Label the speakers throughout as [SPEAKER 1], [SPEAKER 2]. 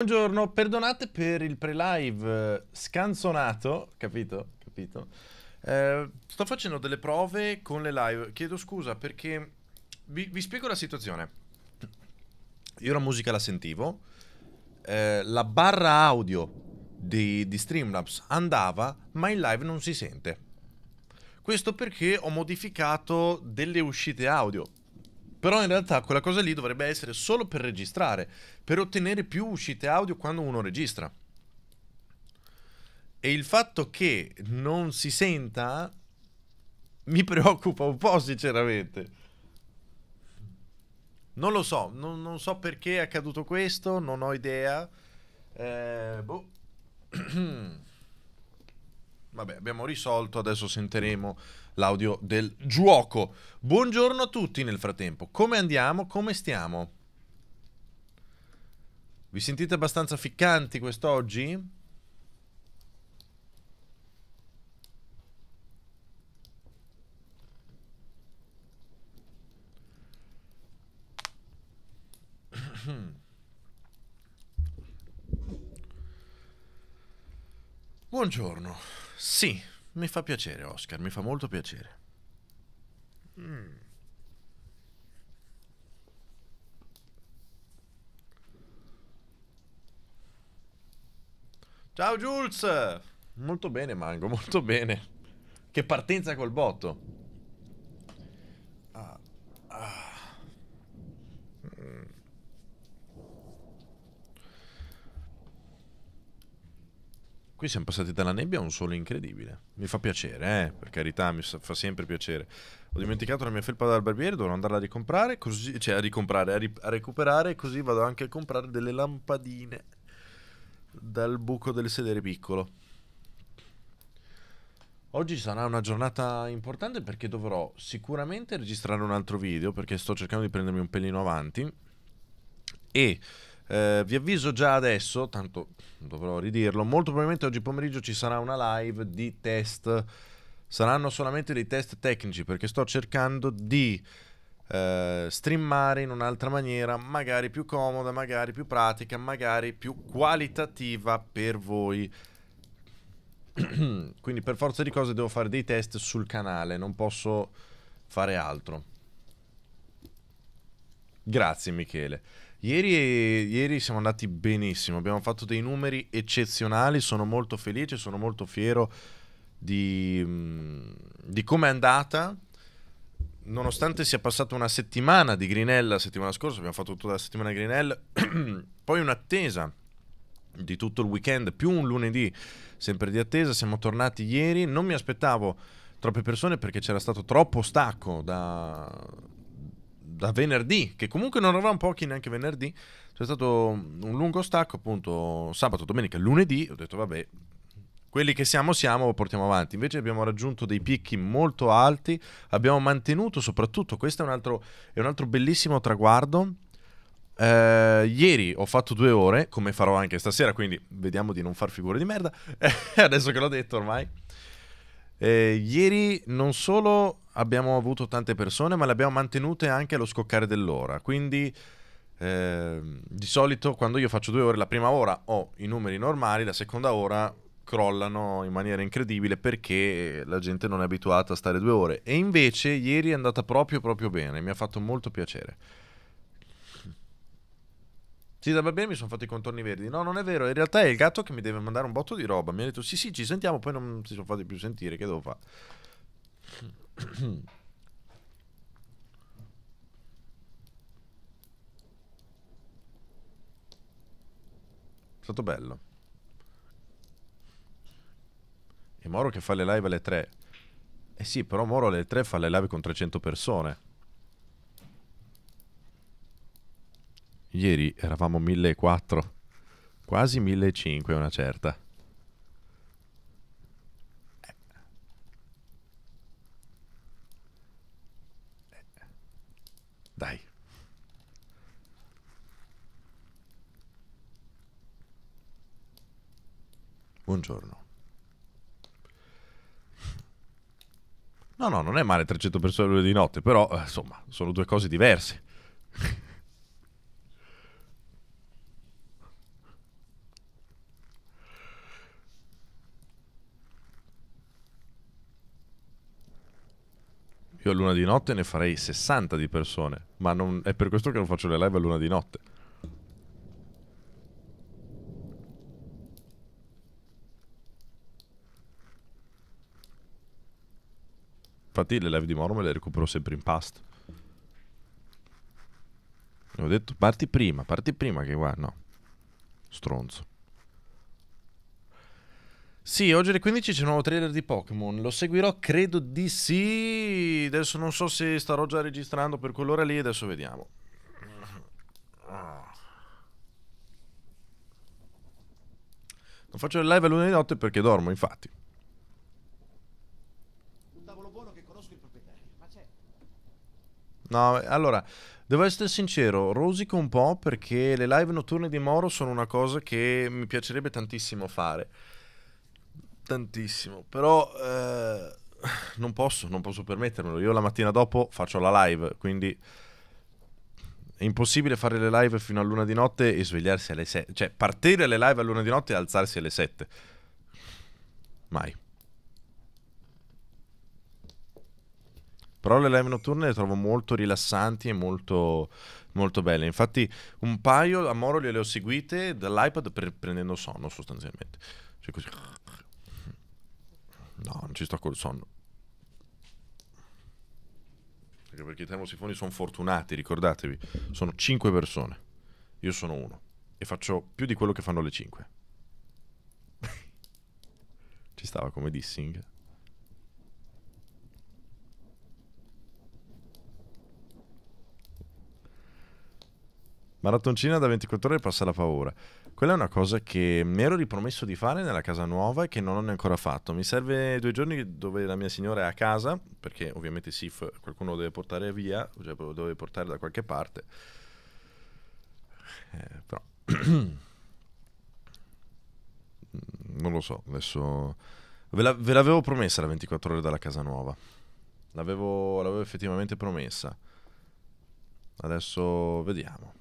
[SPEAKER 1] Buongiorno, perdonate per il pre-live eh, scanzonato, capito? Capito? Eh, sto facendo delle prove con le live. Chiedo scusa perché vi, vi spiego la situazione. Io la musica la sentivo, eh, la barra audio di, di Streamlabs andava, ma in live non si sente. Questo perché ho modificato delle uscite audio. Però in realtà quella cosa lì dovrebbe essere solo per registrare, per ottenere più uscite audio quando uno registra. E il fatto che non si senta mi preoccupa un po' sinceramente. Non lo so, non, non so perché è accaduto questo, non ho idea. Eh, boh. Vabbè, abbiamo risolto, adesso sentiremo l'audio del gioco. Buongiorno a tutti nel frattempo. Come andiamo? Come stiamo? Vi sentite abbastanza ficcanti quest'oggi? Buongiorno. Sì, mi fa piacere, Oscar, mi fa molto piacere. Mm. Ciao Jules! Molto bene, Mango, molto bene. Che partenza col botto. Ah, ah. Mm. Qui siamo passati dalla nebbia a un sole incredibile. Mi fa piacere, eh, per carità, mi fa sempre piacere. Ho dimenticato la mia felpa dal barbiere, dovrò andarla a ricomprare, così, cioè a ricomprare, a, ri a recuperare, così vado anche a comprare delle lampadine dal buco del sedere piccolo. Oggi sarà una giornata importante perché dovrò sicuramente registrare un altro video perché sto cercando di prendermi un pelino avanti e eh, vi avviso già adesso, tanto dovrò ridirlo, molto probabilmente oggi pomeriggio ci sarà una live di test. Saranno solamente dei test tecnici perché sto cercando di eh, streamare in un'altra maniera, magari più comoda, magari più pratica, magari più qualitativa per voi. Quindi per forza di cose devo fare dei test sul canale, non posso fare altro. Grazie Michele. Ieri, ieri, siamo andati benissimo, abbiamo fatto dei numeri eccezionali, sono molto felice, sono molto fiero di, mm, di come è andata. Nonostante sia passata una settimana di Grinella, la settimana scorsa abbiamo fatto tutta la settimana di Grinella, poi un'attesa di tutto il weekend, più un lunedì sempre di attesa, siamo tornati ieri, non mi aspettavo troppe persone perché c'era stato troppo stacco da, da venerdì, che comunque non eravamo pochi neanche venerdì, c'è stato un lungo stacco appunto sabato, domenica, lunedì, ho detto vabbè, quelli che siamo siamo, portiamo avanti, invece abbiamo raggiunto dei picchi molto alti, abbiamo mantenuto soprattutto, questo è un altro, è un altro bellissimo traguardo, eh, ieri ho fatto due ore, come farò anche stasera, quindi vediamo di non far figure di merda, adesso che l'ho detto ormai. Eh, ieri non solo abbiamo avuto tante persone, ma le abbiamo mantenute anche allo scoccare dell'ora. Quindi eh, di solito quando io faccio due ore, la prima ora ho i numeri normali, la seconda ora crollano in maniera incredibile perché la gente non è abituata a stare due ore. E invece ieri è andata proprio proprio bene, mi ha fatto molto piacere. Sì, da bene mi sono fatto i contorni verdi. No, non è vero. In realtà è il gatto che mi deve mandare un botto di roba. Mi ha detto: Sì, sì, ci sentiamo. Poi non si sono fatti più sentire. Che devo fare? È stato bello. E Moro che fa le live alle 3. Eh sì, però Moro alle 3 fa le live con 300 persone. Ieri eravamo 1400, quasi 1500 una certa. Dai. Buongiorno. No, no, non è male 300 persone di notte, però eh, insomma, sono due cose diverse. Io a luna di notte ne farei 60 di persone, ma non, è per questo che non faccio le live a luna di notte. Infatti le live di Moro me le recupero sempre in past. Ho detto parti prima, parti prima che guarda, no. Stronzo. Sì, oggi alle 15 c'è un nuovo trailer di Pokémon. Lo seguirò, credo di sì. Adesso non so se starò già registrando per quell'ora lì, adesso vediamo. Non faccio le live a lunedì notte perché dormo, infatti. No, allora, devo essere sincero, rosico un po' perché le live notturne di Moro sono una cosa che mi piacerebbe tantissimo fare. Tantissimo, però eh, non posso, non posso permettermelo. Io la mattina dopo faccio la live, quindi è impossibile fare le live fino a luna di notte e svegliarsi alle 7. Cioè, partire le live a luna di notte e alzarsi alle 7. Mai. Però le live notturne le trovo molto rilassanti e molto, molto belle. Infatti, un paio a Moro le ho seguite dall'iPad prendendo sonno sostanzialmente. Cioè così. No, non ci sto col sonno. Perché, perché i termosifoni sono fortunati, ricordatevi. Sono 5 persone. Io sono uno. E faccio più di quello che fanno le 5. ci stava come dissing. Maratoncina da 24 ore passa la paura. Quella è una cosa che mi ero ripromesso di fare nella casa nuova e che non ho ancora fatto. Mi serve due giorni dove la mia signora è a casa, perché ovviamente SIF qualcuno lo deve portare via, cioè lo deve portare da qualche parte. Eh, però... non lo so, adesso... Ve, la, ve, l'avevo promessa la 24 ore dalla casa nuova. L'avevo, l'avevo effettivamente promessa. Adesso vediamo.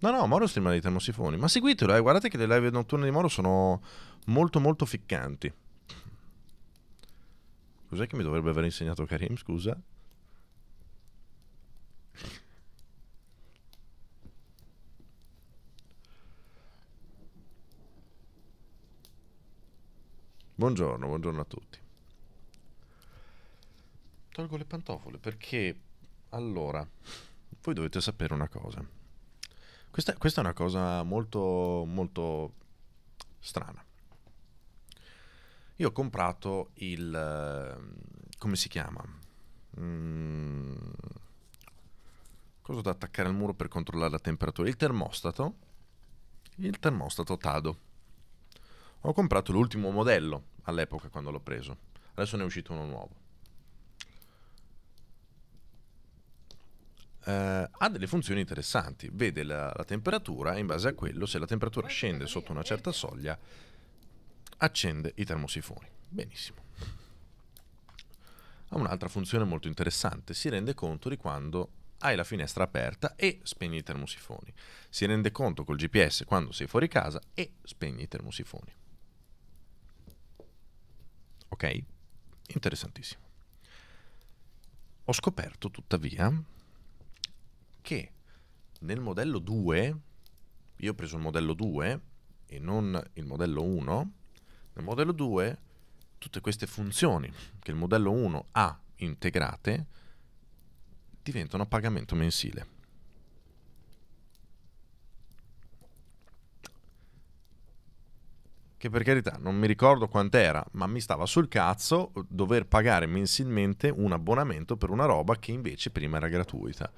[SPEAKER 1] No, no, Moro streama dei termosifoni. Ma seguitelo, eh. Guardate che le live notturne di Moro sono molto, molto ficcanti. Cos'è che mi dovrebbe aver insegnato Karim, scusa? Buongiorno, buongiorno a tutti. Tolgo le pantofole perché, allora, voi dovete sapere una cosa. Questa, questa, è una cosa molto, molto strana. Io ho comprato il... come si chiama? Mm, cosa da attaccare al muro per controllare la temperatura? Il termostato. Il termostato Tado. Ho comprato l'ultimo modello all'epoca quando l'ho preso. Adesso ne è uscito uno nuovo. Eh, ha delle funzioni interessanti. Vede la, la temperatura e in base a quello, se la temperatura scende sotto una certa soglia, accende i termosifoni. Benissimo. Ha un'altra funzione molto interessante, si rende conto di quando hai la finestra aperta e spegni i termosifoni. Si rende conto col GPS quando sei fuori casa e spegni i termosifoni. Ok? Interessantissimo. Ho scoperto tuttavia che nel modello 2, io ho preso il modello 2 e non il modello 1, nel modello 2 tutte queste funzioni che il modello 1 ha integrate diventano a pagamento mensile. Che per carità non mi ricordo quant'era, ma mi stava sul cazzo dover pagare mensilmente un abbonamento per una roba che invece prima era gratuita.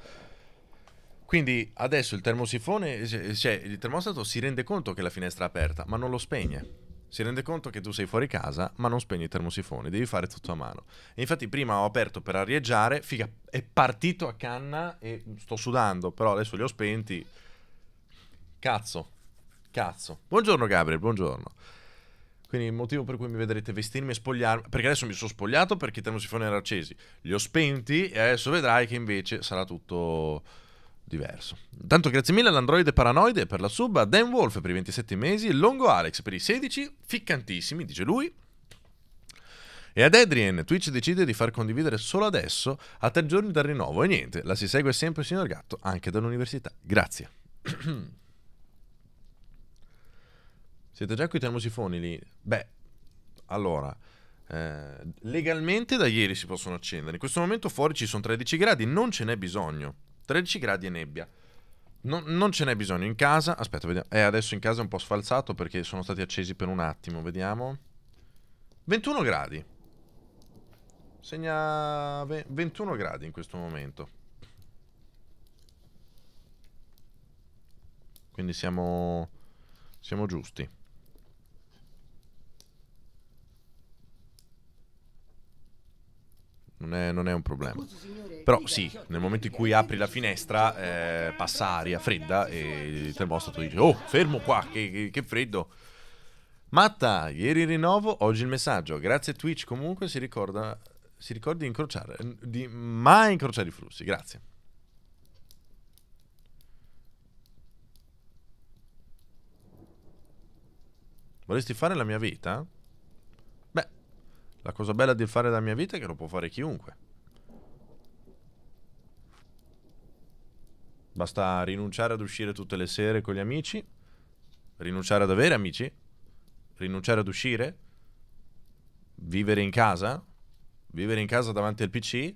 [SPEAKER 1] Quindi adesso il termosifone, cioè il termostato si rende conto che la finestra è aperta, ma non lo spegne. Si rende conto che tu sei fuori casa, ma non spegni il termosifone, devi fare tutto a mano. E infatti prima ho aperto per arieggiare, figa, è partito a canna e sto sudando, però adesso li ho spenti. Cazzo, cazzo. Buongiorno Gabriel, buongiorno. Quindi il motivo per cui mi vedrete vestirmi e spogliarmi, perché adesso mi sono spogliato perché i termosifoni erano accesi, li ho spenti e adesso vedrai che invece sarà tutto diverso. Tanto grazie mille all'Android Paranoide per la sub, a Dan Wolf per i 27 mesi, Longo Alex per i 16, ficcantissimi, dice lui. E ad Adrien, Twitch decide di far condividere solo adesso, a tre giorni dal rinnovo. E niente, la si segue sempre, signor Gatto, anche dall'università. Grazie. Siete già qui termosifoni lì? Beh, allora, eh, legalmente da ieri si possono accendere. In questo momento fuori ci sono 13 gradi, non ce n'è bisogno. 13 gradi e nebbia. Non, non ce n'è bisogno. In casa, aspetta, vediamo. Eh, adesso in casa è un po' sfalsato perché sono stati accesi per un attimo. Vediamo. 21 gradi. Segna 21 gradi in questo momento. Quindi siamo, siamo giusti. Non è, non è, un problema. Però sì, nel momento in cui apri la finestra eh, passa aria fredda e il termostato dice Oh, fermo qua, che, che, che freddo. Matta, ieri il rinnovo, oggi il messaggio. Grazie Twitch comunque si ricorda, si ricorda di incrociare, di mai incrociare i flussi. Grazie. Vorresti fare la mia vita? La cosa bella di fare la mia vita è che lo può fare chiunque. Basta rinunciare ad uscire tutte le sere con gli amici, rinunciare ad avere amici, rinunciare ad uscire, vivere in casa, vivere in casa davanti al PC,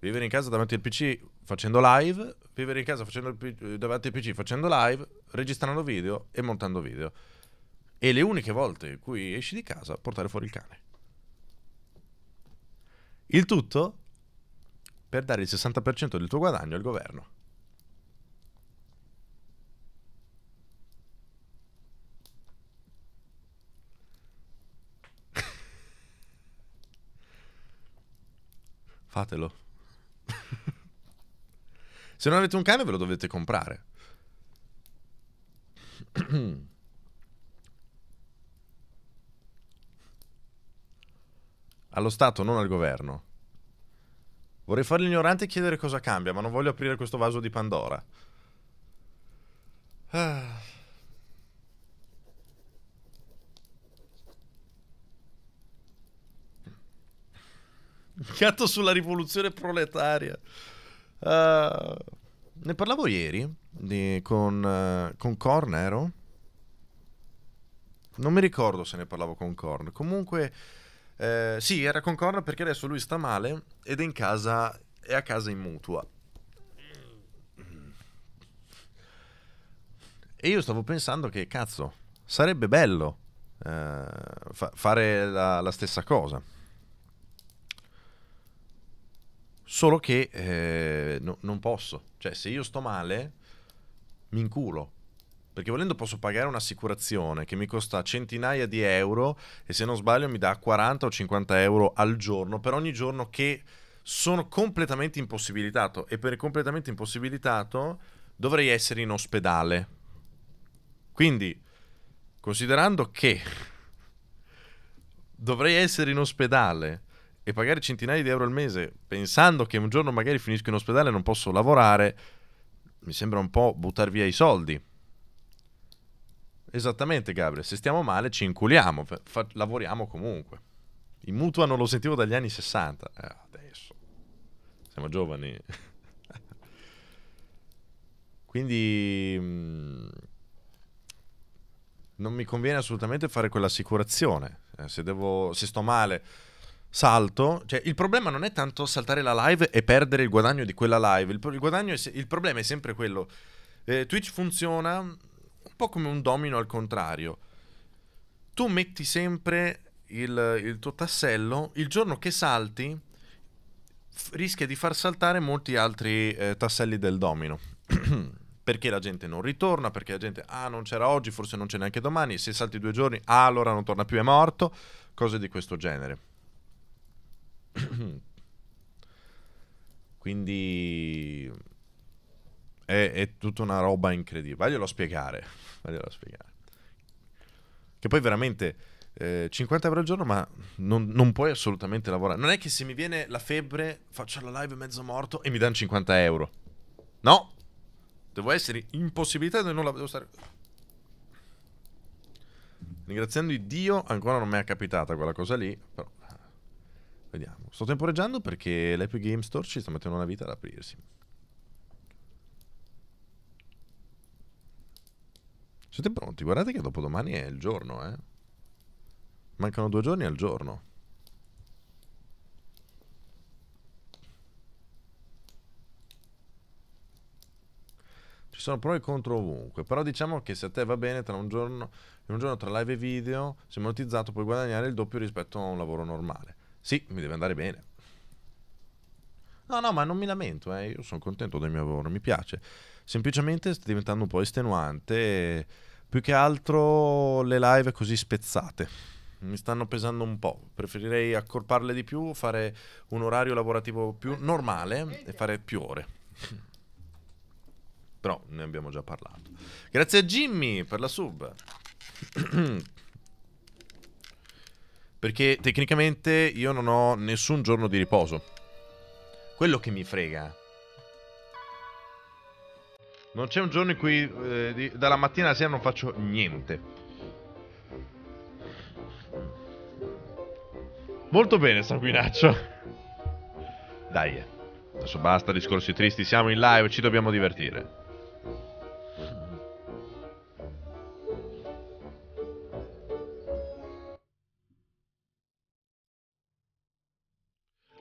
[SPEAKER 1] vivere in casa davanti al PC facendo live, vivere in casa facendo davanti al PC facendo live, registrando video e montando video. E le uniche volte in cui esci di casa, portare fuori il cane. Il tutto per dare il 60% del tuo guadagno al governo. Fatelo. Se non avete un cane ve lo dovete comprare. Allo Stato, non al governo. Vorrei fare l'ignorante e chiedere cosa cambia, ma non voglio aprire questo vaso di Pandora. Ah. Gatto sulla rivoluzione proletaria. Uh, ne parlavo ieri di, con, uh, con Korn, ero? Non mi ricordo se ne parlavo con Korn. Comunque, eh, sì, era con Korn perché adesso lui sta male ed è in casa, è a casa in mutua. E io stavo pensando che, cazzo, sarebbe bello eh, fa- fare la, la stessa cosa. Solo che eh, no, non posso. Cioè, se io sto male, mi inculo. Perché volendo posso pagare un'assicurazione che mi costa centinaia di euro e se non sbaglio mi dà 40 o 50 euro al giorno per ogni giorno che sono completamente impossibilitato. E per completamente impossibilitato dovrei essere in ospedale. Quindi, considerando che dovrei essere in ospedale e pagare centinaia di euro al mese pensando che un giorno magari finisco in ospedale e non posso lavorare, mi sembra un po' buttare via i soldi. Esattamente, Gabriele. Se stiamo male, ci inculiamo, fa- lavoriamo comunque. Il mutuo non lo sentivo dagli anni 60. Eh, adesso siamo giovani. Quindi mh, mm, non mi conviene assolutamente fare quell'assicurazione. Eh, se, devo, se sto male salto, cioè il problema non è tanto saltare la live e perdere il guadagno di quella live, il, il, è, il problema è sempre quello. Eh, Twitch funziona un po' come un domino al contrario. Tu metti sempre il, il tuo tassello, il giorno che salti f- rischia di far saltare molti altri eh, tasselli del domino. perché la gente non ritorna, perché la gente, ah non c'era oggi, forse non c'è neanche domani, se salti due giorni, ah allora non torna più, è morto, cose di questo genere. Quindi è, è, tutta una roba incredibile. Vaglielo spiegare. Vaglielo spiegare. Che poi veramente eh, 50 euro al giorno, ma non, non, puoi assolutamente lavorare. Non è che se mi viene la febbre, faccio la live mezzo morto e mi danno 50 euro. No! Devo essere impossibilitato e non la devo stare. Ringraziando Dio, ancora non mi è capitata quella cosa lì. Però Vediamo. Sto temporeggiando perché l'Epic Game Store ci sta mettendo una vita ad aprirsi. Siete pronti? Guardate che dopo domani è il giorno, eh. Mancano due giorni al giorno. Ci sono pro e contro ovunque. Però diciamo che se a te va bene, tra un giorno, in un giorno tra live e video, se monetizzato puoi guadagnare il doppio rispetto a un lavoro normale. Sì, mi deve andare bene. No, no, ma non mi lamento, eh. io sono contento del mio lavoro, mi piace. Semplicemente sta diventando un po' estenuante, più che altro le live così spezzate. Mi stanno pesando un po', preferirei accorparle di più, fare un orario lavorativo più normale e fare più ore. Però ne abbiamo già parlato. Grazie a Jimmy per la sub. Perché tecnicamente io non ho nessun giorno di riposo. Quello che mi frega. Non c'è un giorno in cui eh, di, dalla mattina alla sera non faccio niente. Molto bene, sanguinaccio. Dai, eh. adesso basta discorsi tristi, siamo in live, ci dobbiamo divertire.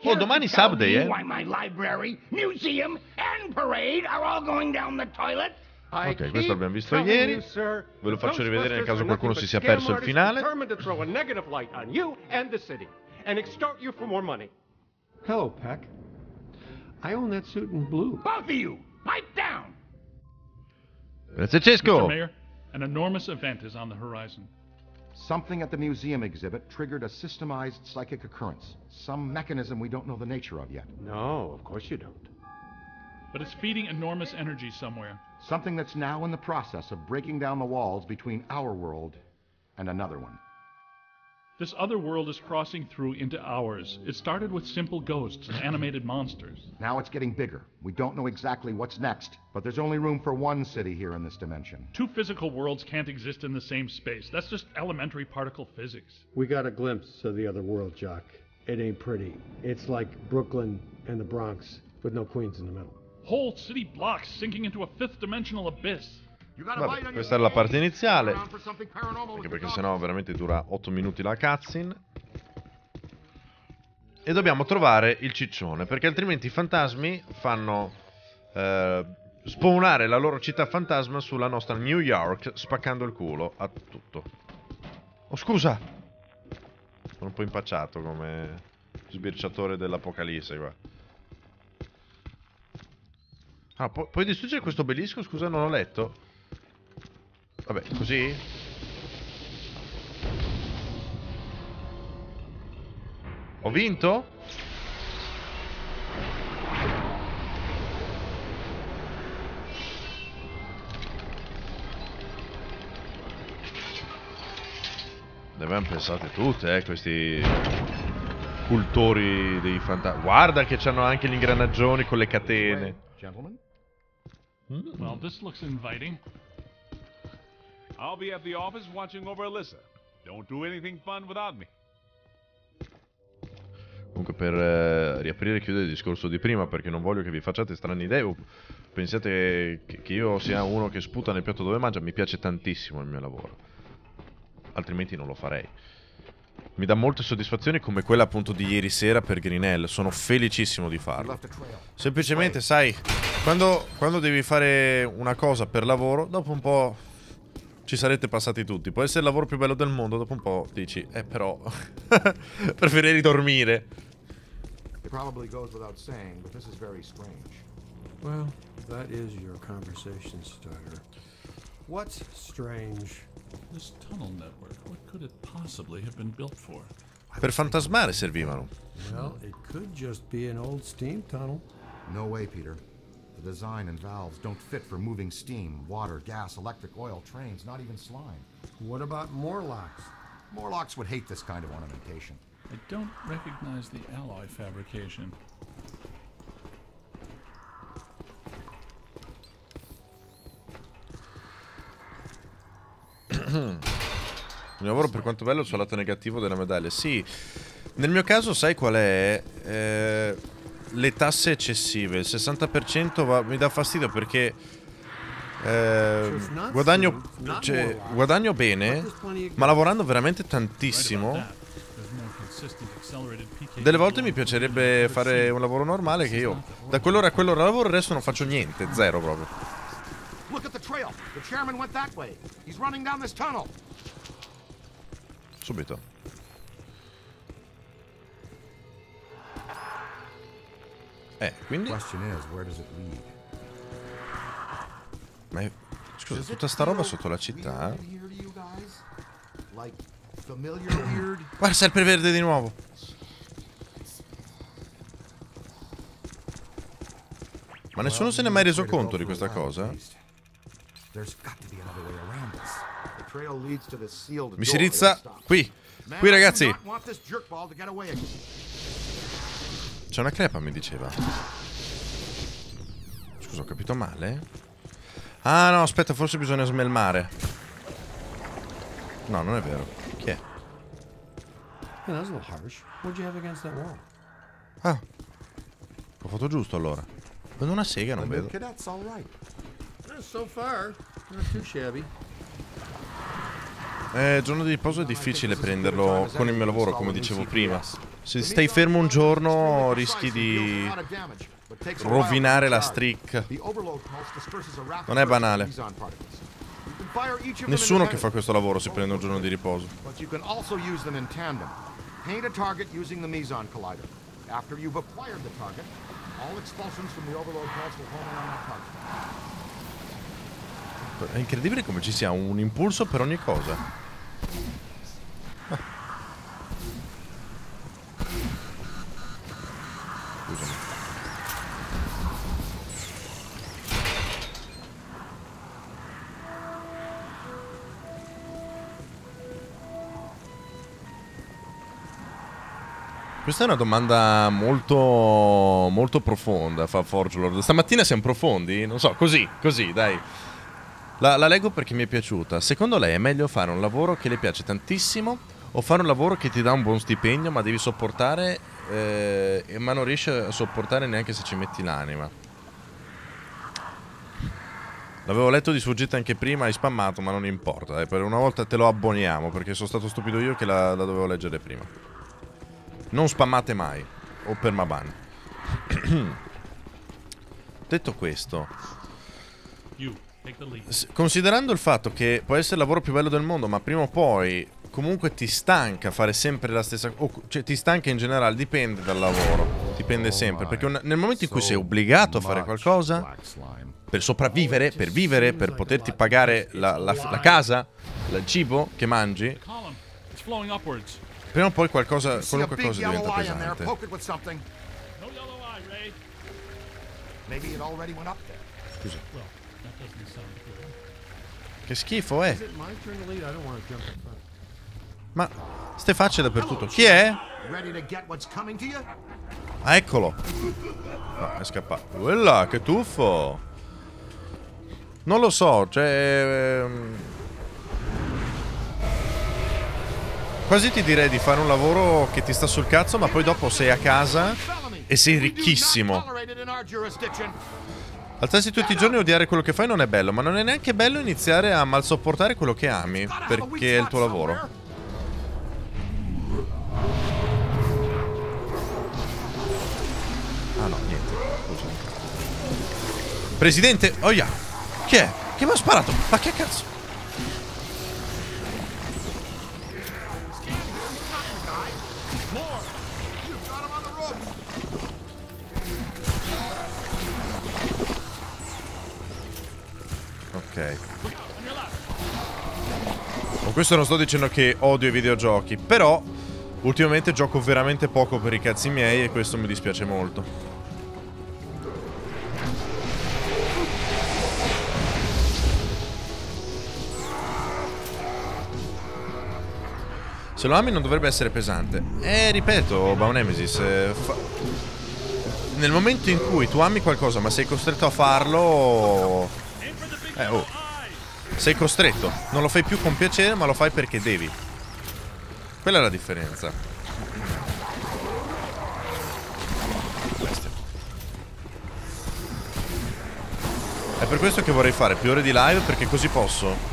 [SPEAKER 1] Oh, domani Subday, eh?
[SPEAKER 2] Why my library, museum, and parade are all going down the toilet?
[SPEAKER 1] Ok, questo l'abbiamo visto ieri. Ve lo faccio rivedere nel caso qualcuno si sia perso il finale.
[SPEAKER 3] Hello, Peck. I own that suit in blue.
[SPEAKER 2] Both of you, pipe down!
[SPEAKER 1] Grazie
[SPEAKER 4] Mr.
[SPEAKER 1] Cesco.
[SPEAKER 4] Mayor, an enormous event is on the horizon.
[SPEAKER 5] Something at the museum exhibit triggered a systemized psychic occurrence. Some mechanism we don't know the nature of yet.
[SPEAKER 3] No, of course you don't.
[SPEAKER 4] But it's feeding enormous energy somewhere.
[SPEAKER 5] Something that's now in the process of breaking down the walls between our world and another one.
[SPEAKER 4] This other world is crossing through into ours. It started with simple ghosts and animated monsters.
[SPEAKER 5] Now it's getting bigger. We don't know exactly what's next, but there's only room for one city here in this dimension.
[SPEAKER 4] Two physical worlds can't exist in the same space. That's just elementary particle physics.
[SPEAKER 3] We got a glimpse of the other world, Jock. It ain't pretty. It's like Brooklyn and the Bronx, with no queens in the middle.
[SPEAKER 4] Whole city blocks sinking into a fifth dimensional abyss.
[SPEAKER 1] Vabbè, questa era la parte iniziale. Anche perché sennò veramente dura 8 minuti la cutscene. E dobbiamo trovare il ciccione, perché altrimenti i fantasmi fanno eh, spawnare la loro città fantasma sulla nostra New York, spaccando il culo a tutto. Oh, scusa! Sono un po' impacciato come sbirciatore dell'apocalisse qua. Ah, pu- puoi distruggere questo obelisco? Scusa, non ho letto. Vabbè, così? Ho vinto? Le abbiamo pensate tutte, eh, questi cultori dei fantasmi. Guarda che c'hanno anche gli ingranaggioni con le catene.
[SPEAKER 5] Gentlemen?
[SPEAKER 1] Mm.
[SPEAKER 4] Well, this looks inviting.
[SPEAKER 6] I'll be at the office watching over Alyssa. Don't do anything fun without me.
[SPEAKER 1] Comunque per eh, riaprire e chiudere il discorso di prima, perché non voglio che vi facciate strane idee o pensiate che, io sia uno che sputa nel piatto dove mangia, mi piace tantissimo il mio lavoro. Altrimenti non lo farei. Mi dà molte soddisfazioni come quella appunto di ieri sera per Greenell, sono felicissimo di farlo. Semplicemente, sai, quando, quando devi fare una cosa per lavoro, dopo un po' ci sarete passati tutti. Può essere il lavoro più bello del mondo, dopo un po' dici, eh però, preferirei dormire.
[SPEAKER 5] It probably goes without saying, but this is very strange.
[SPEAKER 7] Well, that is your conversation starter. What's strange?
[SPEAKER 4] This tunnel network, what could it possibly have been built for?
[SPEAKER 1] Per fantasmare servivano.
[SPEAKER 7] Well, it could just be an old steam tunnel.
[SPEAKER 5] No way, Peter. The design and valves don't fit for moving steam, water, gas, electric, oil, trains, not even slime.
[SPEAKER 7] What about Morlocks?
[SPEAKER 5] Morlocks would hate this kind of ornamentation.
[SPEAKER 4] I don't recognize the alloy fabrication.
[SPEAKER 1] Il lavoro per quanto bello sul lato negativo della medaglia. Sì, Nel mio caso, sai qual è? Eh, le tasse eccessive. Il 60% va- mi dà fastidio perché eh, guadagno, cioè, guadagno bene, ma lavorando veramente tantissimo. Delle volte mi piacerebbe fare un lavoro normale che io da quell'ora a quell'ora lavoro, adesso non faccio niente, zero proprio.
[SPEAKER 5] Look
[SPEAKER 1] Eh, quindi... Ma è- scusa, tutta sta roba sotto la città? Guarda, Serpeverde di nuovo. Ma nessuno se ne è mai reso conto di questa cosa? Mi si rizza qui. Qui ragazzi.
[SPEAKER 5] not want this jerkball to get away again.
[SPEAKER 1] C'è una crepa, mi diceva. Scusa, ho capito male? Ah no, aspetta, forse bisogna smelmare. No, non è vero. Chi è? Ah. Ho fatto giusto allora. Vedo una sega, non vedo.
[SPEAKER 7] Eh.
[SPEAKER 1] Eh, giorno di riposo è difficile prenderlo con il mio lavoro, come dicevo prima. Se stai fermo un giorno rischi di rovinare la streak. Non è banale. Nessuno che fa questo lavoro si prende un giorno di riposo.
[SPEAKER 5] Paint a target using the Meson Collider. After you've acquired the target, all expulsions from the Overload pulse will home on that target.
[SPEAKER 1] È incredibile come ci sia un impulso per ogni cosa. Scusami. Questa è una domanda molto, molto profonda, fa Forge Lord. Stamattina siamo profondi? Non so, così, così, dai. La, la leggo perché mi è piaciuta. Secondo lei è meglio fare un lavoro che le piace tantissimo o fare un lavoro che ti dà un buon stipendio ma devi sopportare eh, ma non riesci a sopportare neanche se ci metti l'anima? L'avevo letto di sfuggita anche prima, hai spammato, ma non importa. Dai, per una volta te lo abboniamo perché sono stato stupido io che la, la dovevo leggere prima. Non spammate mai, o per Maban. Detto questo, Considerando il fatto che può essere il lavoro più bello del mondo, ma prima o poi comunque ti stanca fare sempre la stessa cosa, cioè ti stanca in generale, dipende dal lavoro, dipende sempre, perché un- nel momento in cui sei obbligato a fare qualcosa per sopravvivere, per vivere, per poterti pagare la, la- la casa, il cibo che mangi, prima o poi qualcosa, qualunque cosa diventa
[SPEAKER 5] eye in there.
[SPEAKER 1] pesante. Scusa, che schifo è? Ma ste facce dappertutto. Chi è? Ah, eccolo. No, è scappato. Quella, che tuffo. Non lo so, cioè... ehm, Quasi ti direi di fare un lavoro che ti sta sul cazzo, ma poi dopo sei a casa e sei ricchissimo. Alzarsi tutti i giorni e odiare quello che fai non è bello, ma non è neanche bello iniziare a mal sopportare quello che ami, perché è il tuo lavoro. Presidente, oia! Chi è? Chi mi ha sparato? Ma che cazzo? Ok. Con questo non sto dicendo che odio i videogiochi, però ultimamente gioco veramente poco per i cazzi miei e questo mi dispiace molto. Se lo ami non dovrebbe essere pesante. Eh, ripeto, Baunemesis, eh, nel momento in cui tu ami qualcosa ma sei costretto a farlo... Eh, oh. Sei costretto. Non lo fai più con piacere ma lo fai perché devi. Quella è la differenza. Bestia. È per questo che vorrei fare più ore di live perché così posso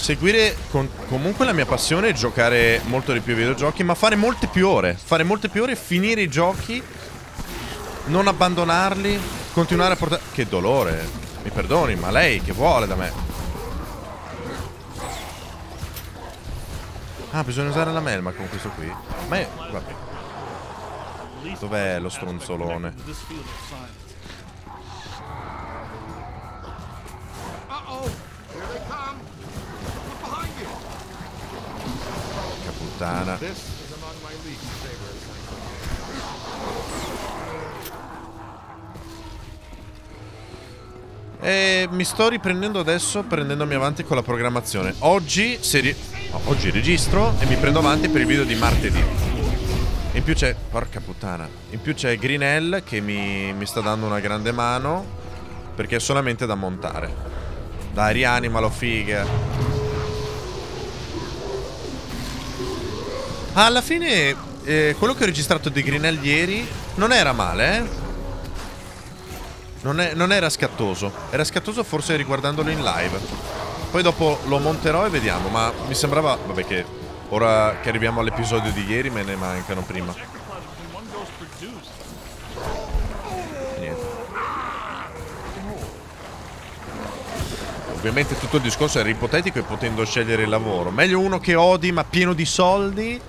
[SPEAKER 1] seguire con- comunque la mia passione e giocare molto di più ai videogiochi, ma fare molte più ore. Fare molte più ore, finire i giochi, non abbandonarli, continuare a portare... Che dolore, mi perdoni, ma lei che vuole da me? Ah, bisogna usare la melma con questo qui. Ma è... Vabbè. Dov'è lo stronzolone?
[SPEAKER 5] Uh-oh! Here Favorites.
[SPEAKER 1] E mi sto riprendendo adesso, prendendomi avanti con la programmazione. Oggi, ri- oggi registro e mi prendo avanti per il video di martedì. In più c'è, porca puttana, in più c'è Greenell che mi, mi sta dando una grande mano perché è solamente da montare. Dai, rianimalo, figa. Alla fine, eh, quello che ho registrato di Greenell ieri non era male, eh. Non, è- non era scattoso. Era scattoso forse riguardandolo in live. Poi dopo lo monterò e vediamo. Ma mi sembrava. Vabbè, che ora che arriviamo all'episodio di ieri me ne mancano prima. Niente. Ovviamente tutto il discorso era ipotetico e potendo scegliere il lavoro. Meglio uno che odi ma pieno di soldi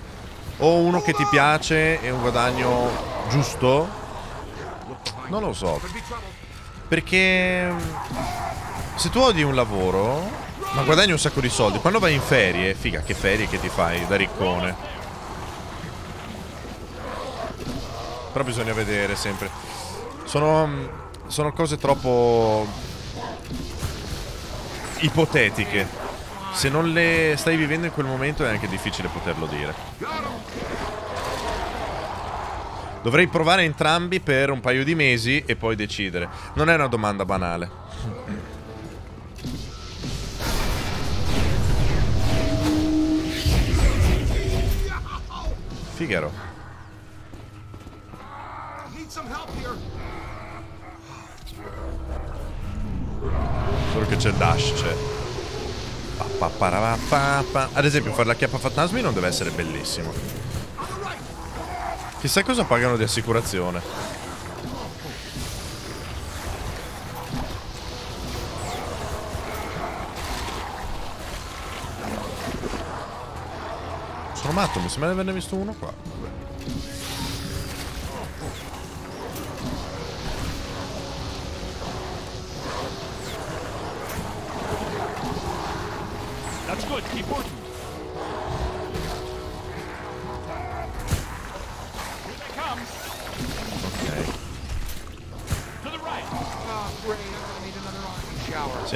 [SPEAKER 1] o uno che ti piace e un guadagno giusto? Non lo so. Perché mm, se tu odi un lavoro, ma guadagni un sacco di soldi, quando vai in ferie, figa, che ferie che ti fai da riccone. Però bisogna vedere sempre. Sono, mm, sono cose troppo ipotetiche. Se non le stai vivendo in quel momento è anche difficile poterlo dire. Dovrei provare entrambi per un paio di mesi e poi decidere. Non è una domanda banale. Figaro. Solo che c'è il dash, c'è. Ad esempio, fare la chiappa fantasmi non deve essere bellissimo. Chissà cosa pagano di assicurazione. Sono matto, mi sembra di averne visto uno qua.
[SPEAKER 4] That's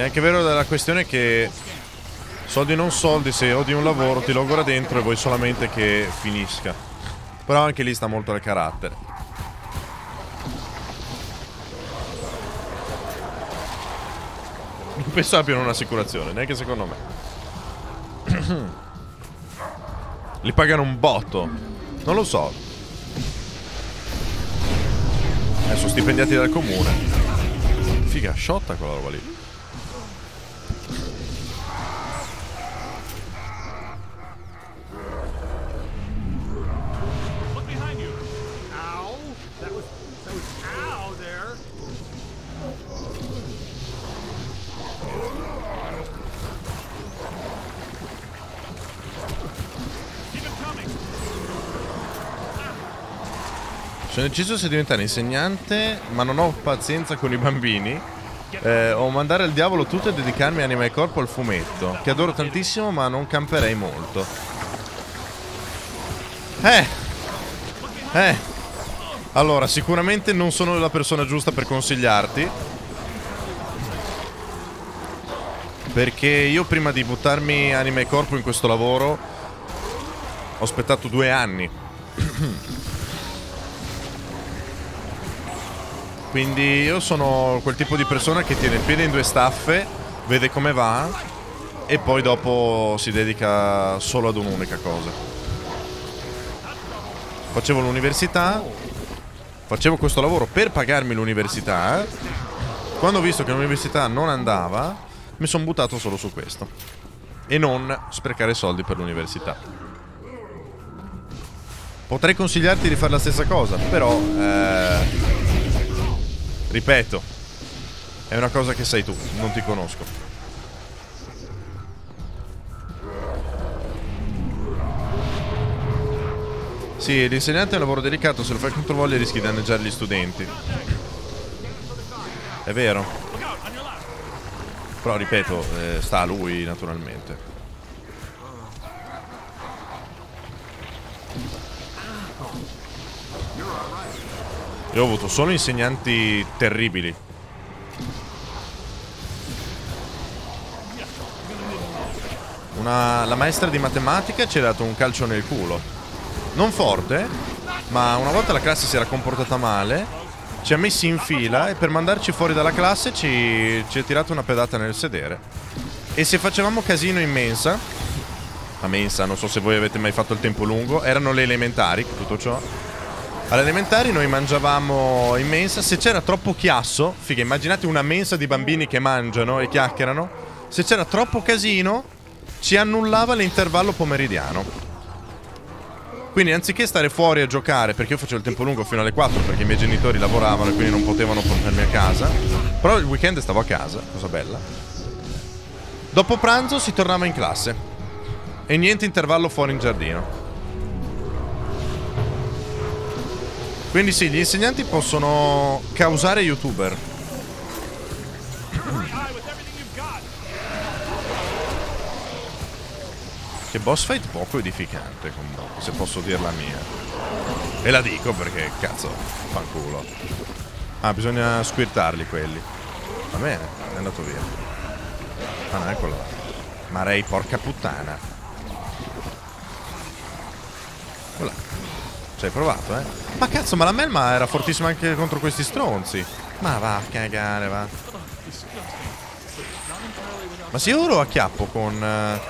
[SPEAKER 1] anche vero della questione che soldi non soldi, se odi un lavoro ti logora dentro e vuoi solamente che finisca. Però anche lì sta molto al carattere. Non penso abbiano un'assicurazione, neanche secondo me. Li pagano un botto. Non lo so. Eh, sono stipendiati dal comune. Figa, sciotta quella roba lì. Deciso se diventare insegnante, ma non ho pazienza con i bambini. Eh, o mandare al diavolo tutto e dedicarmi anima e corpo al fumetto, che adoro tantissimo, ma non camperei molto. Eh. Eh. Allora, sicuramente non sono la persona giusta per consigliarti. Perché io prima di buttarmi anima e corpo in questo lavoro ho aspettato due anni. Quindi io sono quel tipo di persona che tiene il piede in due staffe, vede come va e poi dopo si dedica solo ad un'unica cosa. Facevo l'università, facevo questo lavoro per pagarmi l'università Quando ho visto che l'università non andava, mi sono buttato solo su questo. E non sprecare soldi per l'università. Potrei consigliarti di fare la stessa cosa, però... Eh, ripeto, è una cosa che sai tu, non ti conosco. Sì, l'insegnante è un lavoro delicato, se lo fai contro voglia rischi di danneggiare gli studenti. È vero. Però ripeto, eh, sta a lui naturalmente. Io ho avuto solo insegnanti terribili. Una, la maestra di matematica ci ha dato un calcio nel culo. Non forte, ma una volta la classe si era comportata male, ci ha messi in fila e per mandarci fuori dalla classe ci, ci ha tirato una pedata nel sedere. E se facevamo casino in mensa, a mensa, non so se voi avete mai fatto il tempo lungo, erano le elementari, tutto ciò. Alle elementari noi mangiavamo in mensa, se c'era troppo chiasso, figa, immaginate una mensa di bambini che mangiano e chiacchierano, se c'era troppo casino ci annullava l'intervallo pomeridiano. Quindi anziché stare fuori a giocare, perché io facevo il tempo lungo fino alle 4 perché i miei genitori lavoravano e quindi non potevano portarmi a casa, però il weekend stavo a casa, cosa bella. Dopo pranzo si tornava in classe e niente intervallo fuori in giardino. Quindi sì, gli insegnanti possono causare youtuber. Che boss fight poco edificante comunque, se posso dir la mia. E la dico perché, cazzo, fanculo. Ah, bisogna squirtarli quelli. Va bene, è andato via. Ah, no, eccolo là. Marei, porca puttana. Voilà. Ci hai provato, eh? Ma cazzo, ma la Melma era fortissima anche contro questi stronzi. Ma va a cagare, va. Ma se io lo acchiappo con, eh,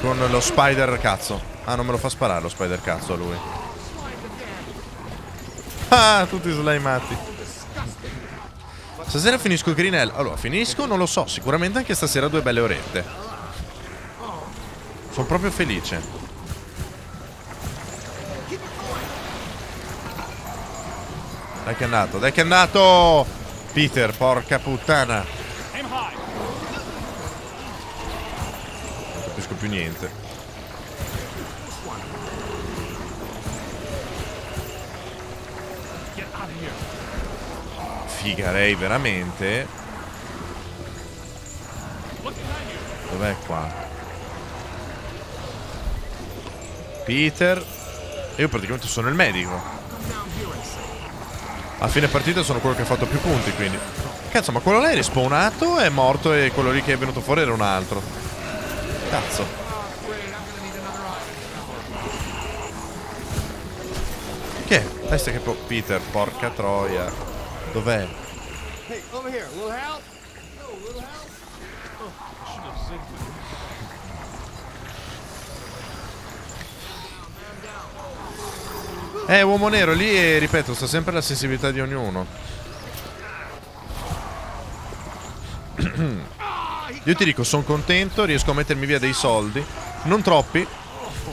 [SPEAKER 1] con lo spider cazzo. Ah, non me lo fa sparare lo spider cazzo a lui. Ah, tutti slimati. Stasera finisco il Greenell. Allora, finisco? Non lo so. Sicuramente anche stasera due belle orette. Sono proprio felice. Dai che è andato, dai che è andato! Peter, porca puttana. Non capisco più niente. Figa Ray, veramente? Dov'è qua? Peter. Io praticamente sono il medico. A fine partita sono quello che ha fatto più punti, quindi. Cazzo, ma quello là è respawnato, è morto e quello lì che è venuto fuori era un altro. Cazzo. Che è? Che po- Peter, porca troia. Dov'è?
[SPEAKER 8] Hey, over here. A little help? No, a little help?
[SPEAKER 1] Eh, uomo nero, lì, eh, ripeto, sta sempre la sensibilità di ognuno. Io ti dico, sono contento, riesco a mettermi via dei soldi, non troppi.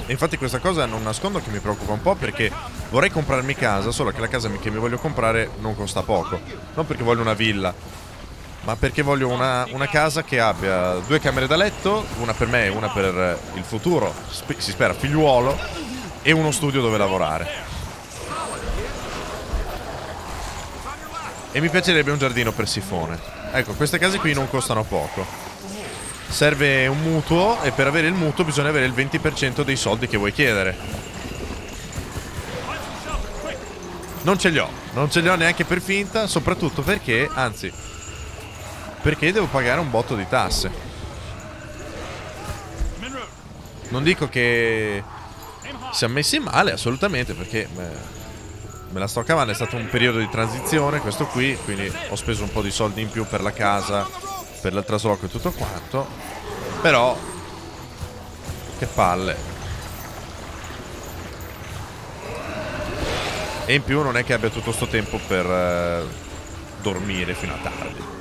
[SPEAKER 1] E infatti questa cosa non nascondo che mi preoccupa un po' perché vorrei comprarmi casa, solo che la casa che mi voglio comprare non costa poco. Non perché voglio una villa, ma perché voglio una, una casa che abbia due camere da letto, una per me e una per il futuro, si spera, figliuolo, e uno studio dove lavorare. E mi piacerebbe un giardino per sifone. Ecco, queste case qui non costano poco. Serve un mutuo e per avere il mutuo bisogna avere il 20% dei soldi che vuoi chiedere. Non ce li ho, non ce li ho neanche per finta, soprattutto perché, anzi, perché devo pagare un botto di tasse. Non dico che siamo messi male, assolutamente, perché beh, me la sto cavando, è stato un periodo di transizione questo qui, quindi ho speso un po' di soldi in più per la casa, per il trasloco e tutto quanto, però che palle. E in più non è che abbia tutto sto tempo per eh, dormire fino a tardi.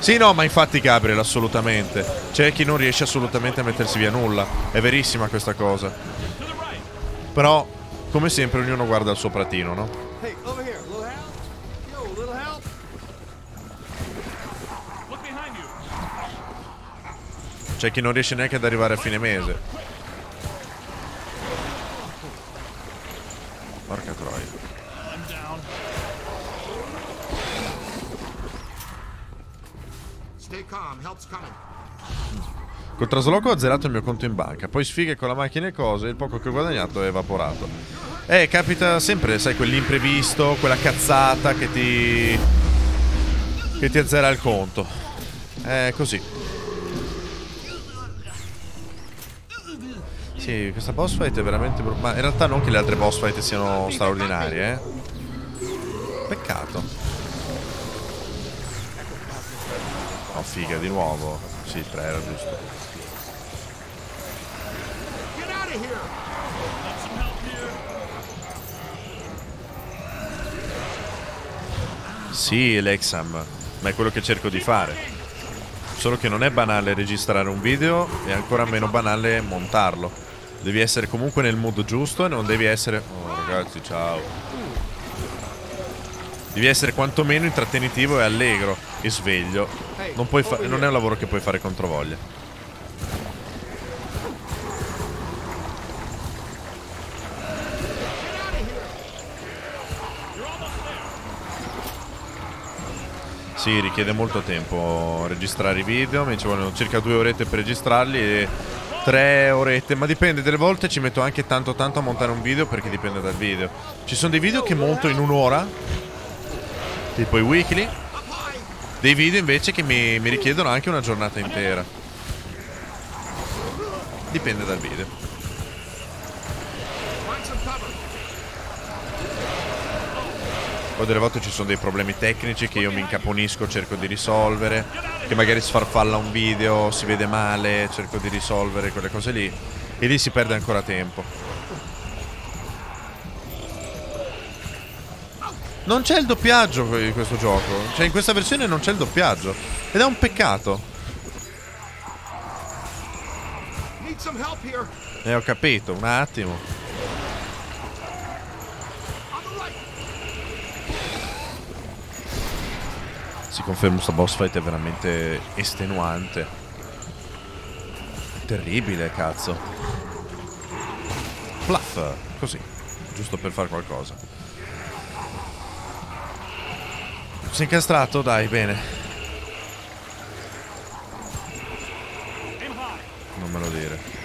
[SPEAKER 1] Sì, no, ma infatti Gabriel, assolutamente. C'è chi non riesce assolutamente a mettersi via nulla. È verissima questa cosa. Però, come sempre, ognuno guarda il suo pratino, no?
[SPEAKER 8] Hey, over here. Little help? Yo, little help?
[SPEAKER 4] Look behind you.
[SPEAKER 1] C'è chi non riesce neanche ad arrivare a fine mese. Porca troia.
[SPEAKER 4] I'm down.
[SPEAKER 5] Stay calm. Help's coming.
[SPEAKER 1] Col trasloco ho azzerato il mio conto in banca, poi sfighe con la macchina e cose e il poco che ho guadagnato è evaporato. Eh, capita sempre, sai, quell'imprevisto, quella cazzata che ti... che ti azzera il conto. È così. Sì, questa boss fight è veramente brutta. Ma in realtà non che le altre boss fight siano straordinarie, eh. Peccato. Oh, figa, di nuovo. Sì, 3 era giusto.
[SPEAKER 5] Out of here!
[SPEAKER 1] Sì, Lexam, ma è quello che cerco di fare. Solo che non è banale registrare un video e ancora meno banale montarlo. Devi essere comunque nel mood giusto e non devi essere... Oh ragazzi, ciao. Devi essere quantomeno intrattenitivo e allegro e sveglio. Non, non è un lavoro che puoi fare controvoglia. Sì, richiede molto tempo registrare i video, mi ci vogliono circa due orette per registrarli e tre orette, ma dipende, delle volte ci metto anche tanto tanto a montare un video perché dipende dal video. Ci sono dei video che monto in un'ora, tipo i weekly, dei video invece che mi, mi richiedono anche una giornata intera. Dipende dal video.
[SPEAKER 5] Find some cover.
[SPEAKER 1] Poi delle volte ci sono dei problemi tecnici che io mi incaponisco, cerco di risolvere, che magari sfarfalla un video, si vede male, cerco di risolvere quelle cose lì e lì si perde ancora tempo. Non c'è il doppiaggio in questo gioco, cioè in questa versione non c'è il doppiaggio ed è un peccato. E ho capito, un attimo.
[SPEAKER 5] On the right.
[SPEAKER 1] Si conferma sta boss fight è veramente estenuante. Terribile, cazzo. Bluff, così, giusto per fare qualcosa. Si è incastrato? Dai, bene. Non me lo dire.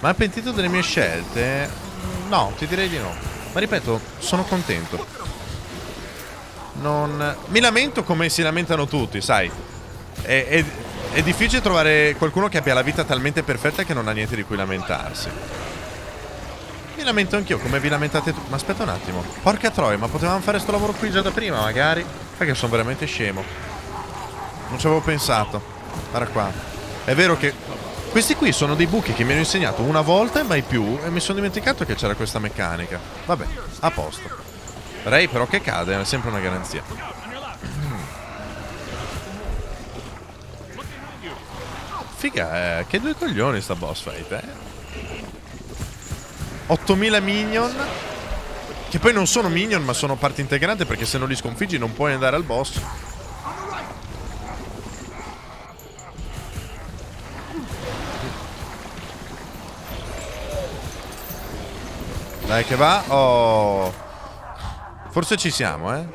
[SPEAKER 1] Ma pentito delle mie scelte? No, ti direi di no. Ma ripeto, sono contento. Non... Mi lamento come si lamentano tutti, sai. È, è- è difficile trovare qualcuno che abbia la vita talmente perfetta che non ha niente di cui lamentarsi. Mi lamento anch'io, come vi lamentate tutti. Ma aspetta un attimo. Porca troia, ma potevamo fare sto lavoro qui già da prima, magari? Perché sono veramente scemo. Non ci avevo pensato. Guarda qua. È vero che questi qui sono dei buchi che mi hanno insegnato una volta e mai più e mi sono dimenticato che c'era questa meccanica. Vabbè, a posto. Ray però che cade è sempre una garanzia. Figa, eh, che due coglioni sta boss fight, eh. 8000 minion che poi non sono minion ma sono parte integrante perché se non li sconfiggi non puoi andare al boss. Dai che va. Oh. Forse ci siamo, eh.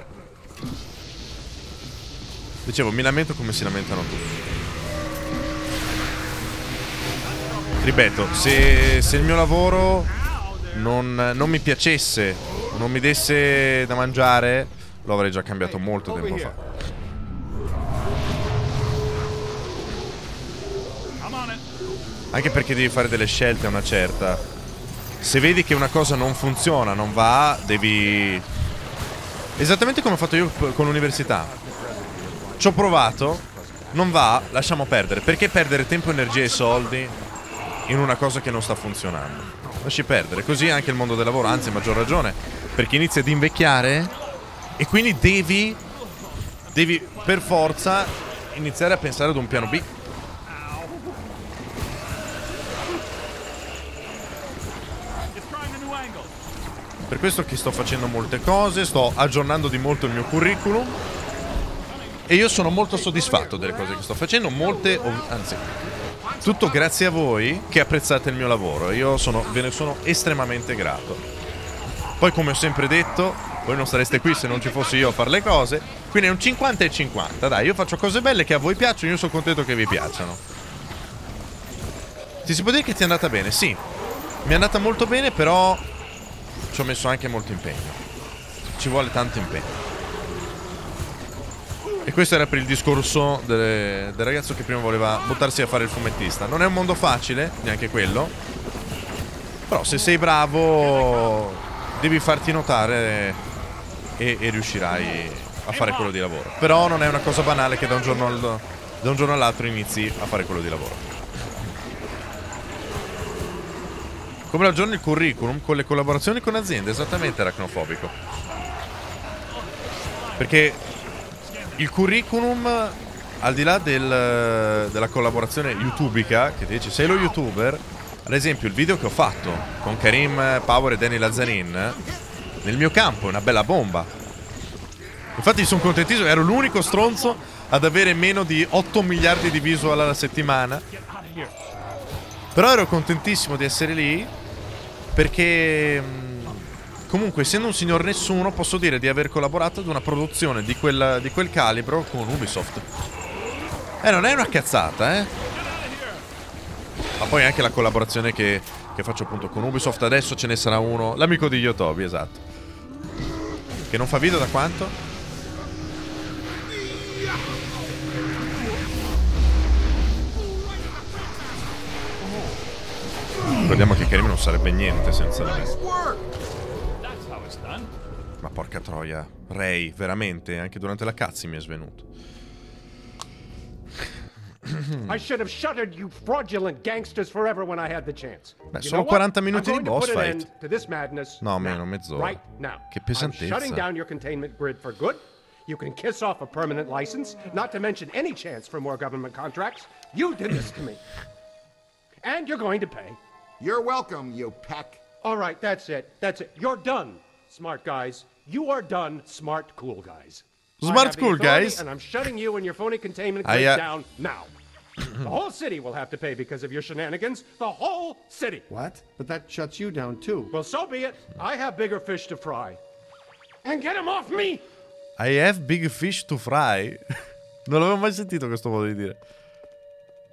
[SPEAKER 1] Dicevo, mi lamento come si lamentano tutti. Ripeto, se, se il mio lavoro non, non mi piacesse, non mi desse da mangiare, lo avrei già cambiato molto tempo fa. Anche perché devi fare delle scelte a una certa. Se vedi che una cosa non funziona, non va, devi... Esattamente come ho fatto io con l'università. Ci ho provato, non va, lasciamo perdere. Perché perdere tempo, energia e soldi in una cosa che non sta funzionando? lasci perdere. Così anche il mondo del lavoro, anzi, maggior ragione, perché inizi ad invecchiare e quindi devi, devi per forza iniziare a pensare ad un piano B. Per questo che sto facendo molte cose, sto aggiornando di molto il mio curriculum e io sono molto soddisfatto delle cose che sto facendo, molte, anzi, tutto grazie a voi che apprezzate il mio lavoro, io sono- ve ne sono estremamente grato. Poi come ho sempre detto, voi non sareste qui se non ci fossi io a fare le cose, quindi è un 50 e 50, dai, io faccio cose belle che a voi piacciono, io sono contento che vi piacciono. Ti si può dire che ti è andata bene? Sì, mi è andata molto bene, però ci ho messo anche molto impegno. Ci vuole tanto impegno. E questo era per il discorso delle- del ragazzo che prima voleva buttarsi a fare il fumettista. Non è un mondo facile, neanche quello. Però se sei bravo devi farti notare e, e riuscirai a fare quello di lavoro. Però non è una cosa banale che da un giorno, da un giorno all'altro inizi a fare quello di lavoro. Come giorno il curriculum con le collaborazioni con aziende, esattamente aracnofobico. Perché il curriculum, al di là del- della collaborazione youtubica, che ti dice sei lo youtuber, ad esempio il video che ho fatto con Karim Power e Danny Lazzarin, nel mio campo è una bella bomba. Infatti sono contentissimo, ero l'unico stronzo ad avere meno di 8 miliardi di visual alla settimana. Però ero contentissimo di essere lì perché mh, comunque essendo un signor nessuno posso dire di aver collaborato ad una produzione di quel, di quel calibro con Ubisoft. Eh, non è una cazzata, eh. Ma poi anche la collaborazione che, che faccio appunto con Ubisoft, adesso ce ne sarà uno, l'amico di Yotobi, esatto. Che non fa video da quanto? Ricordiamo che Karim non sarebbe niente senza
[SPEAKER 4] done.
[SPEAKER 1] Ma porca troia, Ray, veramente, anche durante la cazzi mi è svenuto.
[SPEAKER 3] I should have shuttered you fraudulent gangsters forever when I had the chance.
[SPEAKER 1] Beh,
[SPEAKER 3] You
[SPEAKER 1] sono
[SPEAKER 3] know what?
[SPEAKER 1] 40 minuti
[SPEAKER 3] I'm
[SPEAKER 1] di boss fight. No,
[SPEAKER 3] now.
[SPEAKER 1] meno, mezz'ora. Che
[SPEAKER 3] I'm
[SPEAKER 1] pesantezza.
[SPEAKER 3] shutting down your containment grid for good. You can kiss off a permanent license, not to mention any chance for more government contracts. You did this to me. And you're going to pay.
[SPEAKER 5] You're welcome, you peck.
[SPEAKER 3] All right, that's it. That's it. You're done, smart guys. You are done, smart, cool guys.
[SPEAKER 1] Smart, cool
[SPEAKER 3] authority,
[SPEAKER 1] guys.
[SPEAKER 3] And I'm shutting you and your phony containment
[SPEAKER 1] I, uh,
[SPEAKER 3] down now. the whole city will have to pay because of your shenanigans. The whole city.
[SPEAKER 7] What? But that shuts you down too.
[SPEAKER 3] Well, so be it. I have bigger fish to fry. And get him off me!
[SPEAKER 1] I have big fish to fry. non l'avevo mai sentito questo modo di dire.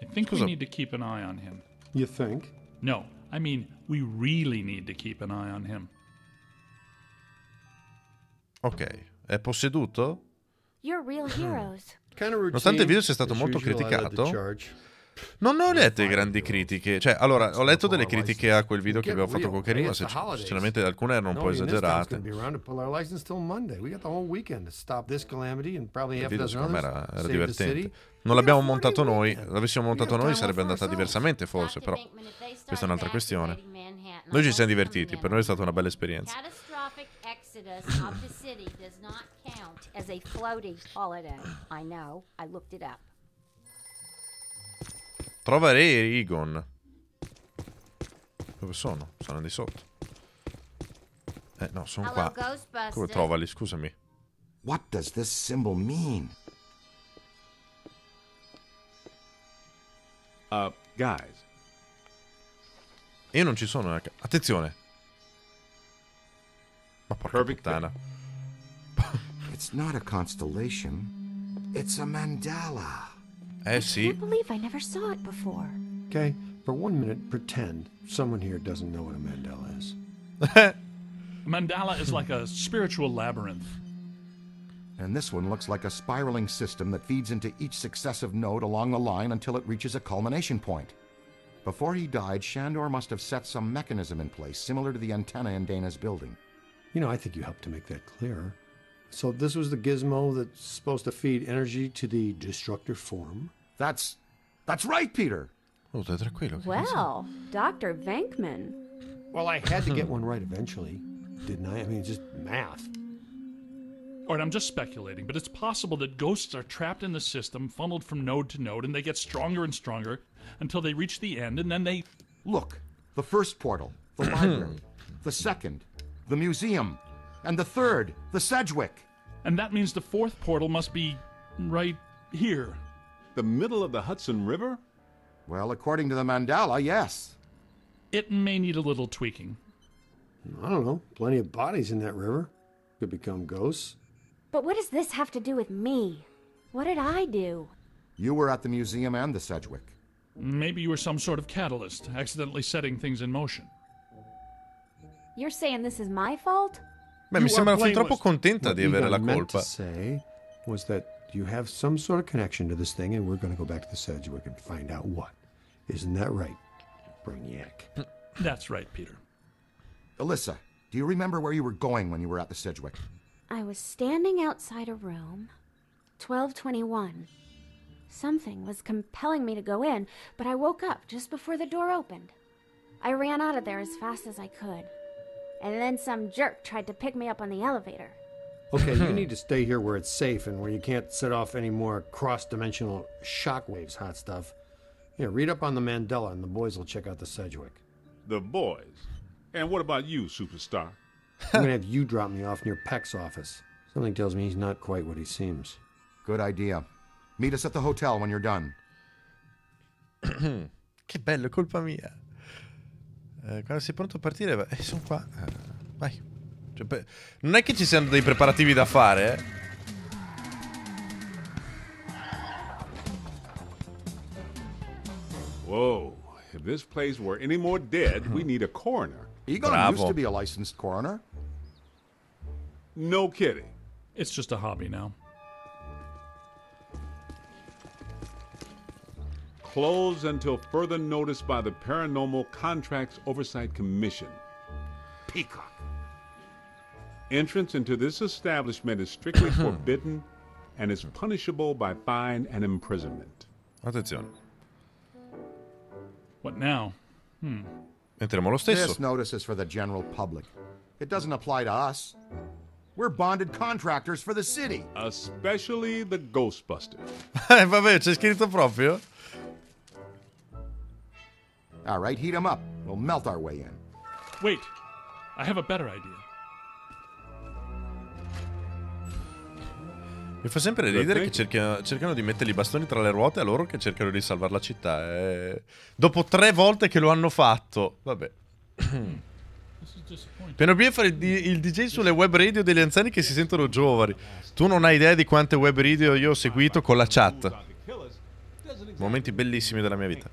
[SPEAKER 4] I think
[SPEAKER 1] Scusa.
[SPEAKER 4] we need to keep an eye on him.
[SPEAKER 7] You think?
[SPEAKER 4] No, I mean, we really need to keep an eye on him.
[SPEAKER 1] Ok, è posseduto?
[SPEAKER 9] You're real heroes.
[SPEAKER 1] Nonostante il video sia stato molto criticato, Non ne ho lette grandi critiche. Cioè, allora, ho letto delle critiche a quel video che avevo fatto con Karim, ma se- sinceramente alcune erano un po' esagerate. Il video secondo me era, era divertente. Non l'abbiamo montato noi. L'avessimo montato noi sarebbe andata diversamente forse, però questa è un'altra questione. Noi ci siamo divertiti, per noi è stata una bella esperienza.
[SPEAKER 9] Catastrophic exodus of the city does not count as a floating holiday. I know. I looked it up.
[SPEAKER 1] Trova Ray e Egon. Dove sono? Sono di sotto. Eh no, sono qua. Come trovali? Scusami.
[SPEAKER 5] What does this symbol mean?
[SPEAKER 6] Uh, guys,
[SPEAKER 1] Io non ci sono. eh. Attenzione. Ma porca
[SPEAKER 6] Perfect
[SPEAKER 1] puttana.
[SPEAKER 5] It's not a constellation. It's a mandala.
[SPEAKER 1] Eh
[SPEAKER 9] I
[SPEAKER 1] sì.
[SPEAKER 9] can't believe I never saw it before.
[SPEAKER 7] Okay, for one minute, pretend someone here doesn't know what a mandala is.
[SPEAKER 4] Mandala is like a spiritual labyrinth.
[SPEAKER 5] And this one looks like a spiraling system that feeds into each successive node along the line until it reaches a culmination point. Before he died, Shandor must have set some mechanism in place similar to the antenna in Dana's building.
[SPEAKER 7] You know, I think you helped to make that clearer. So this was the gizmo that's supposed to feed energy to the destructor form.
[SPEAKER 5] That's that's right, Peter.
[SPEAKER 1] Oh, stai tranquillo.
[SPEAKER 10] Well, Dr. Venkman.
[SPEAKER 7] Well, I had to get hmm. one right eventually, didn't I? I mean, just math.
[SPEAKER 4] All right, I'm just speculating, but it's possible that ghosts are trapped in the system, funneled from node to node, and they get stronger and stronger until they reach the end, and then they.
[SPEAKER 5] Look, the first portal, the library, the second, the museum, and the third, the Sedgwick.
[SPEAKER 4] And that means the fourth portal must be right here.
[SPEAKER 6] The middle of the Hudson River?
[SPEAKER 5] Well, according to the mandala, yes.
[SPEAKER 4] It may need a little tweaking.
[SPEAKER 7] I don't know. Plenty of bodies in that river. Could become ghosts.
[SPEAKER 9] But what does this have to do with me? What did I do?
[SPEAKER 5] You were at the museum and the Sedgwick.
[SPEAKER 4] Maybe you were some sort of catalyst, accidentally setting things in motion.
[SPEAKER 9] You're saying this is my fault?
[SPEAKER 1] Beh, mi
[SPEAKER 7] You
[SPEAKER 1] sembra
[SPEAKER 7] are
[SPEAKER 1] fin troppo
[SPEAKER 7] blameless.
[SPEAKER 1] contenta
[SPEAKER 7] What
[SPEAKER 1] di avere
[SPEAKER 7] Egon
[SPEAKER 1] la
[SPEAKER 7] meant
[SPEAKER 1] colpa.
[SPEAKER 7] to say was that you have some sort of connection to this thing, and we're going to go back to the Sedgwick and find out what. Isn't that right, Brainiac?
[SPEAKER 4] That's right, Peter.
[SPEAKER 5] Alyssa, do you remember where you were going when you were at the Sedgwick?
[SPEAKER 9] I was standing outside a room, 1221. Something was compelling me to go in, but I woke up just before the door opened. I ran out of there as fast as I could. And then some jerk tried to pick me up on the elevator.
[SPEAKER 7] Okay, you hmm. need to stay here where it's safe and where you can't set off any more cross-dimensional shockwaves, hot stuff. Yeah, read up on the Mandela, and the boys will check out the Sedgwick.
[SPEAKER 6] The boys. And what about you, superstar?
[SPEAKER 7] I'm gonna have you drop me off near Peck's office. Something tells me he's not quite what he seems.
[SPEAKER 5] Good idea. Meet us at the hotel when you're done.
[SPEAKER 1] Che bello, è colpa mia. Eh, quando sei pronto a partire, vai. Eh, sono qua. Eh, vai. Cioè, pe- non è che ci siano dei preparativi da fare, eh.
[SPEAKER 6] Whoa. If this place were any more dead, we need a coroner.
[SPEAKER 5] Egon
[SPEAKER 1] Bravo.
[SPEAKER 5] used to be a licensed coroner.
[SPEAKER 6] No kidding.
[SPEAKER 4] It's just a hobby now.
[SPEAKER 6] Closed until further notice by the Paranormal Contracts Oversight Commission.
[SPEAKER 5] Peacock.
[SPEAKER 6] Entrance into this establishment is strictly forbidden and is punishable by fine and imprisonment.
[SPEAKER 1] Attenzione.
[SPEAKER 4] What now?
[SPEAKER 1] Entriamo lo stesso.
[SPEAKER 5] This notice is for the general public. It doesn't apply to us. We're bonded contractors for the city.
[SPEAKER 6] Especially the Ghostbusters.
[SPEAKER 1] Eh, vabbè, c'è scritto proprio.
[SPEAKER 5] All right, heat 'em up. We'll melt our way in.
[SPEAKER 4] Wait, I have a better idea.
[SPEAKER 1] Mi fa sempre ridere che cerca- cercano di mettere i bastoni tra le ruote a loro che cercano di salvare la città. eh. Dopo tre volte che lo hanno fatto. Vabbè. Piano piano fare il, il DJ sulle web radio degli anziani che si sentono giovani. Tu non hai idea di quante web radio io ho seguito con la chat. Momenti bellissimi della mia vita.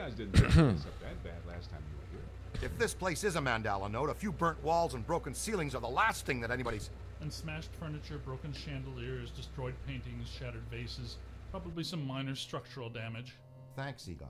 [SPEAKER 6] Guys didn't mess up that bad last time you were here.
[SPEAKER 5] If this place is a Mandala node, a few burnt walls and broken ceilings are the last thing that anybody's.
[SPEAKER 4] And smashed furniture, broken chandeliers, destroyed paintings, shattered vases, probably some minor structural damage.
[SPEAKER 5] Thanks, Egon.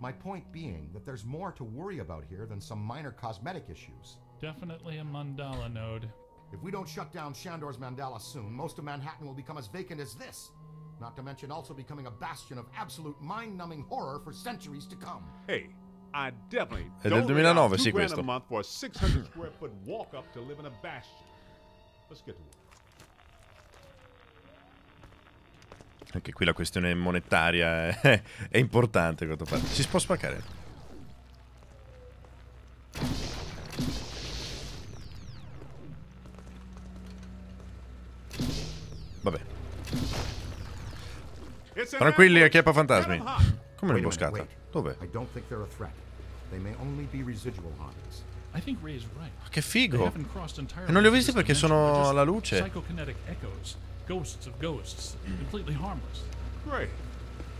[SPEAKER 5] My point being that there's more to worry about here than some minor cosmetic issues.
[SPEAKER 4] Definitely a mandala node.
[SPEAKER 5] If we don't shut down Shandor's Mandala soon, most of Manhattan will become as vacant as this. Not to mention also becoming a bastion of absolute mind-numbing horror for centuries to come.
[SPEAKER 6] Hey, I definitely
[SPEAKER 1] È del
[SPEAKER 6] don't lay out
[SPEAKER 1] 2009,
[SPEAKER 6] two
[SPEAKER 1] sì, questo.
[SPEAKER 6] a month for a 600 square foot walk up to live in a bastion. Let's get to work.
[SPEAKER 1] Anche qui la questione monetaria è, è importante. quanto pare. Si può spaccare. Vabbè. Tranquilli, acchiappa fantasmi. Come un'imboscata? Dove?
[SPEAKER 5] I don't think they're a threat. They may only be residual hauntings.
[SPEAKER 4] I think Ray is right.
[SPEAKER 1] Che figo! E non li ho visti perché sono alla luce.
[SPEAKER 4] Psychokinetic echoes, ghosts of ghosts, completely harmless.
[SPEAKER 6] Great.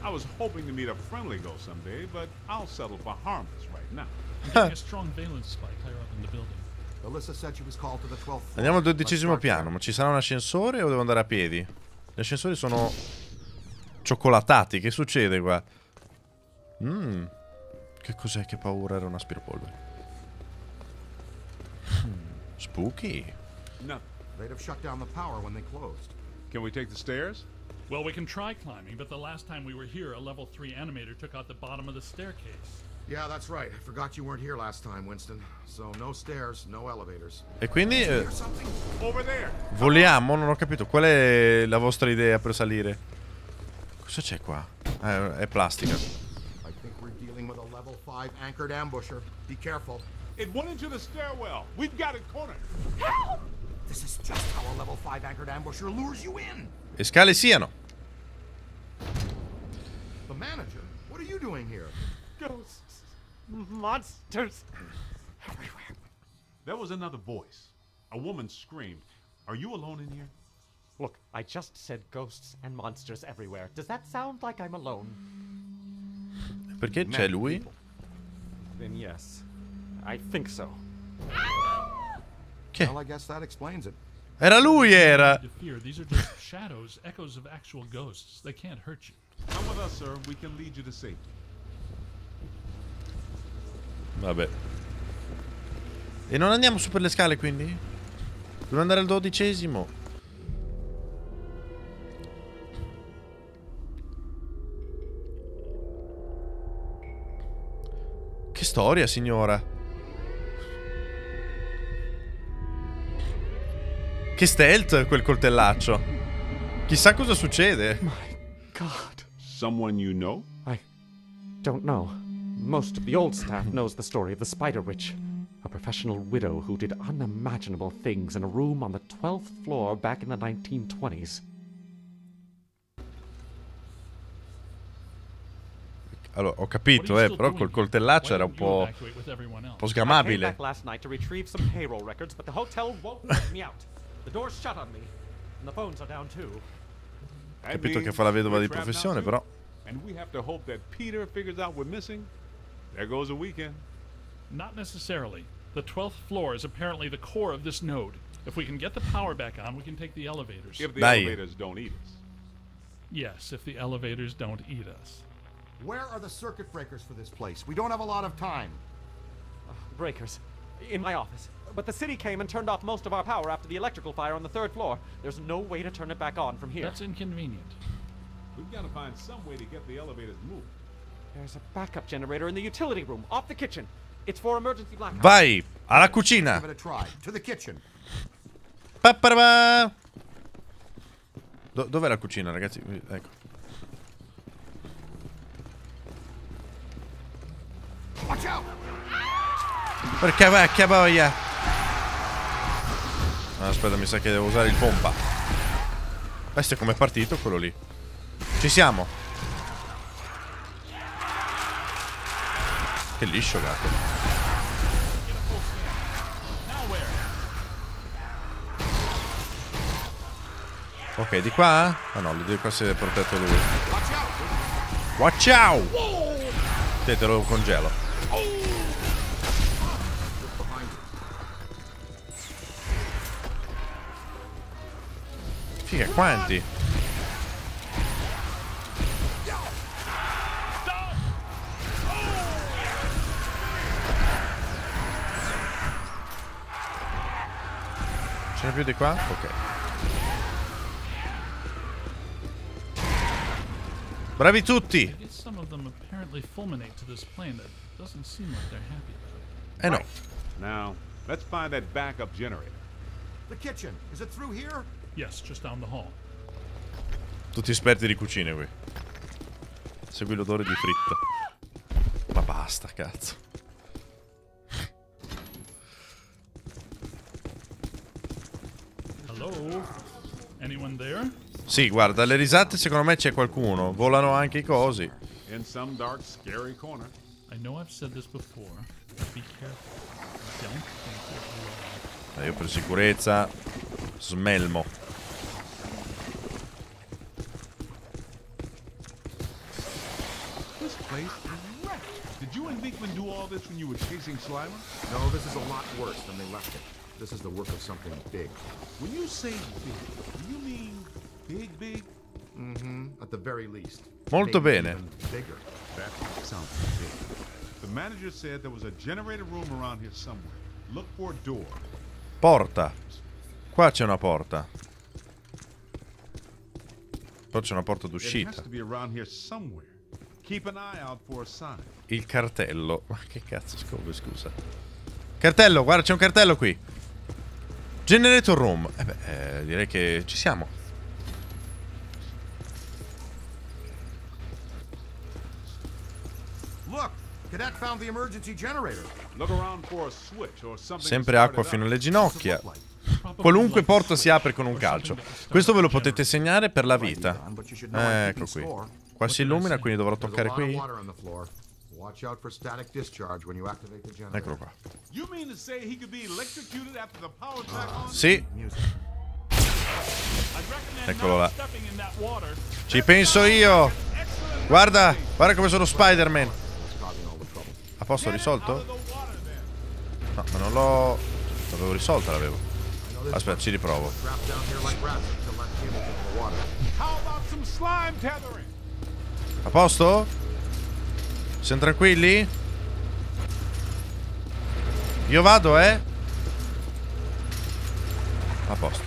[SPEAKER 6] I was hoping to meet a friendly ghost someday, but I'll settle for harmless right now.
[SPEAKER 4] I'm getting a strong valence spike higher up in the building.
[SPEAKER 5] Alyssa said she was called to the 12th floor.
[SPEAKER 1] Andiamo al dodicesimo piano, ma ci sarà un ascensore o devo andare a piedi? Gli ascensori sono cioccolatati, che succede qua? Mmm, che cos'è? Che paura, era un aspirapolvere. Hmm, Spooky.
[SPEAKER 6] Nothing.
[SPEAKER 5] They'd have shut down the power when they closed.
[SPEAKER 6] Can we take the stairs?
[SPEAKER 4] Well, we can try climbing, but the last time we were here, a level 3 animator took out the bottom of the staircase.
[SPEAKER 5] Yeah, that's right. I forgot you weren't here last time, Winston. So no stairs, no elevators.
[SPEAKER 1] E quindi eh, voliamo, non ho capito. Qual è la vostra idea per salire? Cosa c'è qua? Eh, è plastica.
[SPEAKER 5] I think we're dealing with a level 5 anchored ambusher. Be careful.
[SPEAKER 6] It went into the stairwell. We've got it cornered.
[SPEAKER 5] This is just how a level 5 anchored ambusher lures you in.
[SPEAKER 1] E scale siano.
[SPEAKER 5] The manager? What are you doing here?
[SPEAKER 8] Ghosts. Monsters.
[SPEAKER 6] There was another voice. A woman screamed. Are you alone in here?
[SPEAKER 8] Look, I just said ghosts and monsters everywhere. Does that sound like I'm alone?
[SPEAKER 1] Perché c'è lui?
[SPEAKER 8] Then yes. I think so.
[SPEAKER 1] Che?
[SPEAKER 5] Well, I guess that explains it.
[SPEAKER 1] Era lui, era.
[SPEAKER 4] Fear, these are just shadows, echoes of actual ghosts. They can't hurt you.
[SPEAKER 6] Come with us, sir. We can lead you to safety.
[SPEAKER 1] Vabbè. E non andiamo su per le scale, quindi? Dobbiamo andare al dodicesimo. Storia, signora. Che stealth quel coltellaccio. Chissà cosa succede.
[SPEAKER 8] My God.
[SPEAKER 6] Someone you know?
[SPEAKER 8] I don't know. Most of the old staff knows the story of the Spider Witch, a professional widow who did unimaginable things in a room on the 12th floor back in the 1920s.
[SPEAKER 1] Allora, ho capito, eh, però col coltellaccio era un po'... un po' sgamabile.
[SPEAKER 6] That
[SPEAKER 1] Capito che fa la vedova di professione, però.
[SPEAKER 6] And we have to hope that Peter figures out we're missing. There goes a weekend.
[SPEAKER 4] Not necessarily. The 12th floor is apparently the core of this node. If we can get the power back on, we can take the elevators.
[SPEAKER 6] If the
[SPEAKER 1] Dai.
[SPEAKER 6] elevators don't eat us.
[SPEAKER 4] Yes, if the elevators don't eat us.
[SPEAKER 5] Where are the circuit breakers for this place? We don't have a lot of time.
[SPEAKER 8] Breakers. In my office. But the city came and turned off most of our power after the electrical fire on the third floor. There's no way to turn it back on from here.
[SPEAKER 4] That's inconvenient.
[SPEAKER 6] We've got to find some way to get the elevators moved.
[SPEAKER 8] There's a backup generator in the utility room, off the kitchen. It's for emergency blackout.
[SPEAKER 1] Vai, alla cucina.
[SPEAKER 5] Give it a try. To the kitchen.
[SPEAKER 1] Pa-pa-ra-ba. Do- dov'è la cucina, ragazzi? Ecco. Perché vecchia boia. Ah, aspetta, mi sa che devo usare il pompa. Questo è come è partito quello lì. Ci siamo. Che liscio, gatto. Ok, di qua? Ah no, di qua si è protetto lui. Watch out! Te, te lo congelo. Figa, quanti? Ce n'è più di qua? Ok. Bravi tutti! Eh no.
[SPEAKER 6] Now, let's find that backup generator.
[SPEAKER 5] The kitchen. Is it through here?
[SPEAKER 4] Yes, just down the hall.
[SPEAKER 1] Tutti esperti di cucine qui. Segui l'odore di fritto. Ma basta, cazzo.
[SPEAKER 4] Hello? Anyone there?
[SPEAKER 1] Sì, guarda, le risate secondo me c'è qualcuno. Volano anche i cosi.
[SPEAKER 6] In some dark, scary corner.
[SPEAKER 4] I know I've said this before. Be careful. Don't think.
[SPEAKER 1] Eh, Io per sicurezza smelmo.
[SPEAKER 6] When you were chasing Slimer?
[SPEAKER 5] No, this is a lot worse than they left it. This is the work of something big.
[SPEAKER 6] When you say big, do you mean big, big?
[SPEAKER 5] Mm-hmm. At the very least.
[SPEAKER 1] Molto
[SPEAKER 5] Maybe
[SPEAKER 1] bene.
[SPEAKER 5] Bigger.
[SPEAKER 6] That sounds big. The manager said there was a generator room around here somewhere. Look for a door.
[SPEAKER 1] Porta. Qua c'è una porta. Poi c'è una porta
[SPEAKER 6] It has
[SPEAKER 1] d'uscita.
[SPEAKER 6] to be around here somewhere.
[SPEAKER 1] Il cartello. Ma che cazzo scopo, scusa. Cartello, guarda, c'è un cartello qui. Generator room. Eh beh, eh, direi che ci siamo.
[SPEAKER 5] Look, Cadet found the emergency generator.
[SPEAKER 6] Look around for a switch or something.
[SPEAKER 1] Sempre acqua fino
[SPEAKER 6] up.
[SPEAKER 1] alle ginocchia. Qualunque porta si apre con un calcio. Questo ve lo potete segnare per la vita. Ecco qui. Qua si illumina, quindi dovrò toccare qui.
[SPEAKER 5] water on the floor. Watch out for static discharge when you activate the generator.
[SPEAKER 1] Eccolo qua.
[SPEAKER 6] You mean to say he could be electrocuted after the power back on?
[SPEAKER 1] Sì, eccolo là. Ci penso io. Guarda, guarda come sono Spider-Man. A posto, risolto? No, ma non l'ho... L'avevo risolta, l'avevo. Aspetta, ci riprovo.
[SPEAKER 6] How about some slime tethering?
[SPEAKER 1] A posto? Siamo tranquilli? Io vado, eh? A posto.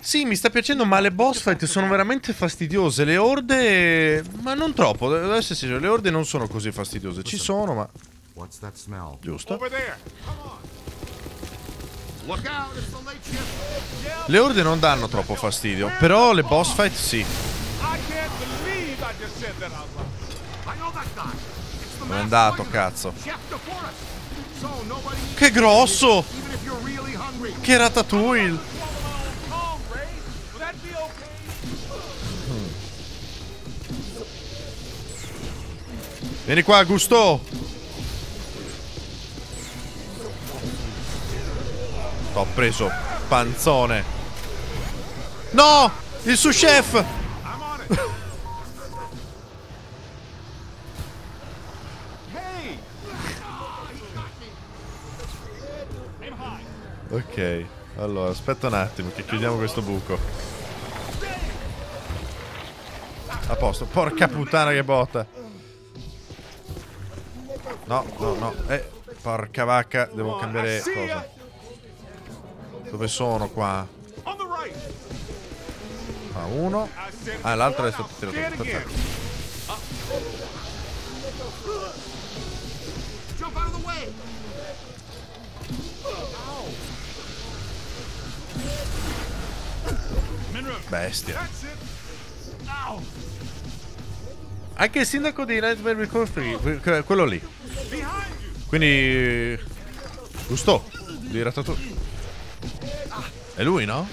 [SPEAKER 1] Sì, mi sta piacendo, ma le boss fight sono veramente fastidiose. Le orde... Ma non troppo, le orde non sono così fastidiose. Ci sono, ma... Giusto? Le orde non danno troppo fastidio, però le boss fight sì. Non è andato, cazzo. Che grosso! Che ratatouille! Vieni qua, Gusto! T'ho preso, panzone. No! Il sous chef! Ok, allora aspetta un attimo che chiudiamo questo buco. A posto, porca puttana che botta. No, no, no. Eh, porca vacca, devo cambiare cosa. Dove sono qua? Ah, uno. Ah, l'altro è stato tirato.
[SPEAKER 6] again.
[SPEAKER 1] Perfetto. Bestia. Anche il sindaco di Nightmare Free, que- quello lì. Quindi... Gusto, di Ratatouille. È lui, no?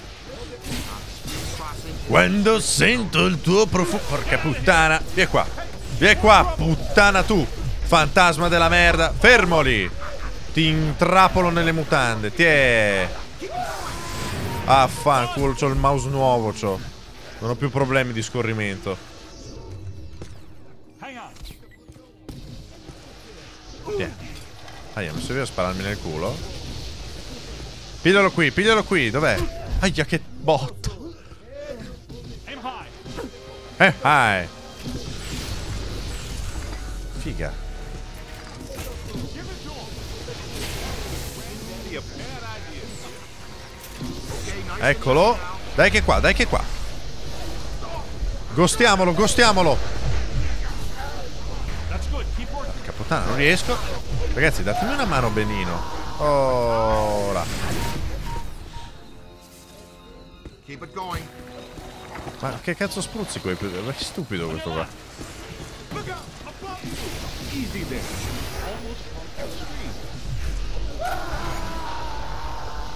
[SPEAKER 1] Quando sento il tuo profumo... Porca puttana. Vieni qua. Vieni qua, puttana tu. Fantasma della merda. Fermo lì. Ti intrappolo nelle mutande. Tiè. Affanculo, c'ho il mouse nuovo, c'ho. Non ho più problemi di scorrimento. Tiè. Mi serviva a spararmi nel culo. Piglialo qui, piglialo qui, dov'è? Aia, che botto. Eh, hai. Figa. Eccolo. Dai che qua, dai che qua. Gostiamolo, gostiamolo. Capottana, non riesco. Ragazzi, datemi una mano benino. Ora.
[SPEAKER 5] Keep it going.
[SPEAKER 1] Ma che cazzo spruzzi quei Ma che stupido questo qua.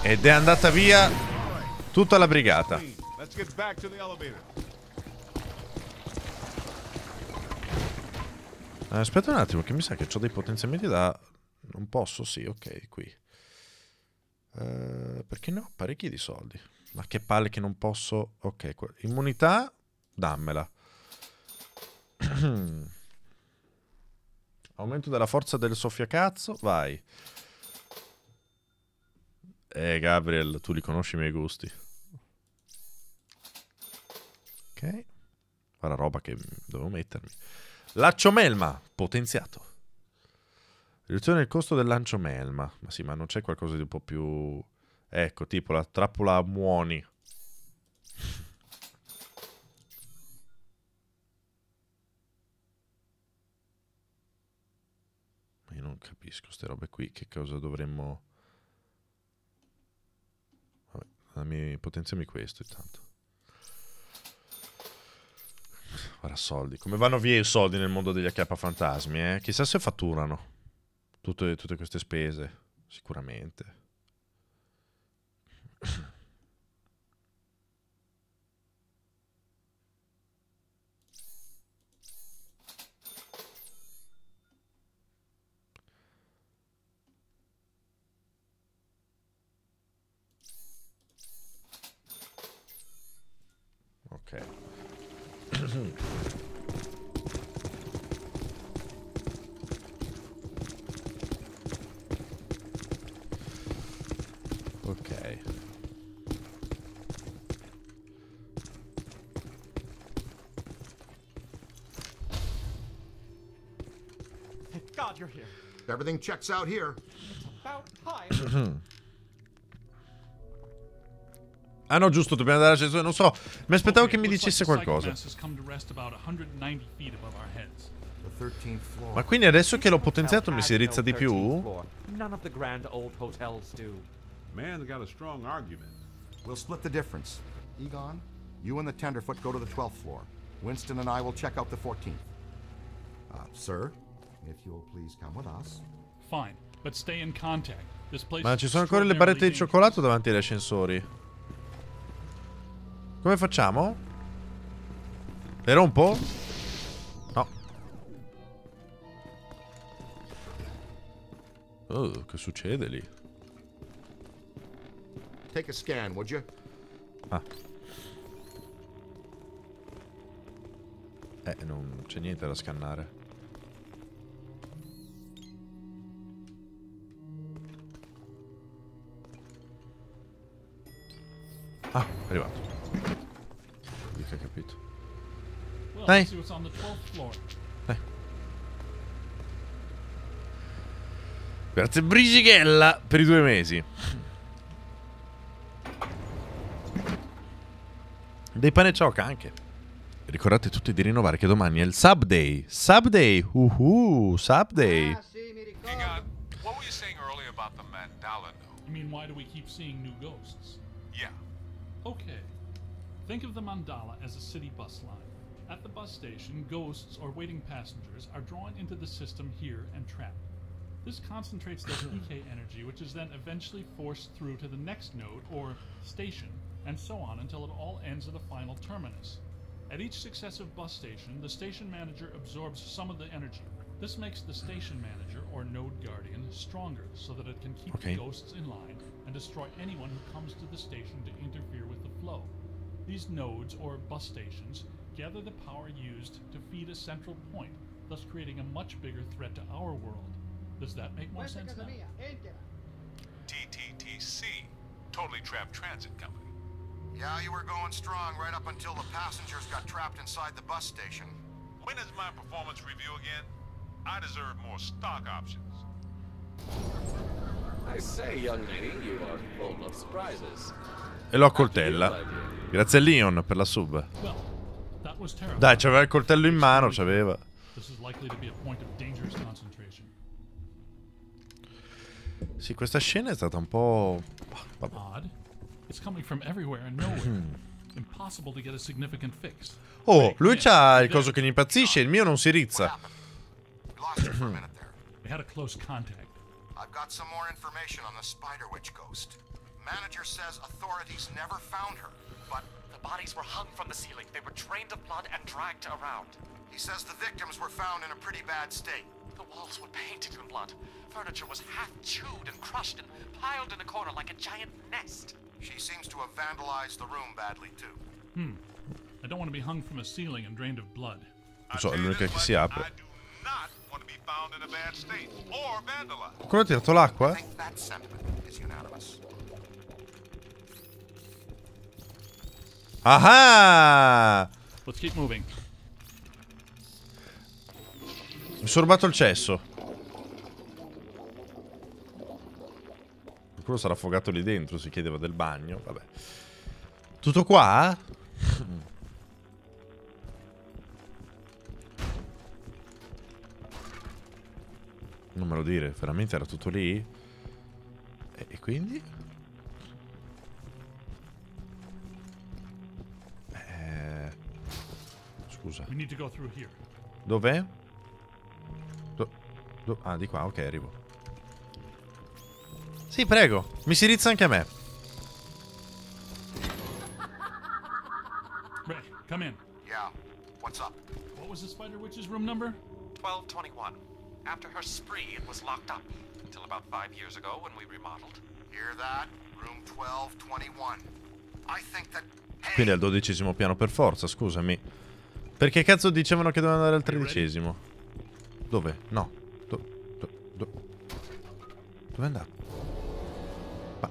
[SPEAKER 1] Ed è andata via tutta la brigata. Aspetta un attimo, che mi sa che ho dei potenziamenti da... Non posso, sì, ok, qui. Eh, perché ne ho parecchi di soldi. Ma che palle che non posso... Ok, immunità, dammela. Aumento della forza del soffiacazzo, vai. Eh, Gabriel, tu li conosci i miei gusti. Ok. Guarda roba che dovevo mettermi. Laccio melma, potenziato. Riduzione del costo del lancio melma. Ma sì, ma non c'è qualcosa di un po' più... Ecco, tipo la trappola a muoni. Ma io non capisco queste robe qui. Che cosa dovremmo... Vabbè, potenziami questo intanto. Guarda, soldi. Come vanno via i soldi nel mondo degli AK fantasmi, eh? Chissà se fatturano tutte, tutte queste spese. Sicuramente. Ok.
[SPEAKER 5] Everything checks out here.
[SPEAKER 8] About time.
[SPEAKER 1] Ah no, giusto, dobbiamo andare all'ascensore. Non so, mi aspettavo
[SPEAKER 4] Okay,
[SPEAKER 1] che mi
[SPEAKER 4] looks like
[SPEAKER 1] dicesse
[SPEAKER 4] the
[SPEAKER 1] qualcosa.
[SPEAKER 4] psychomass to rest about 190 feet above our heads.
[SPEAKER 5] The 13th floor.
[SPEAKER 1] Ma quindi adesso che l'ho potenziato mi si rizza di più?
[SPEAKER 8] None of the grand old hotels do.
[SPEAKER 6] Man's got a strong argument.
[SPEAKER 5] We'll split the difference. Egon, you and the Tenderfoot go to the 12th floor. Winston and I will check out the 14th. Uh, sir, if you'll please come with us.
[SPEAKER 4] Fine, but stay in contact. This place
[SPEAKER 1] Ma
[SPEAKER 4] is
[SPEAKER 1] ci sono ancora le barrette di cioccolato davanti agli ascensori. Come facciamo? Le rompo? No. Oh, che succede lì?
[SPEAKER 5] Take a scan, would you?
[SPEAKER 1] Ah. Eh, non c'è niente da scannare. È arrivato. Mica capito.
[SPEAKER 4] Well,
[SPEAKER 1] Dai.
[SPEAKER 4] let's see what's on the 12th floor.
[SPEAKER 1] Grazie Brisighella per i due mesi. Dei pane ciocca anche. Ricordate tutti di rinnovare che domani è il Sub Day. Sub Day. Uhu, Sub Day.
[SPEAKER 10] Egon, what were you saying earlier about the mandala node?
[SPEAKER 4] You mean, why do we keep seeing new ghosts?
[SPEAKER 10] Yeah.
[SPEAKER 4] Okay. Think of the mandala as a city bus line. At the bus station, ghosts or waiting passengers are drawn into the system here and trapped. This concentrates their PK energy, which is then eventually forced through to the next node or station, and so on until it all ends at the final terminus. At each successive bus station, the station manager absorbs some of the energy. This makes the station manager or node guardian stronger so that it can keep
[SPEAKER 1] Okay.
[SPEAKER 4] the ghosts in line and destroy anyone who comes to the station to interfere flow. These nodes or bus stations gather the power used to feed a central point, thus creating a much bigger threat to our world. Does that make more sense now?
[SPEAKER 10] TTTC, Totally Trapped Transit Company.
[SPEAKER 5] Yeah, you were going strong right up until the passengers got trapped inside the bus station.
[SPEAKER 10] When is my performance review again? I deserve more stock options.
[SPEAKER 11] I say, young lady, you are full of surprises.
[SPEAKER 1] E lo accoltella. Grazie a Leon per la sub. Dai, c'aveva il coltello in mano, c'aveva. Sì, questa scena è stata un po'... Vabbè. Oh, lui c'ha il coso che gli impazzisce, il mio non si rizza.
[SPEAKER 5] You for a
[SPEAKER 4] had close contact.
[SPEAKER 5] I've got some more information on the Spider Witch ghost. Manager says authorities never found her, but
[SPEAKER 8] The bodies were hung from the ceiling. They were drained of blood and dragged around.
[SPEAKER 5] he says the victims were found in a pretty bad state.
[SPEAKER 8] The walls were painted in blood. Furniture was half chewed and crushed and piled in a corner like a giant nest.
[SPEAKER 5] She seems to have vandalized the room badly too. Hmm.
[SPEAKER 4] I don't want to be hung from a ceiling and drained of blood.
[SPEAKER 1] Non so, è
[SPEAKER 10] Tell you
[SPEAKER 1] l'unica
[SPEAKER 10] this
[SPEAKER 1] che
[SPEAKER 10] much,
[SPEAKER 1] si apre.
[SPEAKER 10] I do not want to be found in a bad state or vandalized.
[SPEAKER 1] Qualcuno ha tirato l'acqua? Ah!
[SPEAKER 4] Let's keep moving.
[SPEAKER 1] Mi sono rubato il cesso. Qualcuno sarà affogato lì dentro, si chiedeva del bagno, vabbè. Tutto qua? Non me fammelo dire, veramente era tutto lì? E, e quindi? Scusa. Dov'è? Do- do- ah, di qua, ok, arrivo. Sì, prego. Mi si rizza anche a me.
[SPEAKER 4] Ray, come in.
[SPEAKER 5] Yeah. What's up?
[SPEAKER 4] What was the Spider Witch's room number?
[SPEAKER 8] 1221. After her spree, it was locked up. Until about five years ago when we remodeled.
[SPEAKER 5] Hear that? Room 1221. I think that.
[SPEAKER 1] Quindi al dodicesimo piano per forza, scusami. Perché cazzo dicevano che dovevano andare al tredicesimo? Dove? No. Do, do, do. Dove è andato? Ma-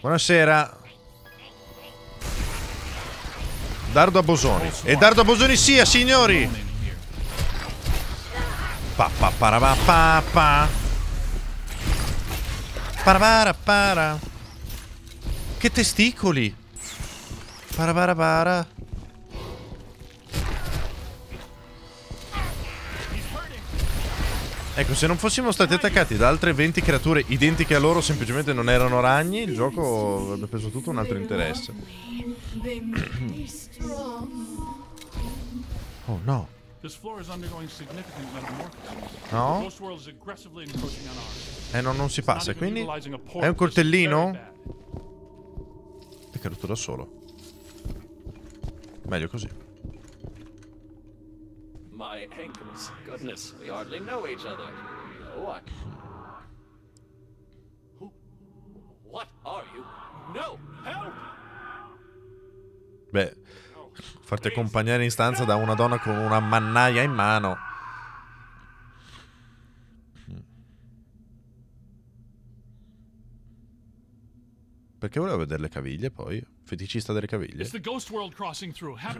[SPEAKER 1] Buonasera. Dardo a Bosoni. E Dardo a Bosoni sia, signori! Pa pa para pa pa pa. Para para para. Che testicoli! Para para para. Ecco, se non fossimo stati attaccati da altre 20 creature identiche a loro, semplicemente non erano ragni, il gioco avrebbe preso tutto un altro interesse. Oh no. No? Eh, no, non si passa, quindi... È un coltellino? È caduto da solo. Meglio così.
[SPEAKER 11] My ankles. Goodness, we hardly know each other. What? Who? What are you? No! Help!
[SPEAKER 1] Beh, farti accompagnare in stanza da una donna con una mannaia in mano. Perché volevo vedere le caviglie poi? Feticista delle caviglie?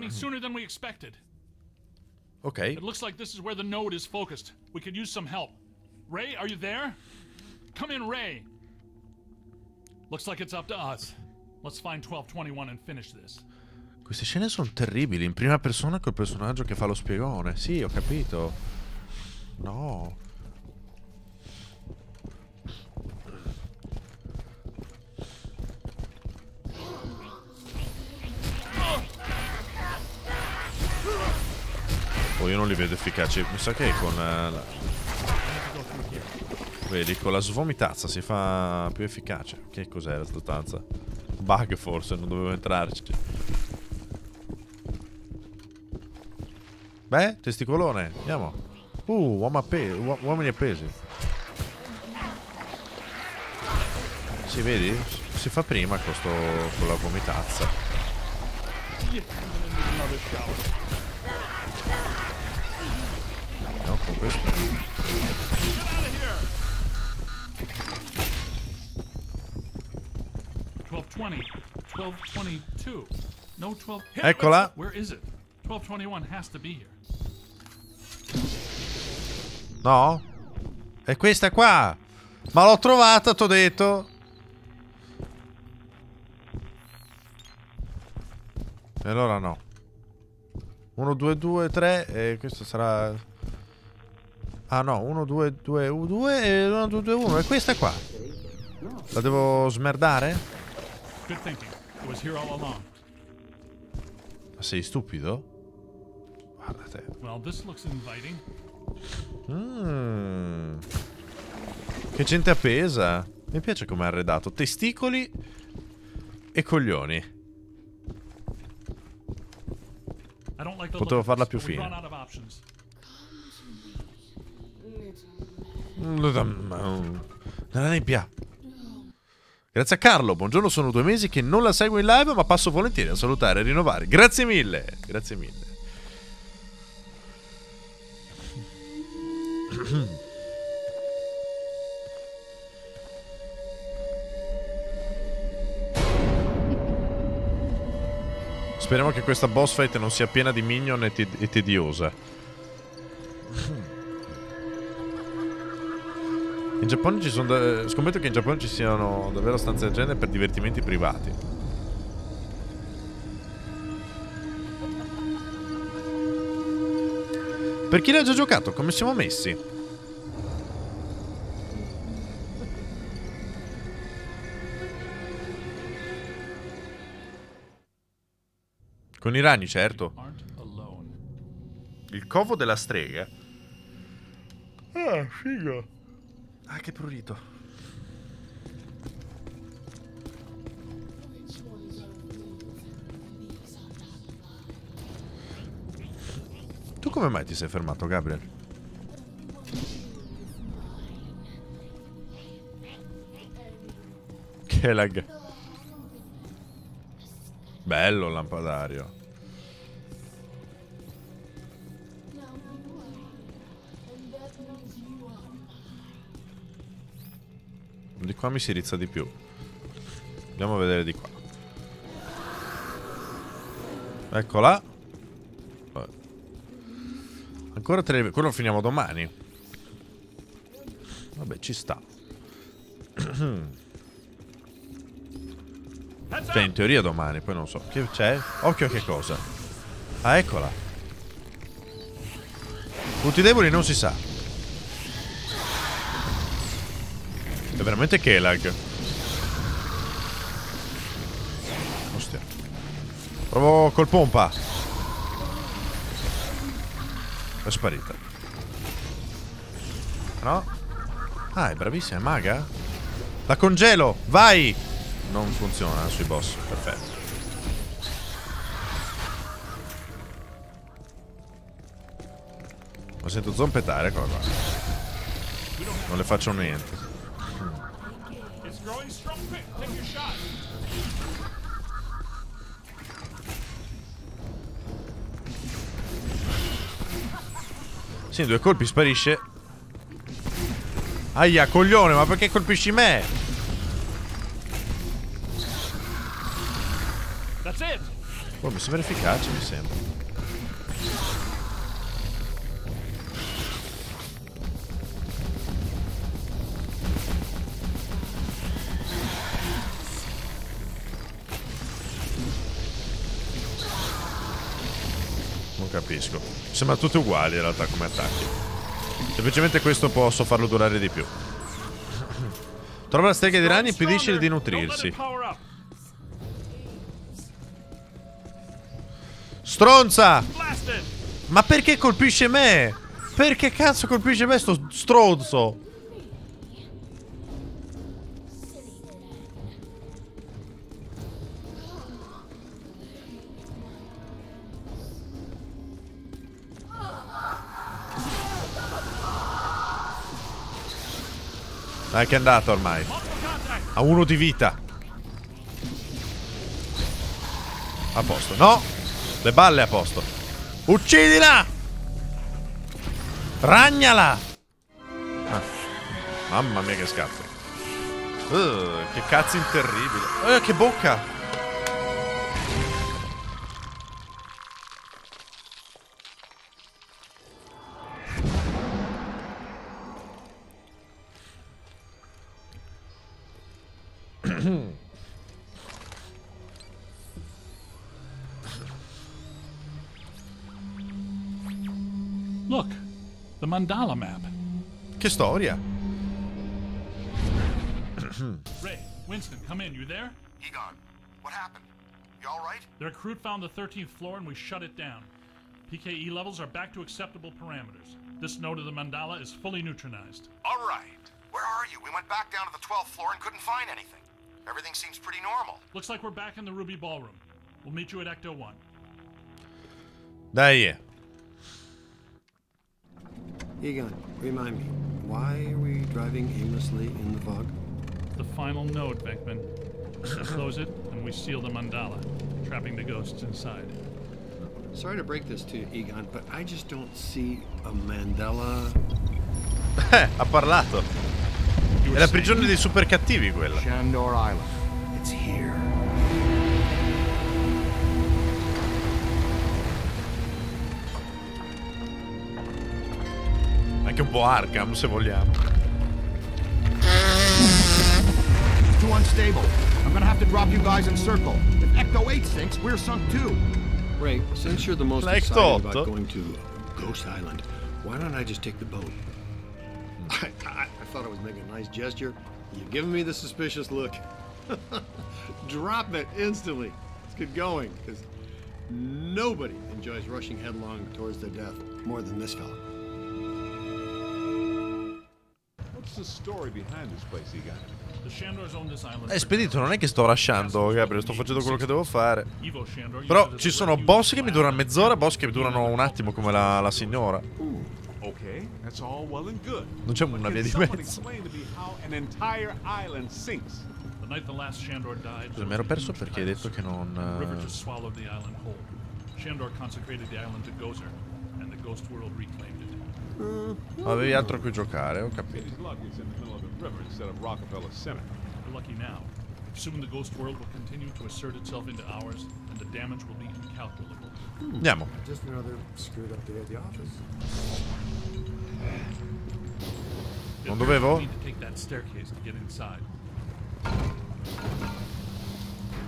[SPEAKER 1] Ok.
[SPEAKER 4] It looks like this is where the node is focused. We could use some help. Ray, are you there? Come in, Ray. Looks like it's up to us. Let's find 1221 and finish this.
[SPEAKER 1] Queste scene sono terribili, in prima persona col personaggio che fa lo spiegone. Sì, ho capito. No. Oh, io non li vedo efficaci. Mi sa che con... eh, la... Vedi, con la svomitazza si fa più efficace. Che cos'è la sostanza? Bug forse, non dovevo entrarci. Beh, testicolone, andiamo. Uh, uomo appe- uo- uomini appesi. Si vedi? Si fa prima con, sto, con la vomitazza.
[SPEAKER 4] Has to be here.
[SPEAKER 1] No? È questa qua. Ma l'ho trovata, t'ho detto. E allora no. 1, 2, 2, 3 e questo sarà... Ah no, 1, 2, 2, 2 e 1, 2, 2, 1. E questa qua. La devo smerdare? Ma sei stupido? Guarda te.
[SPEAKER 4] Well, this looks inviting.
[SPEAKER 1] Mm. Che gente appesa. Mi piace come è arredato. Testicoli e coglioni. Potevo farla più fine. Nella nebbia. Grazie a Carlo, buongiorno, sono due mesi che non la seguo in live, ma passo volentieri a salutare e rinnovare. Grazie mille, grazie mille. Speriamo che questa boss fight non sia piena di minion e, te- e tediosa. In Giappone ci sono. da- Scommetto che in Giappone ci siano davvero stanze del genere per divertimenti privati. Per chi l'ha già giocato, come siamo messi? Con i ragni, certo. Il covo della strega. Ah, figo. Ah, che prurito. Tu come mai ti sei fermato, Gabriel? Che lag. Bello lampadario. Di qua mi si rizza di più. Andiamo a vedere di qua. Eccola. Ancora tre... Quello lo finiamo domani. Vabbè, ci sta. Cioè, in teoria domani, poi non so. Che c'è? Occhio a che cosa. Ah, eccola. Punti deboli non si sa. È veramente Kelag. Ostia. Provo col pompa. È sparita. No? Ah, è bravissima, è maga? La congelo, vai! Non funziona sui boss, perfetto. Lo sento zompetare qua. Non le faccio niente.
[SPEAKER 4] It's growing strong. Quick, take your shot.
[SPEAKER 1] Sì, in due colpi sparisce. Aia, coglione, ma perché colpisci me?
[SPEAKER 4] That's it.
[SPEAKER 1] Oh, mi sembra efficace, mi sembra. Sembra tutte uguali in realtà come attacchi. Semplicemente questo posso farlo durare di più. Trova la strega di ragni e impedisce di nutrirsi. Stronza! Ma perché colpisce me? Perché cazzo colpisce me sto stronzo? Dai che è andato ormai. Ha uno di vita. A posto. No! Le balle a posto. Uccidila! Ragnala! Ah. Mamma mia che scatto. Uh, che cazzo interribile. Eh, che bocca! Che storia.
[SPEAKER 4] Ray, Winston, come in. You there?
[SPEAKER 5] Egon, what happened? You all right?
[SPEAKER 4] The recruit found the 13th floor and we shut it down. PKE levels are back to acceptable parameters. This node of the mandala is fully neutronized.
[SPEAKER 5] All right. Where are you? We went back down to the 12th floor and couldn't find anything. Everything seems pretty normal.
[SPEAKER 4] Looks like we're back in the Ruby Ballroom. We'll meet you at Ecto 1.
[SPEAKER 1] Dai.
[SPEAKER 7] Egon, remind me, why are we driving aimlessly in the fog?
[SPEAKER 4] The final node, Beckman. We close it and we seal the mandala, trapping the ghosts inside.
[SPEAKER 7] Sorry to break this to you, Egon, but I just don't see a mandala.
[SPEAKER 1] Eh, ha parlato. È la prigione dei super cattivi quella.
[SPEAKER 5] Shandor Island. It's here.
[SPEAKER 1] Anche un po' Arkham, se vogliamo.
[SPEAKER 5] Too unstable. I'm gonna have to drop you guys in circle. If Ecto 8 sinks, we're sunk too.
[SPEAKER 7] Ray, since you're the most
[SPEAKER 1] Like
[SPEAKER 7] excited
[SPEAKER 1] Toto.
[SPEAKER 7] about going to Ghost Island, Why don't I just take the boat? I, I, I thought I was making a nice gesture. You're giving me the suspicious look. Drop it instantly. Let's get going, because nobody enjoys rushing headlong towards their death more than this fella.
[SPEAKER 1] Eh, spedito, non è che sto lasciando, Gabriele, sto facendo quello che devo fare.
[SPEAKER 4] Evo Shandor
[SPEAKER 1] Però ci sono boss che mi durano mezz'ora, boss che mi durano un attimo come la, la signora.
[SPEAKER 6] Okay, that's all well and good.
[SPEAKER 1] Non c'è una via di mezzo.
[SPEAKER 6] explain to me how an entire island sinks?
[SPEAKER 4] The night the last Shandor died,
[SPEAKER 1] Scusa, mi ero perso perché hai detto che non...
[SPEAKER 4] whole. Shandor consecrated the island to Gozer, and the ghost world reclaimed it.
[SPEAKER 1] eh, Avevi altro a cui giocare, ho capito.
[SPEAKER 6] City's luck it's in the middle of the river instead of Rockefeller Center.
[SPEAKER 4] We're lucky now. Soon the ghost world will continue to assert itself into ours, and the damage will be incalculable.
[SPEAKER 1] Andiamo.
[SPEAKER 7] Just another screwed up day at the office.
[SPEAKER 4] It
[SPEAKER 1] Non dovevo?
[SPEAKER 4] need to take that staircase to get inside.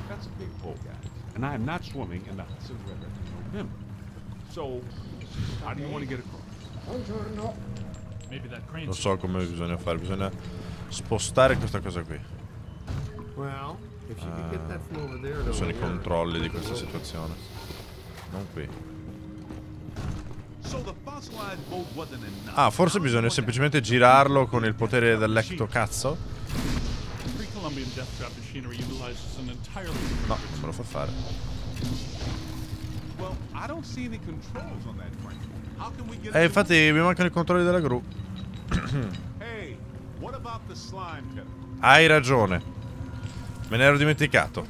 [SPEAKER 6] That's a big hole, guys. And I am not swimming in the Hudson River in November. So, how do you want to get across?
[SPEAKER 4] Crane
[SPEAKER 1] Lo so come bisogna fare, bisogna spostare questa cosa qui.
[SPEAKER 7] Well, if you could get that from over there to
[SPEAKER 1] Dove sono i controlli di questa situazione? Non qui. Ah, forse bisogna semplicemente girarlo con il potere dell'ecto cazzo? No, non me lo fa fare.
[SPEAKER 10] Well, I don't see any controls on that crane.
[SPEAKER 1] Eh, infatti mi mancano i controlli della gru. Hai ragione. Me ne ero dimenticato.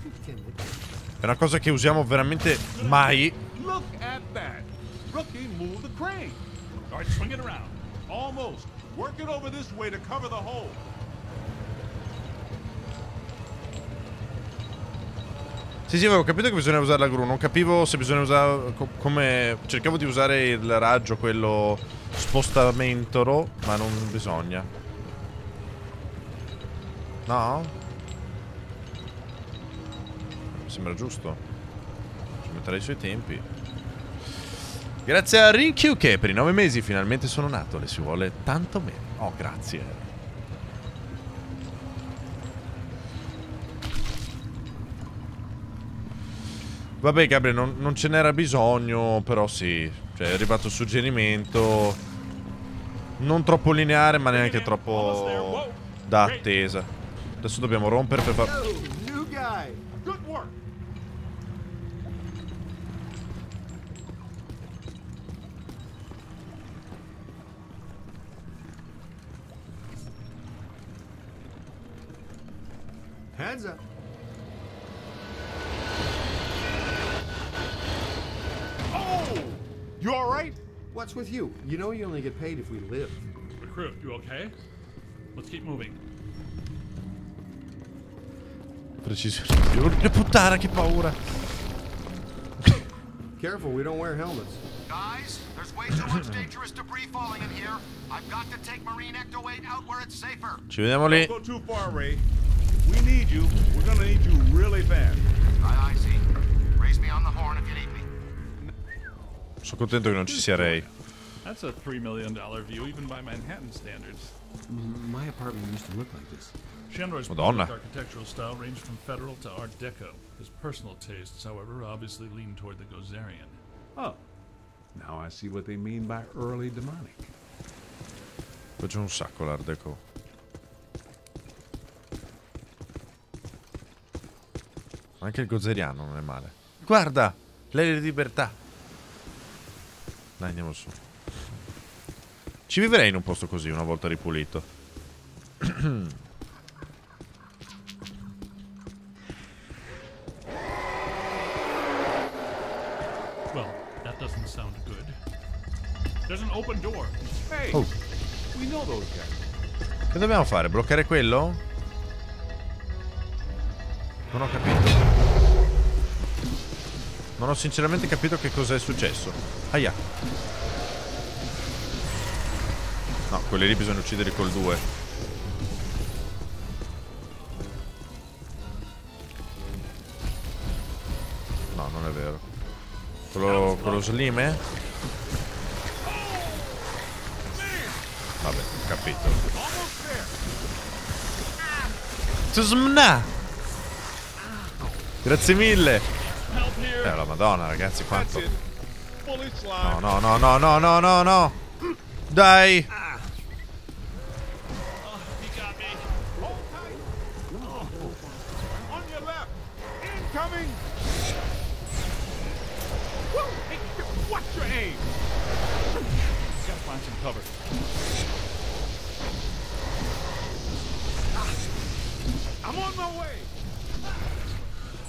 [SPEAKER 1] È una cosa che usiamo veramente mai.
[SPEAKER 10] Almost. Work it over this way to cover the hole.
[SPEAKER 1] Sì, sì, avevo capito che bisogna usare la gru. Non capivo se bisogna usare. co- come. Cercavo di usare il raggio, quello spostamento, ma non bisogna. No? Mi sembra giusto. Ci metterei i suoi tempi. Grazie a Rinkyu che per i nove mesi finalmente sono nato. Le si vuole tanto bene. Oh, grazie. Vabbè, Gabriele, non, non ce n'era bisogno, però sì. Cioè, è arrivato il suggerimento. Non troppo lineare, ma neanche troppo da attesa. Adesso dobbiamo rompere per far.
[SPEAKER 7] Heads up.
[SPEAKER 6] You all right?
[SPEAKER 7] What's with you? You know you only get paid if we live.
[SPEAKER 4] Recruit, you okay? Let's keep moving.
[SPEAKER 1] Precisione. Urca puttana, che paura.
[SPEAKER 7] Careful, we don't wear helmets.
[SPEAKER 5] Guys, there's way too much dangerous debris falling in here. I've got to take Marine Ecto 8 out where it's safer.
[SPEAKER 1] Ci vediamo lì.
[SPEAKER 10] Don't go too far, Ray. We need you. We're gonna need you really fast.
[SPEAKER 5] Aye, aye, see. Raise me on the horn if you need me.
[SPEAKER 1] Sono contento che non ci sia Ray.
[SPEAKER 4] That's a $3 million view, even by Manhattan standards.
[SPEAKER 7] My apartment used to look like this.
[SPEAKER 4] Public architectural style ranged from federal to Art Deco. His personal tastes, however, obviously lean toward the Gozerian.
[SPEAKER 6] Oh. Now I see what they mean by early demonic.
[SPEAKER 1] Faccio un sacco l'Art Deco. Anche il gozeriano non è male. Guarda! Lei di libertà. Dai, andiamo su. Ci vivrei in un posto così una volta ripulito.
[SPEAKER 4] Well, that doesn't sound good. There's an open door.
[SPEAKER 6] Hey,
[SPEAKER 1] Oh.
[SPEAKER 6] we know those guys.
[SPEAKER 1] Che dobbiamo fare? Bloccare quello? Non ho capito. Non ho sinceramente capito che cosa è successo. Aia. No, quelli lì bisogna ucciderli col 2. No, non è vero. Quello, quello slim, eh? Vabbè, capito. Grazie mille! Eh, la madonna, ragazzi, quanto... No, no, no, no, no, no, no, no! Dai!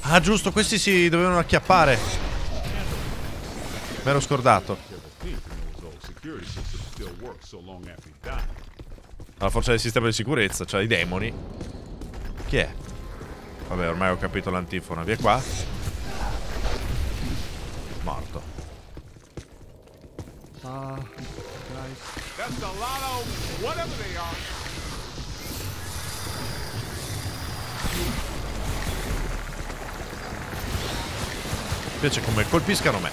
[SPEAKER 1] Ah, giusto, questi si dovevano acchiappare. Me l'ero scordato. La forza del sistema di sicurezza, cioè i demoni. Chi è? Vabbè, ormai ho capito l'antifona. Via qua. Morto.
[SPEAKER 6] Uh, guys. That's a lot of whatever they are.
[SPEAKER 1] Piace come colpiscano me.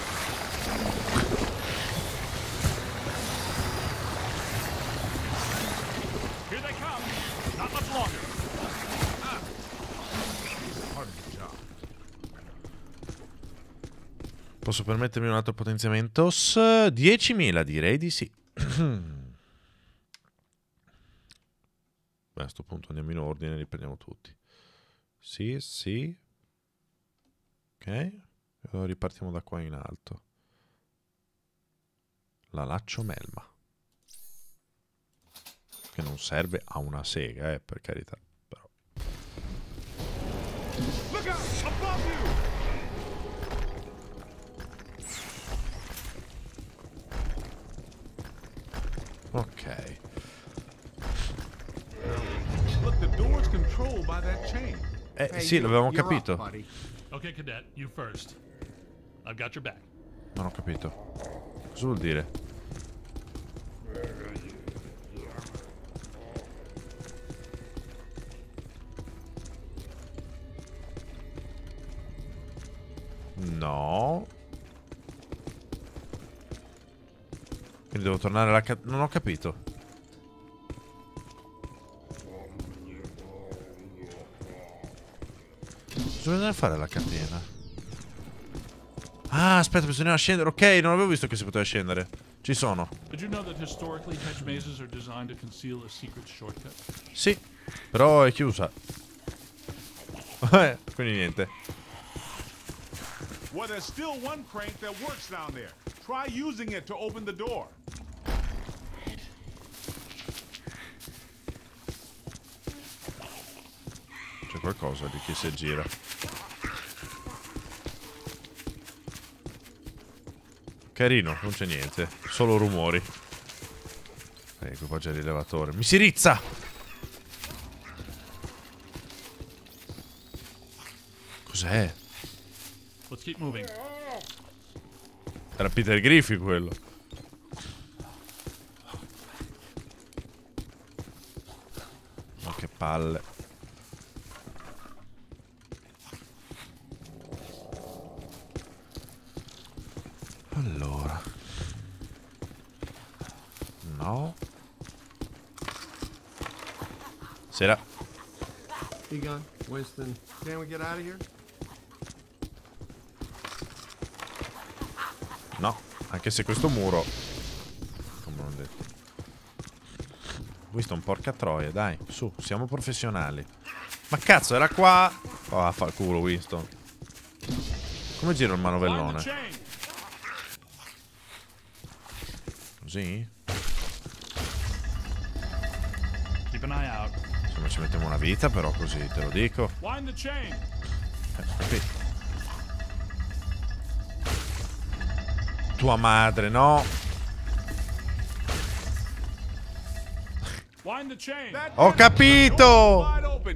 [SPEAKER 6] Job.
[SPEAKER 1] Posso permettermi un altro potenziamento? S- 10.000 direi di sì. Beh, a sto punto andiamo in ordine, li prendiamo tutti. Sì, sì. Ok. Ripartiamo da qua in alto. La laccio melma. Che non serve a una sega, eh, per carità. Però.
[SPEAKER 6] Look out! Above you!
[SPEAKER 1] Ok.
[SPEAKER 6] Look, the door's controlled by that chain.
[SPEAKER 1] Eh, sì, l'avevamo capito.
[SPEAKER 4] Okay, cadet, you first. I've got your back.
[SPEAKER 1] Non ho capito. Cosa vuol dire? No. Quindi devo tornare alla ca- Non ho capito. Cosa bisogna fare alla catena? Ah, aspetta, bisognava scendere. Ok, non avevo visto che si poteva scendere. Ci sono. Sì, però è chiusa. Eh, Quindi niente.
[SPEAKER 6] Well, there's still one crank that works down there. Try using it to open the door.
[SPEAKER 1] C'è qualcosa di chi si gira. Carino, non c'è niente. Solo rumori. Eh, Equipaggio rilevatore. Mi si rizza! Cos'è?
[SPEAKER 4] Let's keep moving.
[SPEAKER 1] Era Peter Griffin quello. Ma che palle. Allora. No. Sera.
[SPEAKER 7] Egon, Winston, can we get out of here?
[SPEAKER 1] No, anche se questo muro... Come ho detto. Winston, porca troia, dai, su, siamo professionali. Ma cazzo, era qua... Oh, fa il culo, Winston. Come giro il manovellone? Così? Ci mettiamo una vita, però così, te lo dico. Eh. Tua madre, no? Ho capito!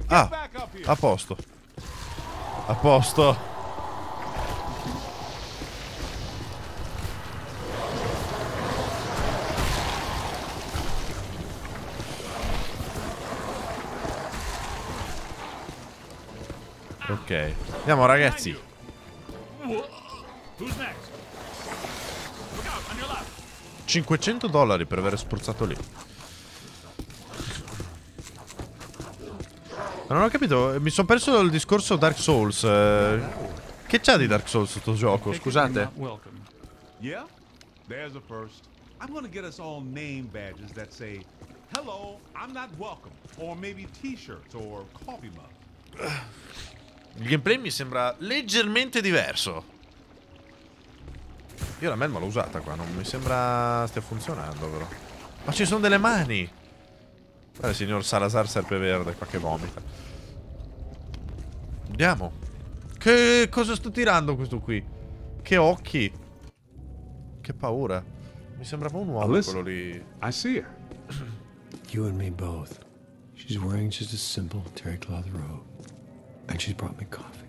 [SPEAKER 1] Ah, a posto. A posto. Andiamo ragazzi.
[SPEAKER 4] Who's next?
[SPEAKER 1] 500 dollari per aver spruzzato lì. Non ho capito, mi sono perso il discorso Dark Souls. Eh. Che c'ha di Dark Souls sto gioco? Scusate.
[SPEAKER 6] Yeah? There's a first. I'm gonna get us all name badges that say hello, I'm not welcome or maybe t-shirts or coffee mugs.
[SPEAKER 1] Il gameplay mi sembra leggermente diverso. Io la melma l'ho usata qua, non mi sembra stia funzionando però. Ma ci sono delle mani! Guarda il signor Salazar Serpeverde qua che vomita. Andiamo. Che cosa sto tirando questo qui? Che occhi. Che paura. Mi sembrava un uomo
[SPEAKER 6] Alyssa,
[SPEAKER 1] quello lì.
[SPEAKER 6] I see her.
[SPEAKER 12] You and me both. She's wearing just a simple terry cloth robe. And she's brought me coffee.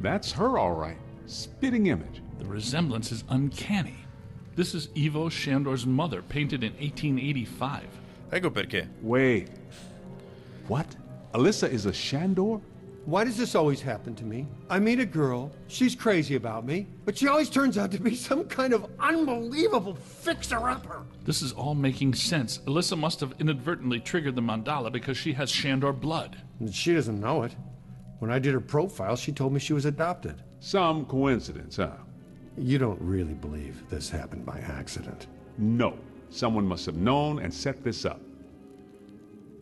[SPEAKER 6] That's her, all right. Spitting image.
[SPEAKER 4] The resemblance is uncanny. This is Ivo Shandor's mother, painted in 1885.
[SPEAKER 1] Ecco perché.
[SPEAKER 6] Wait. What? Alyssa is a Shandor?
[SPEAKER 3] Why does this always happen to me? I meet a girl, she's crazy about me, but she always turns out to be some kind of unbelievable fixer-upper.
[SPEAKER 4] This is all making sense. Alyssa must have inadvertently triggered the mandala because she has Shandor blood.
[SPEAKER 3] She doesn't know it. When I did her profile, she told me she was adopted.
[SPEAKER 6] Some coincidence, huh?
[SPEAKER 3] You don't really believe this happened by accident.
[SPEAKER 6] No. Someone must have known and set this up.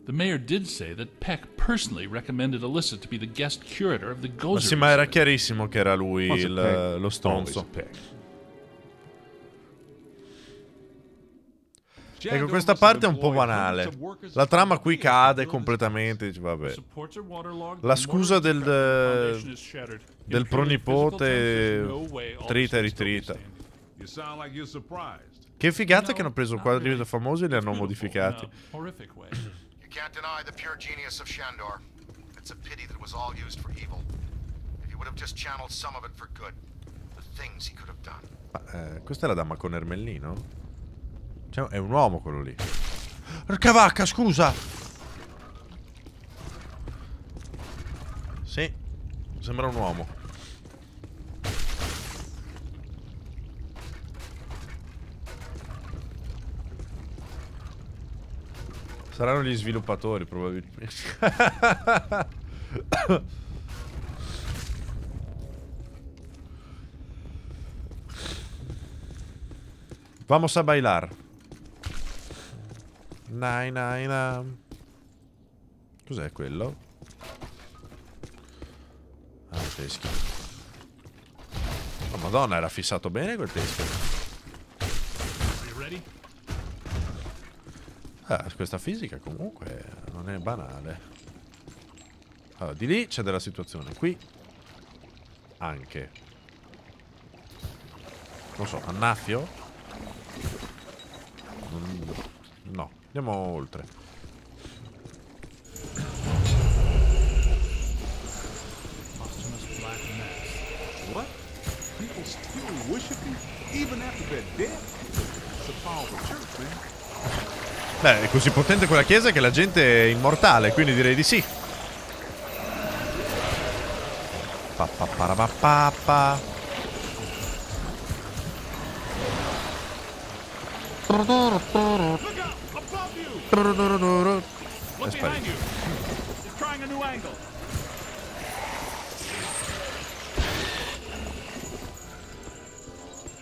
[SPEAKER 4] The mayor did say that Peck personally recommended Alyssa to be the guest curator of the
[SPEAKER 1] Ma sì, ma era chiarissimo che era lui il- lo stronzo. Ecco, questa parte è un po' banale. La trama qui cade completamente. Vabbè. La scusa del.
[SPEAKER 4] In
[SPEAKER 1] del pronipote trita e ritrita.
[SPEAKER 6] You.
[SPEAKER 1] Che figata che hanno preso quadri da famosi e li hanno modificati.
[SPEAKER 5] You can't deny the pure genius of Shandor. It's a pity that it was all used for evil. If he would have just channeled some of it for good, the things he could have done.
[SPEAKER 1] Ma, eh, questa è la dama con Ermellino? Cioè, è un uomo quello lì. Porca vacca, scusa! Sì, sembra un uomo. Saranno gli sviluppatori probabilmente. Vamos a bailar. Nai nai na. Cos'è quello? Ah, il teschio. Oh, madonna, era fissato bene quel teschio. Ah, questa fisica comunque non è banale. Allora, di lì c'è della situazione. Qui anche. Non so, annaffio? No, andiamo oltre.
[SPEAKER 4] Posthumous black mass.
[SPEAKER 6] What? People still worshiping even after they're dead? It's a powerful church, man.
[SPEAKER 1] Beh, è così potente quella chiesa che la gente è immortale, quindi direi di sì. Pa, pa, È sparito.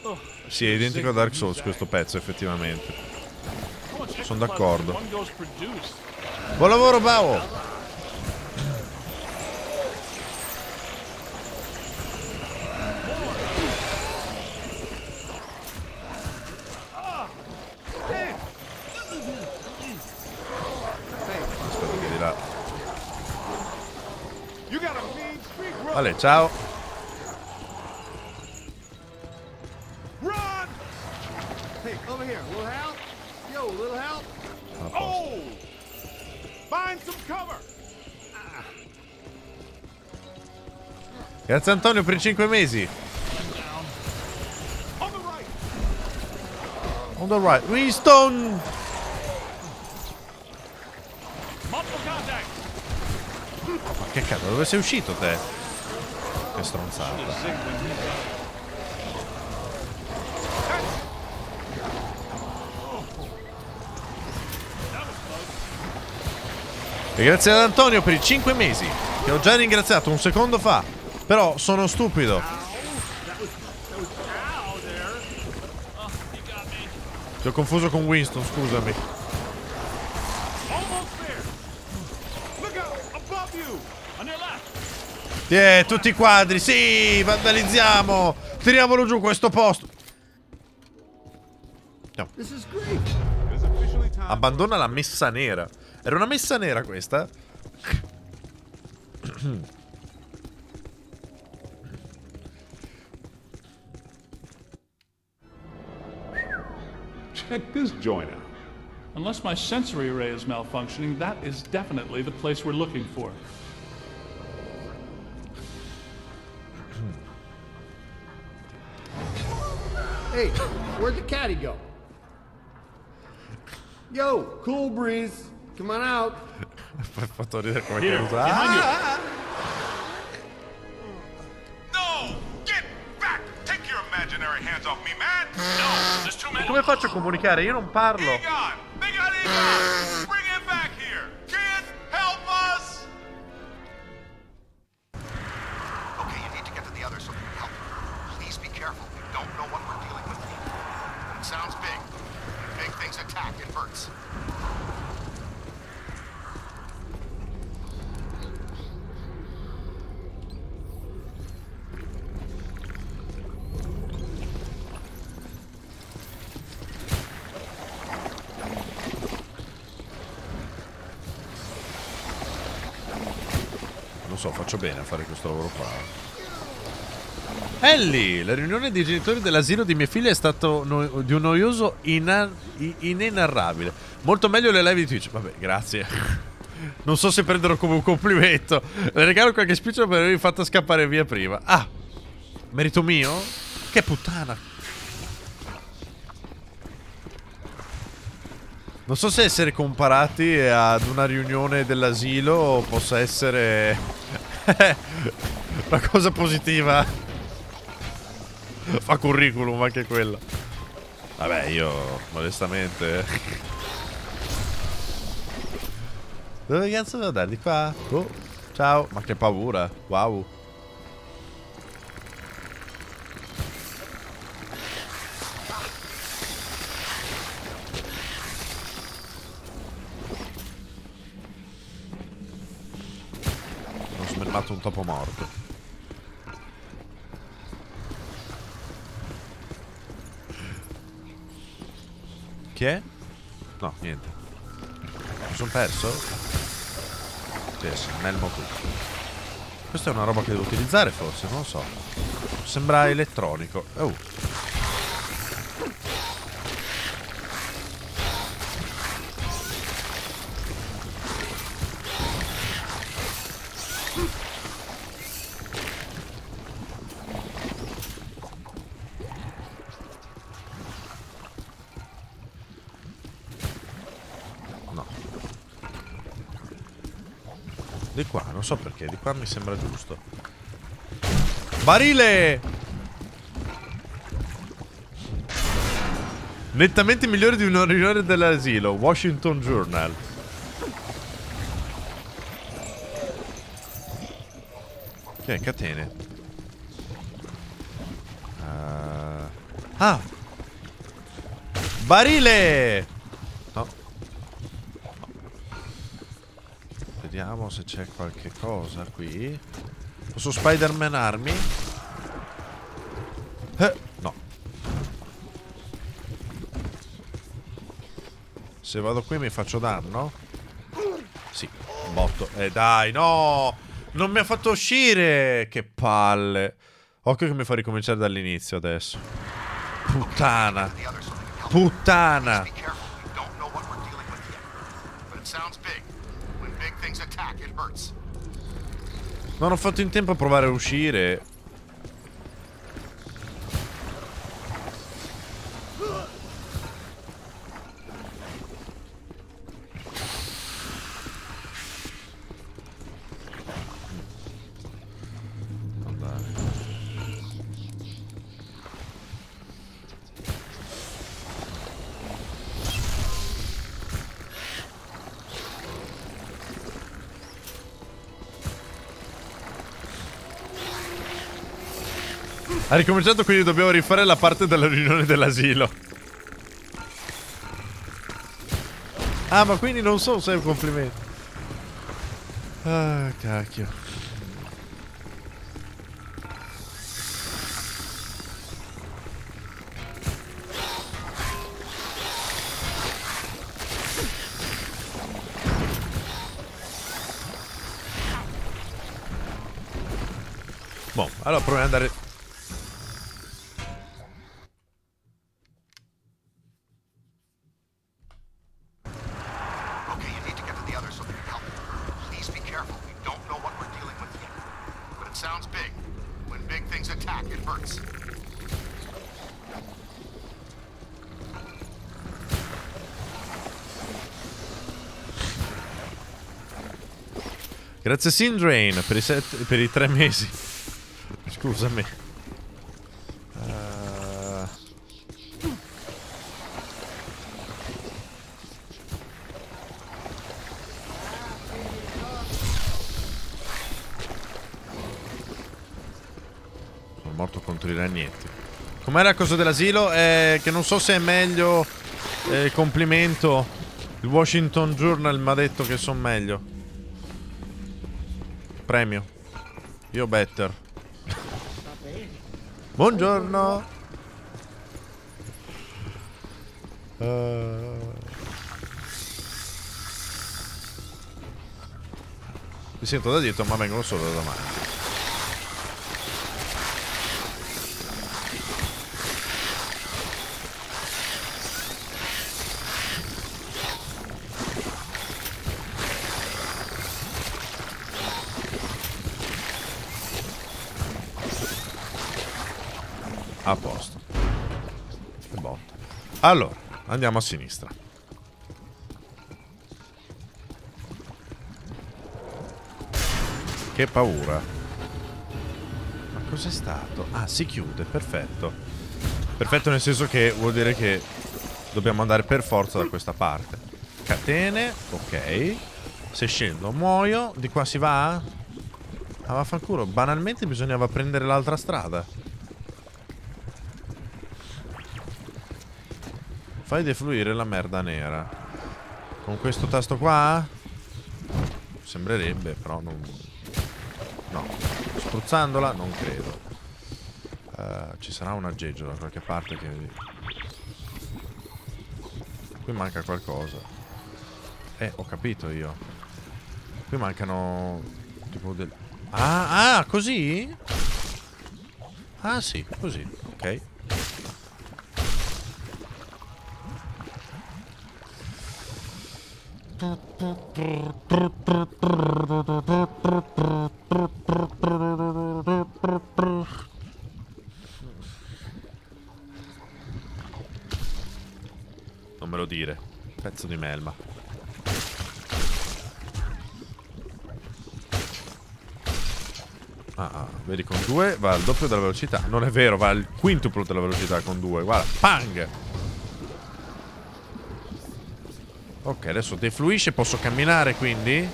[SPEAKER 4] Oh,
[SPEAKER 1] Sì, è identico a Dark Souls questo pezzo, effettivamente. Sono d'accordo. Buon lavoro, Bao! Aspetta che di là.
[SPEAKER 6] You got a mean street run.
[SPEAKER 1] Vale, ciao.
[SPEAKER 6] Run!
[SPEAKER 7] Hey, over here. Little help? Yo, little help?
[SPEAKER 6] Oh! Find some cover.
[SPEAKER 1] Grazie Antonio per i 5 mesi.
[SPEAKER 6] On the right.
[SPEAKER 1] Winston! Ma che cazzo, dove sei uscito te? Stronzata. E grazie ad Antonio per i 5 mesi, che ho già ringraziato un secondo fa. Però sono stupido. Ti ho confuso con Winston, scusami. Yeah, tutti i quadri, sì, vandalizziamo. Tiriamolo giù questo posto. No. Abbandona la messa nera. Era una messa nera questa?
[SPEAKER 4] Check this joint out. Unless my sensory array is malfunctioning, that is definitely the place we're looking for.
[SPEAKER 7] Hey, where'd the caddy go? Yo, cool breeze. Come on out.
[SPEAKER 1] Ha fatto ridere come
[SPEAKER 7] behind you.
[SPEAKER 1] Ah!
[SPEAKER 10] No! Get back! Take your imaginary hands off me, man! No! There's too many.
[SPEAKER 1] Come faccio a comunicare? Io non parlo.
[SPEAKER 10] Egon! They got Egon!
[SPEAKER 1] Faccio bene a fare questo lavoro qua. Ellie, la riunione dei genitori dell'asilo di mia figlia è stato no- di un noioso inenarrabile. Molto meglio le live di Twitch. Vabbè, grazie. Non so se prenderlo come un complimento. Le regalo qualche spicciolo per avermi fatto scappare via prima. Ah, merito mio? Che puttana. Non so se essere comparati ad una riunione dell'asilo possa essere una cosa positiva. Fa curriculum anche quella. Vabbè, io onestamente. Dove cazzo devo andare? Di qua? Oh, ciao. Ma che paura. Wow. Smermato un topo morto. Chi è? No, niente. Mi sono perso? Sì, sì, melmo tutto. Questa è una roba che devo utilizzare forse, non lo so. Sembra elettronico. Oh. So perché, di qua mi sembra giusto. Barile! Nettamente migliore di una riunione dell'asilo. Washington Journal. Che è? Catene. Ah. Ah! Barile! No. Vediamo se c'è qualche cosa qui. Posso Spider-Man armi? Eh, no. Se vado qui mi faccio danno? Sì, botto. Eh dai, no! Non mi ha fatto uscire! Che palle. Occhio che mi fa ricominciare dall'inizio adesso. Puttana. Puttana.
[SPEAKER 13] Don't know what we're dealing with here. But it sounds big. When big things attack, it hurts.
[SPEAKER 1] Non ho fatto in tempo a provare a uscire. Ha ricominciato quindi dobbiamo rifare la parte della riunione dell'asilo. Ah, ma quindi non so se è un complimento. Ah, cacchio. Boh, allora proviamo ad andare
[SPEAKER 13] Okay, you need to get to the others so they can help you. Please be careful. We don't know what we're dealing with yet. But it sounds big. When big things attack, it hurts.
[SPEAKER 1] Grazie Sindrain per i, set- per i tre mesi. Scusami. Eh, Sono morto contro i ragnetti. Com'era la cosa dell'asilo? Eh, che non so se è meglio eh, complimento. Il Washington Journal mi ha detto che sono meglio. Premio. Io better. Buongiorno. Eh. Mi sento da dietro ma vengono solo da davanti. A posto. Che botta. Allora, andiamo a sinistra. Che paura. Ma cos'è stato? Ah, si chiude, perfetto. Perfetto nel senso che vuol dire che dobbiamo andare per forza da questa parte. Catene, ok. Se scendo muoio, di qua si va? Ah, vaffanculo, banalmente bisognava prendere l'altra strada. Fai defluire la merda nera. Con questo tasto qua? Sembrerebbe, però non... No. Spruzzandola? Non credo. Eh, ci sarà un aggeggio da qualche parte che... Qui manca qualcosa. Eh, ho capito io. Qui mancano... Tipo del... Ah, ah, così? Ah, sì, così. Ok. Non me lo dire. Pezzo di melma. Ah, ah, vedi con due va al doppio della velocità. Non è vero, va al quintuplo della velocità con due. Guarda, pang! Ok, adesso defluisce, posso camminare quindi?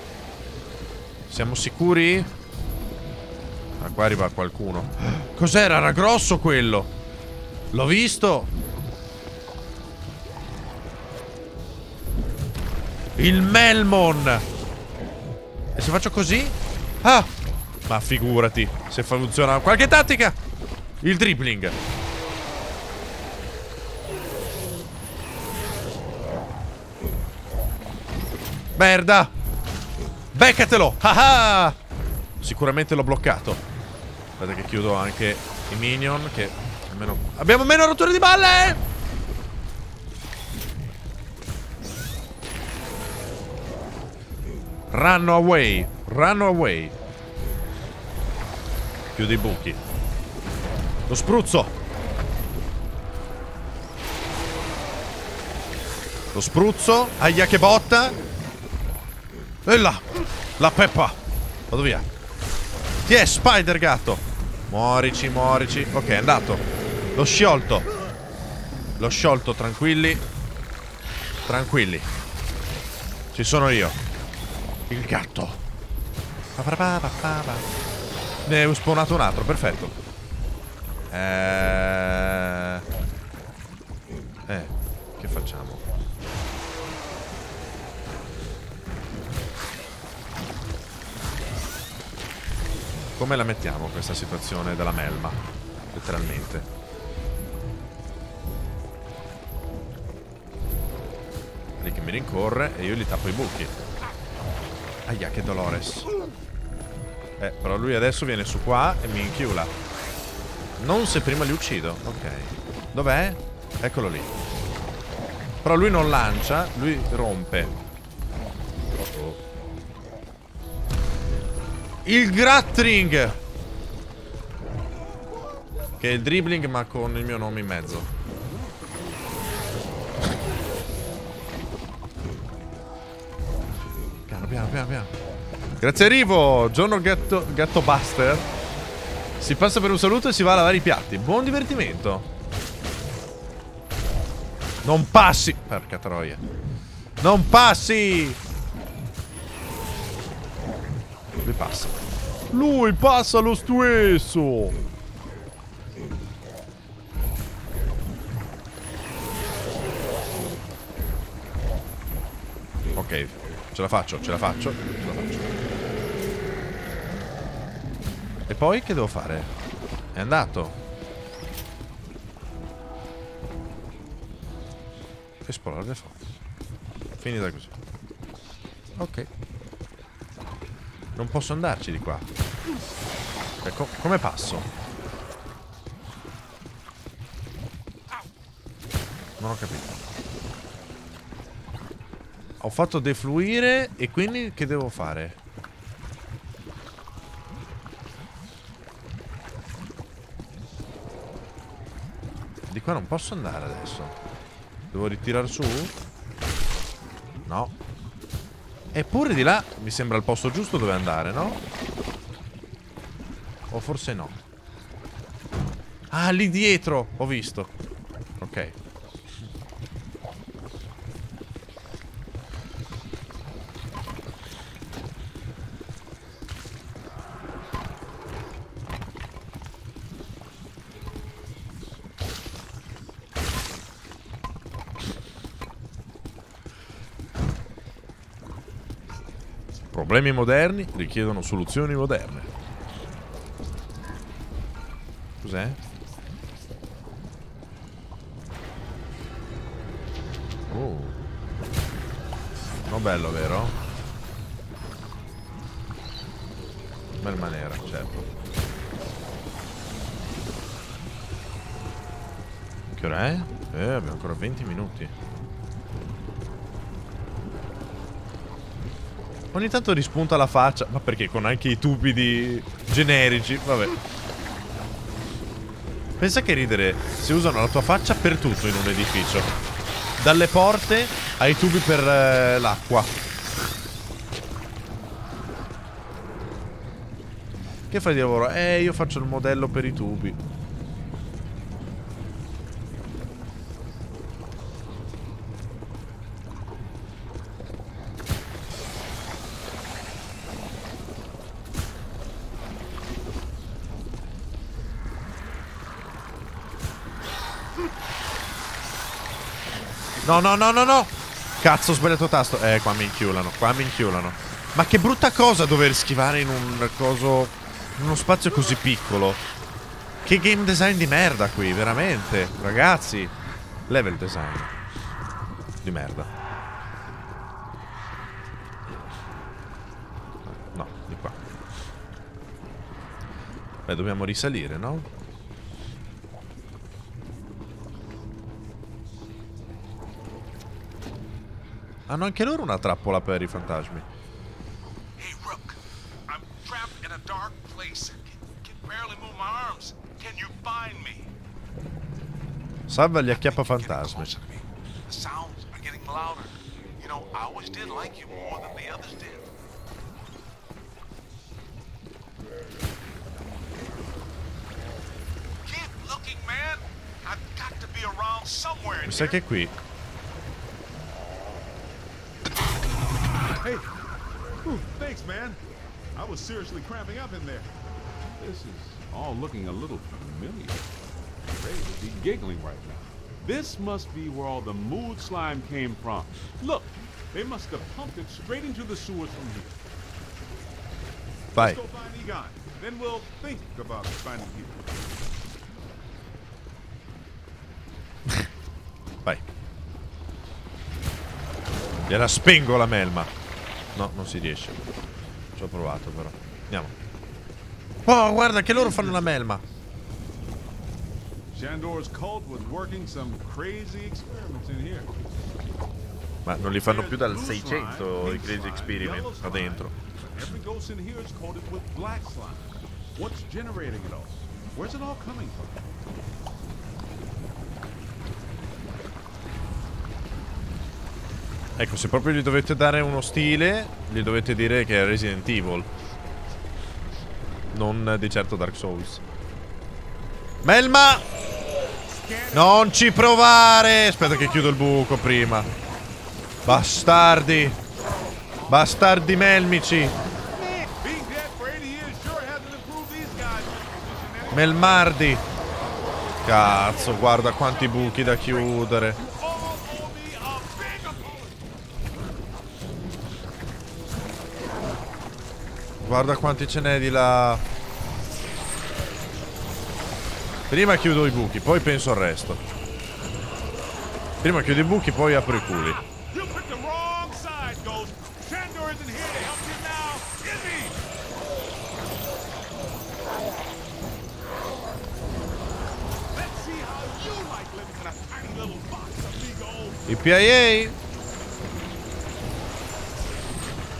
[SPEAKER 1] Siamo sicuri? Ah, qua arriva qualcuno. Cos'era? Era grosso quello! L'ho visto! Il Melmon! E se faccio così? Ah! Ma figurati, se funziona qualche tattica! Il dribbling! Merda! Beccatelo! Ah! Sicuramente l'ho bloccato. Aspetta che chiudo anche i minion che almeno... Abbiamo meno rotture di balle! Run away! Run away! Chiudo i buchi. Lo spruzzo! Lo spruzzo. Aia che botta. E là. La peppa. Vado via. Chi è? Spider gatto. Muorici, muorici. Ok, è andato. L'ho sciolto. L'ho sciolto, tranquilli. Tranquilli. Ci sono io. Il gatto. Ne ho spawnato un altro, perfetto. Eh... Eh, che facciamo? Come la mettiamo questa situazione della melma? Letteralmente. Lì che mi rincorre e io gli tappo i buchi. Aia, che dolores. Eh, però lui adesso viene su qua e mi inchiula. Non se prima li uccido. Ok. Dov'è? Eccolo lì. Però lui non lancia, lui rompe. Il Grattring! Che è il dribbling ma con il mio nome in mezzo. Piano, piano, piano, piano. Grazie Rivo, giorno gatto, gatto Buster. Si passa per un saluto e si va a lavare i piatti. Buon divertimento. Non passi! Porca troia. Non passi! Lui passa. Lui passa lo stesso! Ok, ce la faccio, ce la faccio, ce la faccio. E poi che devo fare? È andato. Esplorare le foto. Finita così. Ok. Non posso andarci di qua. Ecco, come passo? Non ho capito. Ho fatto defluire e quindi che devo fare? Di qua non posso andare adesso. Devo ritirare su? No. Eppure di là mi sembra il posto giusto dove andare, no? O forse no. Ah, lì dietro! Ho visto. Ok. Problemi moderni richiedono soluzioni moderne. Cos'è? Oh. Non bello, vero? Bel maniera, certo. Che ora è? Eh, abbiamo ancora 20 minuti. Ogni tanto rispunta la faccia. Ma perché con anche i tubi di generici? Vabbè. Pensa che ridere se usano la tua faccia per tutto in un edificio. Dalle porte ai tubi per eh, l'acqua. Che fai di lavoro? Eh, io faccio il modello per i tubi. No, no, no, no, no. Cazzo, ho sbagliato tasto. Eh, qua mi inchiulano, qua mi inchiulano. Ma che brutta cosa dover schivare in un coso... In uno spazio così piccolo. Che game design di merda qui, veramente. Ragazzi. Level design. Di merda. No, di qua. Beh, dobbiamo risalire, no? Hanno anche loro una trappola per i fantasmi.
[SPEAKER 10] Hey, Rook. I'm trapped in a dark place. Can, can barely move my arms. Can you find me?
[SPEAKER 1] Salva gli acchiappa fantasmi.
[SPEAKER 10] The sounds are getting louder. You know, I always did like you more than the others did. Keep looking, man. I've got to be around somewhere.
[SPEAKER 1] Mi sa che qui.
[SPEAKER 6] Thanks, man. I was seriously cramping up in there. This is all looking a little familiar. Ray would be giggling right now. This must be where all the mood slime came from. Look, they must have pumped it straight into the sewers from here.
[SPEAKER 1] Vai.
[SPEAKER 6] Let's go find Egon. Then we'll think about finding you.
[SPEAKER 1] Vai. Gliela spengo la melma. No, non si riesce. Ci ho provato però. Andiamo. Oh, guarda che loro fanno la melma.
[SPEAKER 6] Shandor's cult was working some crazy experiments in here.
[SPEAKER 1] Ma non li fanno più dal 600 i Crazy Experiment là dentro.
[SPEAKER 6] What's generating it all? Where's it all coming from?
[SPEAKER 1] Ecco, se proprio gli dovete dare uno stile, gli dovete dire che è Resident Evil. Non di certo Dark Souls. Melma! Non ci provare! Aspetta che chiudo il buco prima. Bastardi! Bastardi melmici! Melmardi! Cazzo, guarda quanti buchi da chiudere. Guarda quanti ce n'è di là. Prima chiudo i buchi, poi penso al resto. Prima chiudo i buchi, poi apro i culi. I PIA?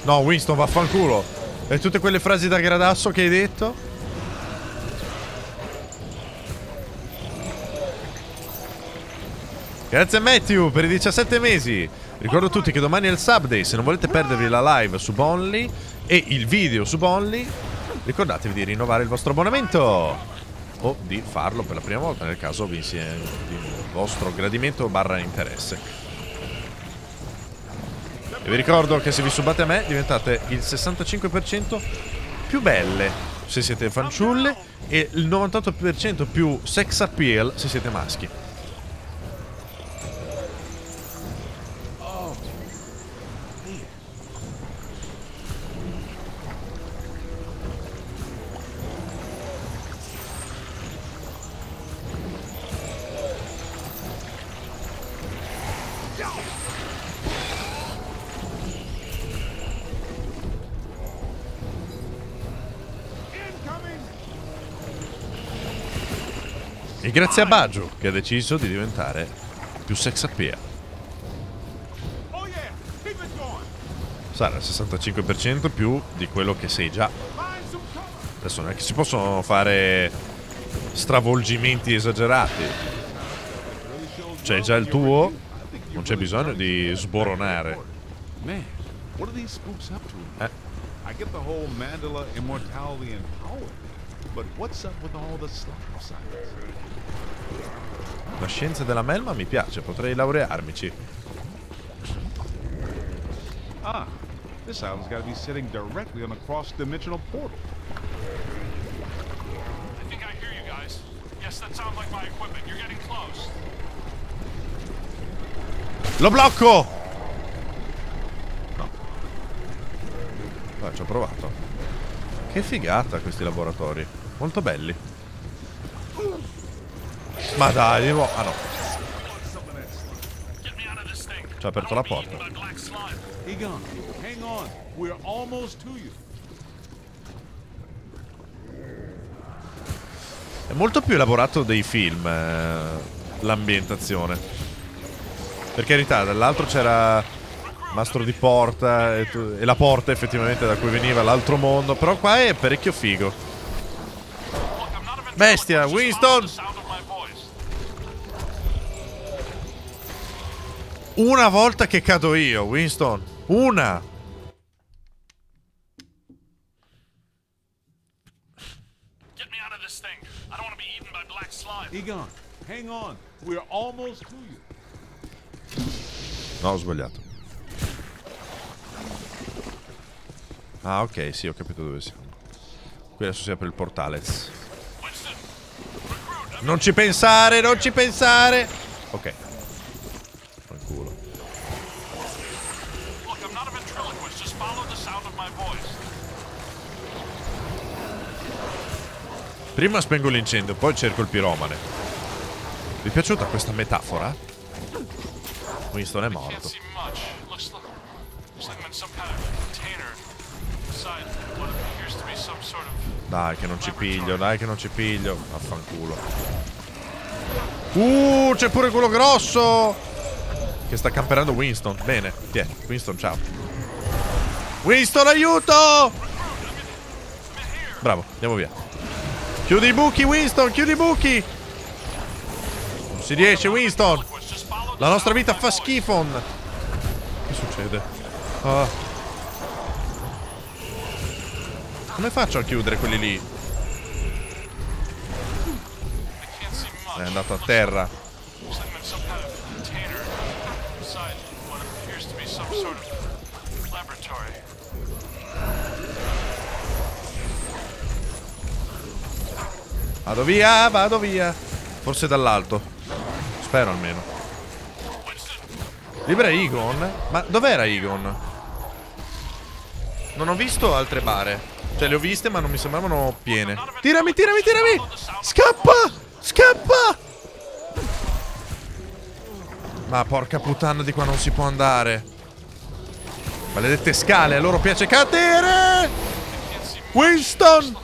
[SPEAKER 1] No, Winston, vaffanculo. E tutte quelle frasi da gradasso che hai detto? Grazie a Matthew per i 17 mesi. Ricordo a tutti che domani è il Subday. Se non volete perdervi la live su Bonly e il video su Bonly, ricordatevi di rinnovare il vostro abbonamento. O di farlo per la prima volta nel caso vi sia di vostro gradimento barra interesse. E vi ricordo che se vi subate a me diventate il 65% più belle se siete fanciulle e il 98% più sex appeal se siete maschi. E grazie a Baggio che ha deciso di diventare più sex appeal. Sarà il 65% più di quello che sei già. Adesso non è che si possono fare stravolgimenti esagerati. C'è già il tuo, non c'è bisogno di sboronare. Eh.
[SPEAKER 6] I get the whole Mandela immortality and power, but what's up with all the slime science?
[SPEAKER 1] La scienza della melma mi piace, potrei laurearmici.
[SPEAKER 6] Ah, this island's got to be sitting directly on a cross-dimensional portal.
[SPEAKER 4] I think I hear you guys. Yes, that sounds like my equipment. You're getting close.
[SPEAKER 1] Lo blocco! No. Dai, ci ho provato. Che figata questi laboratori. Molto belli. Ma dai, devo... Ah no. Ci ha aperto la porta. È molto più elaborato dei film eh, l'ambientazione. Per carità, dall'altro c'era Mastro di Porta e, tu- e la porta effettivamente da cui veniva l'altro mondo, però qua è parecchio figo. Bestia, Winston! Una volta che cado io, Winston. Una.
[SPEAKER 4] Get me out of this thing. I don't want to be eaten by black slime.
[SPEAKER 6] Egon, hang on. We're almost to you.
[SPEAKER 1] No, ho sbagliato. Ah, ok, sì, ho capito dove siamo. Qui adesso si apre il portale. Non ci pensare, non ci pensare. Ok. Fanculo.
[SPEAKER 4] Look, I'm not a ventriloquist. Just follow the sound of my voice.
[SPEAKER 1] Prima spengo l'incendio, poi cerco il piromane. Vi è piaciuta questa metafora? Winston è morto. Dai che non ci piglio, dai che non ci piglio. Vaffanculo. Uh, c'è pure quello grosso! Che sta camperando Winston. Bene, tiè, Winston, ciao. Winston, aiuto! Bravo, andiamo via. Chiudi i buchi, Winston, chiudi i buchi! Non si riesce, Winston! La nostra vita fa schifo! Che succede? Ah. Come faccio a chiudere quelli lì? È andato a terra. Vado via, vado via. Forse dall'alto. Spero almeno. Libera Egon? Ma dov'era Egon? Non ho visto altre bare. Cioè, le ho viste, ma non mi sembravano piene. Tirami, tirami, tirami! Scappa! Scappa! Ma porca puttana, di qua non si può andare. Maledette scale, a loro piace cadere! Winston!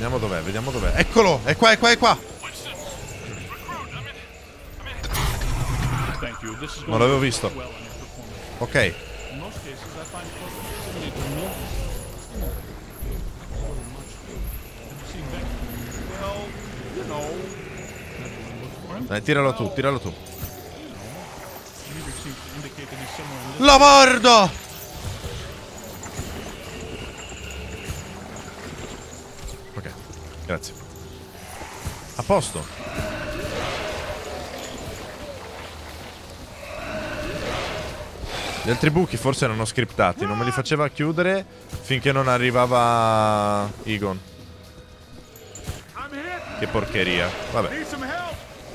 [SPEAKER 1] Vediamo dov'è, vediamo dov'è. Eccolo! È qua, è qua, è qua! Non l'avevo visto. Ok. Dai, tiralo tu, tiralo tu.
[SPEAKER 4] neither seems
[SPEAKER 1] posto. Gli altri buchi forse erano scriptati, non me li faceva chiudere finché non arrivava Egon. Che porcheria. Vabbè,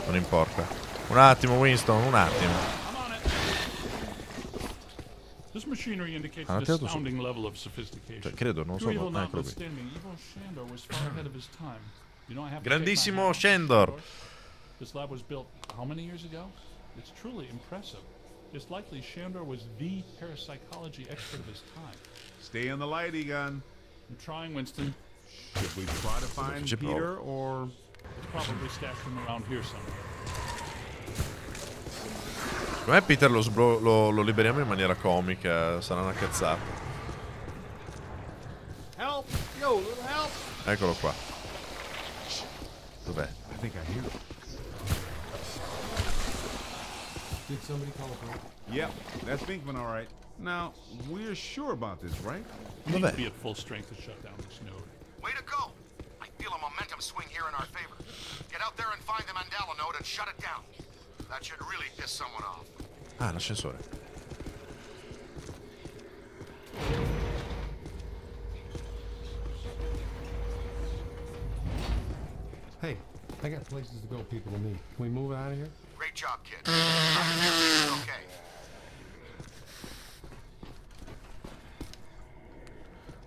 [SPEAKER 1] non importa. Un attimo, Winston, un attimo.
[SPEAKER 4] This machinery indicates
[SPEAKER 1] Ah,
[SPEAKER 4] an
[SPEAKER 1] tirato su.
[SPEAKER 4] astounding level of sophistication.
[SPEAKER 1] Cioè, credo, non so, eccolo qui. Grandissimo
[SPEAKER 4] course. This lab was built how many years ago? It's truly impressive. It's likely Shandor was the parapsychology expert of his time.
[SPEAKER 6] Stay in the light, Egon.
[SPEAKER 4] I'm trying, Winston.
[SPEAKER 6] Should we try to find
[SPEAKER 1] Chip
[SPEAKER 6] Peter or
[SPEAKER 4] It's probably stashed him around here somewhere.
[SPEAKER 1] Secondo me Peter lo, sblo- lo- lo liberiamo in maniera comica, sarà una cazzata.
[SPEAKER 3] Help! Yo, little help!
[SPEAKER 1] Eccolo qua. Dov'è?
[SPEAKER 6] I think I hear it.
[SPEAKER 12] Did somebody call a
[SPEAKER 6] Yep, that's Binkman, all right. Now, we're sure about this, right?
[SPEAKER 4] We need
[SPEAKER 1] Dov'è?
[SPEAKER 4] to be at full strength to shut down this node.
[SPEAKER 13] Way to go! I feel a momentum swing here in our favor. Get out there and find the Mandela node and shut it down. That should really piss someone off.
[SPEAKER 1] Ah, l'ascensore.
[SPEAKER 12] Hey, I got places to go, people to meet. Can we move out of here?
[SPEAKER 13] Great job, kid. okay.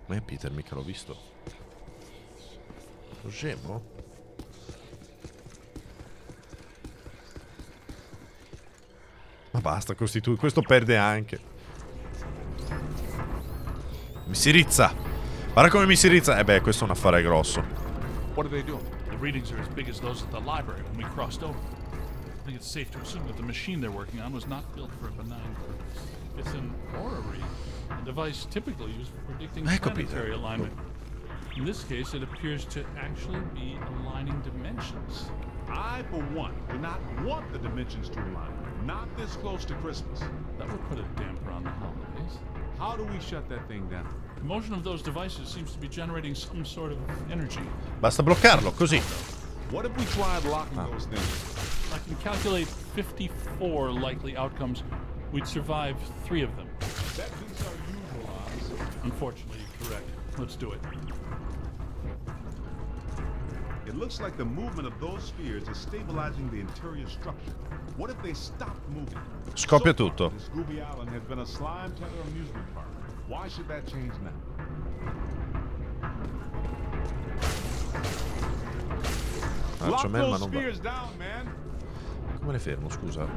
[SPEAKER 1] Ma è Peter, mica l'ho visto. Lo scemo? Ma basta, costitu- questo perde anche. Mi si rizza. Guarda come mi si rizza. Eh beh, questo è un affare grosso.
[SPEAKER 4] What are they doing? The readings are as big as those at the library when we crossed over. I think it's safe to assume that the machine they're working on was not built for a benign purpose. It's an orrery, a device typically used for predicting
[SPEAKER 1] Ecco,
[SPEAKER 4] planetary alignment. In this case, it appears to actually be aligning dimensions.
[SPEAKER 6] I, for one, do not want the dimensions to align. Not this close to Christmas.
[SPEAKER 4] That would put a damper on the holidays.
[SPEAKER 6] How do we shut that thing down?
[SPEAKER 4] The motion of those devices seems to be generating some sort of energy.
[SPEAKER 1] Basta bloccarlo, così.
[SPEAKER 6] What if we tried locking those things?
[SPEAKER 4] I can calculate 54 likely outcomes. We'd survive three of them.
[SPEAKER 6] That beats our usual odds.
[SPEAKER 4] Unfortunately, correct. Let's do it.
[SPEAKER 6] It looks like the movement of those spheres is stabilizing the interior structure. What if they stopped moving?
[SPEAKER 1] Scoppia
[SPEAKER 6] So far,
[SPEAKER 1] tutto.
[SPEAKER 6] the Scooby Island has been a slime tether amusement park. Why should that change now? Lock
[SPEAKER 1] me, ma non va.
[SPEAKER 6] man.
[SPEAKER 1] Come le fermo, scusa?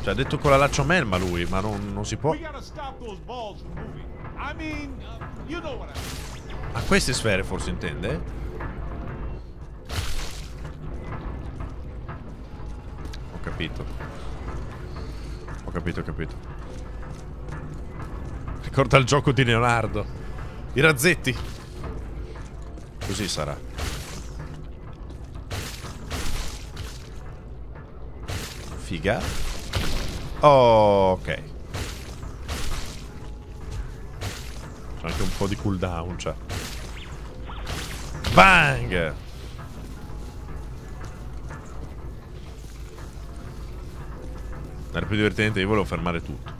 [SPEAKER 1] Cioè, ha detto con la laccio melma lui, ma non, non si può. A queste sfere forse intende? Ho capito. Ho capito, ho capito. Ricorda il gioco di Leonardo. I razzetti. Così sarà. Figa. Oh, ok. C'è anche un po' di cooldown, cioè. Bang! Era più divertente, io volevo fermare tutto.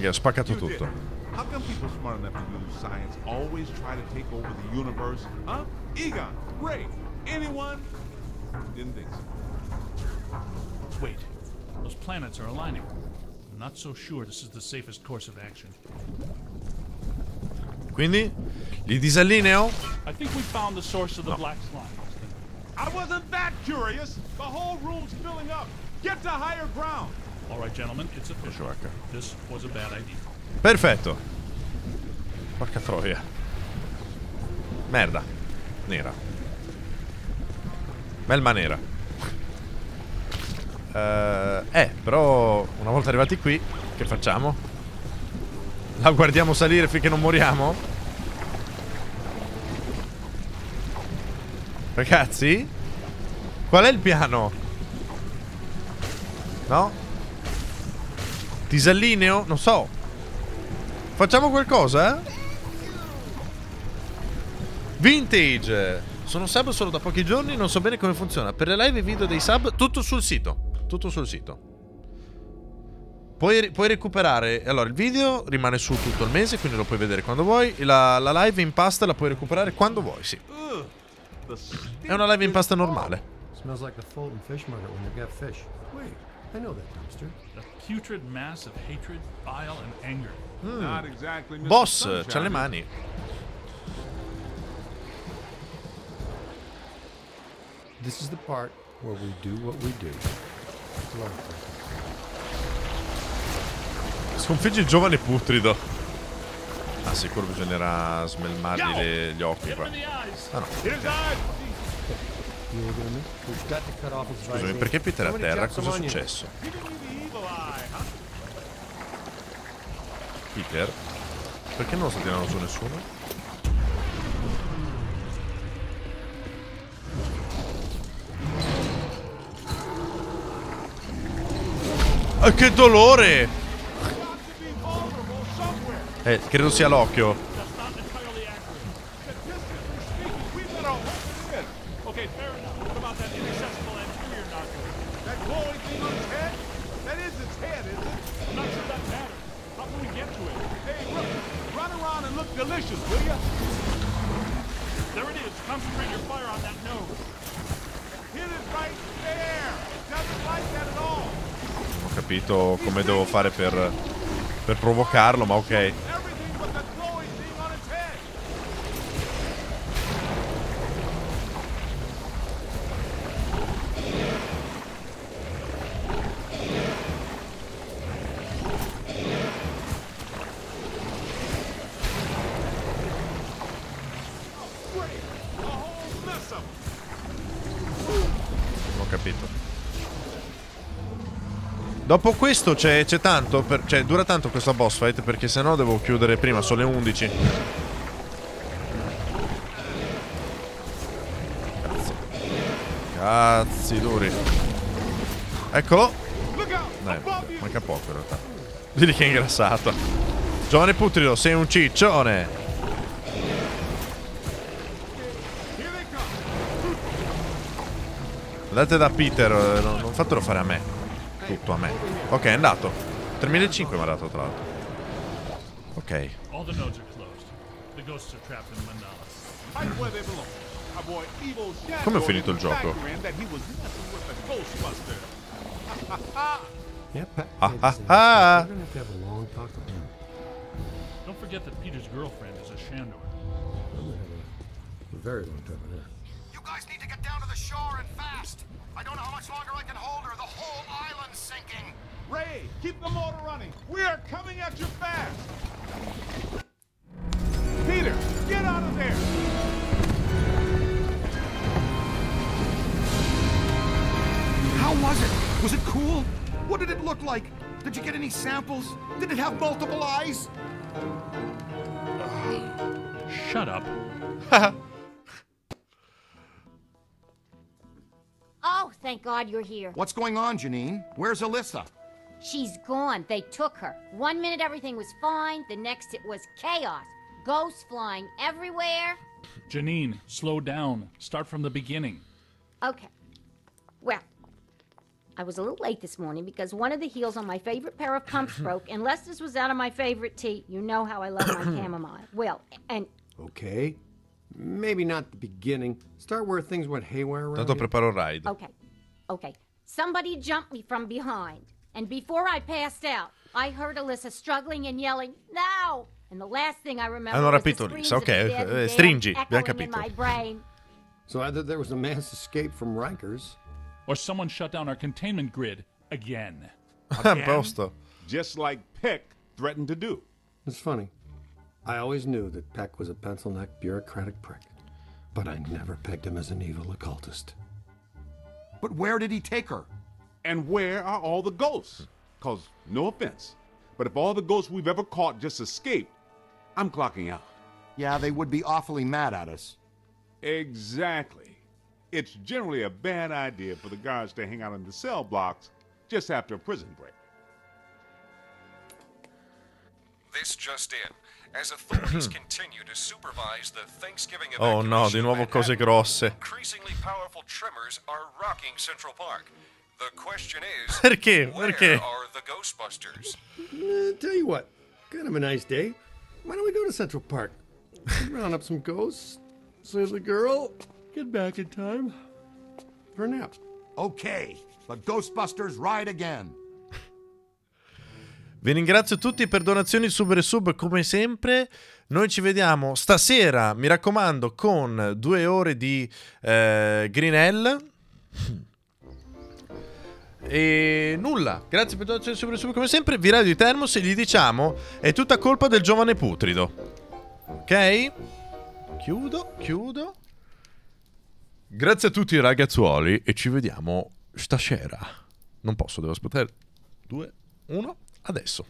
[SPEAKER 1] Bang! Ho spaccato tutto.
[SPEAKER 6] How come people smart enough to use science always try to take over the universe? Huh? Egon, Ray, anyone? Didn't think so.
[SPEAKER 4] Wait, those planets are aligning. I'm not so sure this is the safest course of action.
[SPEAKER 1] Quindi? Li disallineo?
[SPEAKER 4] I think we found the source of the black slime.
[SPEAKER 6] I wasn't that curious. The whole room's filling up. Get to higher ground.
[SPEAKER 4] All right, gentlemen, it's official.
[SPEAKER 1] Porca vacca.
[SPEAKER 4] This was a bad idea.
[SPEAKER 1] Perfetto. Porca troia. Merda. Nera. Melma nera. Eh, eh, però una volta arrivati qui, che facciamo? La guardiamo salire finché non moriamo? Ragazzi? Qual è il piano? No? Disallineo? Non so. Facciamo qualcosa? Vintage. Sono sub solo da pochi giorni, non so bene come funziona. Per le live e video dei sub, tutto sul sito. Tutto sul sito. Puoi, puoi recuperare. Allora, il video rimane su tutto il mese, quindi lo puoi vedere quando vuoi. La, la live in pasta la puoi recuperare quando vuoi, sì. È una live in pasta normale.
[SPEAKER 12] Smells like the Fulton Fish Market when they've got fish. Wait, I know that dumpster.
[SPEAKER 4] A putrid mass of hatred, bile, and anger.
[SPEAKER 6] Not exactly Mr.
[SPEAKER 1] Boss,
[SPEAKER 6] Sunshine.
[SPEAKER 1] c'ha le mani.
[SPEAKER 12] This is the part where we do what we do.
[SPEAKER 1] Sconfiggi il giovane putrido. Ah, sicuro bisognerà smelmargli le- gli occhi qua. Ah no.
[SPEAKER 6] Here's
[SPEAKER 1] Scusami, perché Peter a terra? Cosa è successo? Peter? Perché non sta tirando su nessuno? Ah, che dolore! Eh, credo sia l'occhio.
[SPEAKER 4] Okay, fair enough. What about that inaccessible anterior nodule?
[SPEAKER 6] That glowing thing on its head? That is its head, isn't it?
[SPEAKER 4] I'm not sure that matters. How can we get to it?
[SPEAKER 6] Hey, look, run around and look delicious, will ya?
[SPEAKER 4] There it is. Concentrate your fire on that nose.
[SPEAKER 6] Hit it right there. It doesn't like that at all.
[SPEAKER 1] Ho capito come devo fare per, per provocarlo, ma ok.
[SPEAKER 6] The
[SPEAKER 1] Dopo questo c'è, tanto, per- cioè dura tanto questa boss fight perché sennò devo chiudere prima, sono le 11. Cazzi. Cazzi duri. Eccolo. Dai, manca poco in realtà. Vedi che è ingrassato. Giovane Putrido, sei un ciccione. Andate da Peter, eh, non fatelo fare a me. Tutto a me. Ok, è andato. 3005 mi ha dato tra l'altro. Ok. Come ho finito il gioco? Ah, ah, ah.
[SPEAKER 4] Don't forget that Peter's girlfriend is a Shandor.
[SPEAKER 12] Very long with him.
[SPEAKER 13] You guys need to get down to the shore and fast. I don't know how much longer I can hold her. The whole island's sinking.
[SPEAKER 6] Ray, keep the motor running. We are coming at you fast. Peter, get out of there.
[SPEAKER 5] How was it? Was it cool? What did it look like? Did you get any samples? Did it have multiple eyes?
[SPEAKER 4] Shut up.
[SPEAKER 14] Oh, thank God you're here.
[SPEAKER 5] What's going on, Janine? Where's Alyssa?
[SPEAKER 14] She's gone. They took her. One minute everything was fine, the next it was chaos. Ghosts flying everywhere.
[SPEAKER 4] Janine, slow down. Start from the beginning.
[SPEAKER 14] Okay. Well, I was a little late this morning because one of the heels on my favorite pair of pumps broke, and Lester's was out of my favorite tea. You know how I love my chamomile. Well, and
[SPEAKER 7] Okay. Maybe not the beginning. Start where things went haywire around
[SPEAKER 1] Tanto
[SPEAKER 7] here.
[SPEAKER 1] preparo ride.
[SPEAKER 14] okay, okay. Somebody jumped me from behind, and before I passed out, I heard Alyssa struggling and yelling, "Now!" And the last thing I remember
[SPEAKER 1] Hanno
[SPEAKER 14] was the
[SPEAKER 1] rapito
[SPEAKER 14] screams
[SPEAKER 1] Lisa,
[SPEAKER 14] of the
[SPEAKER 1] ok,
[SPEAKER 14] dead
[SPEAKER 1] eh,
[SPEAKER 14] and
[SPEAKER 1] stringi,
[SPEAKER 14] dead
[SPEAKER 1] abbiamo
[SPEAKER 14] echoing in
[SPEAKER 1] capito.
[SPEAKER 14] my brain.
[SPEAKER 7] So either there was a mass escape from Rikers.
[SPEAKER 4] Or someone shut down our containment grid again.
[SPEAKER 1] A posto.
[SPEAKER 6] Just like Peck threatened to do.
[SPEAKER 7] It's funny. I always knew that Peck was a pencil neck bureaucratic prick, but I never pegged him as an evil occultist.
[SPEAKER 5] But where did he take her?
[SPEAKER 6] And where are all the ghosts? Cause no offense, but if all the ghosts we've ever caught just escaped, I'm clocking out.
[SPEAKER 5] Yeah, they would be awfully mad at us.
[SPEAKER 6] Exactly. It's generally a bad idea for the guards to hang out in the cell blocks just after a prison break.
[SPEAKER 15] This just in. As authorities continue to supervise the Thanksgiving
[SPEAKER 1] Oh no, di nuovo cose grosse.
[SPEAKER 15] increasingly powerful tremors are rocking Central Park. The question is,
[SPEAKER 1] Perché?
[SPEAKER 15] where
[SPEAKER 1] Perché?
[SPEAKER 15] are the Ghostbusters?
[SPEAKER 7] Eh, tell you what, kind of a nice day. Why don't we go to Central Park? Round up some ghosts, save the girl, get back in time for a nap.
[SPEAKER 5] Okay, the Ghostbusters ride again.
[SPEAKER 1] Vi ringrazio tutti per donazioni sub e sub come sempre. Noi ci vediamo stasera, mi raccomando, con due ore di eh, Greenell. E nulla, grazie per donazioni sub e sub come sempre. Viradio di Termos e gli diciamo è tutta colpa del giovane putrido. Ok? Chiudo, chiudo. Grazie a tutti ragazzuoli e ci vediamo stasera. Non posso, devo aspettare. Due, uno, adesso.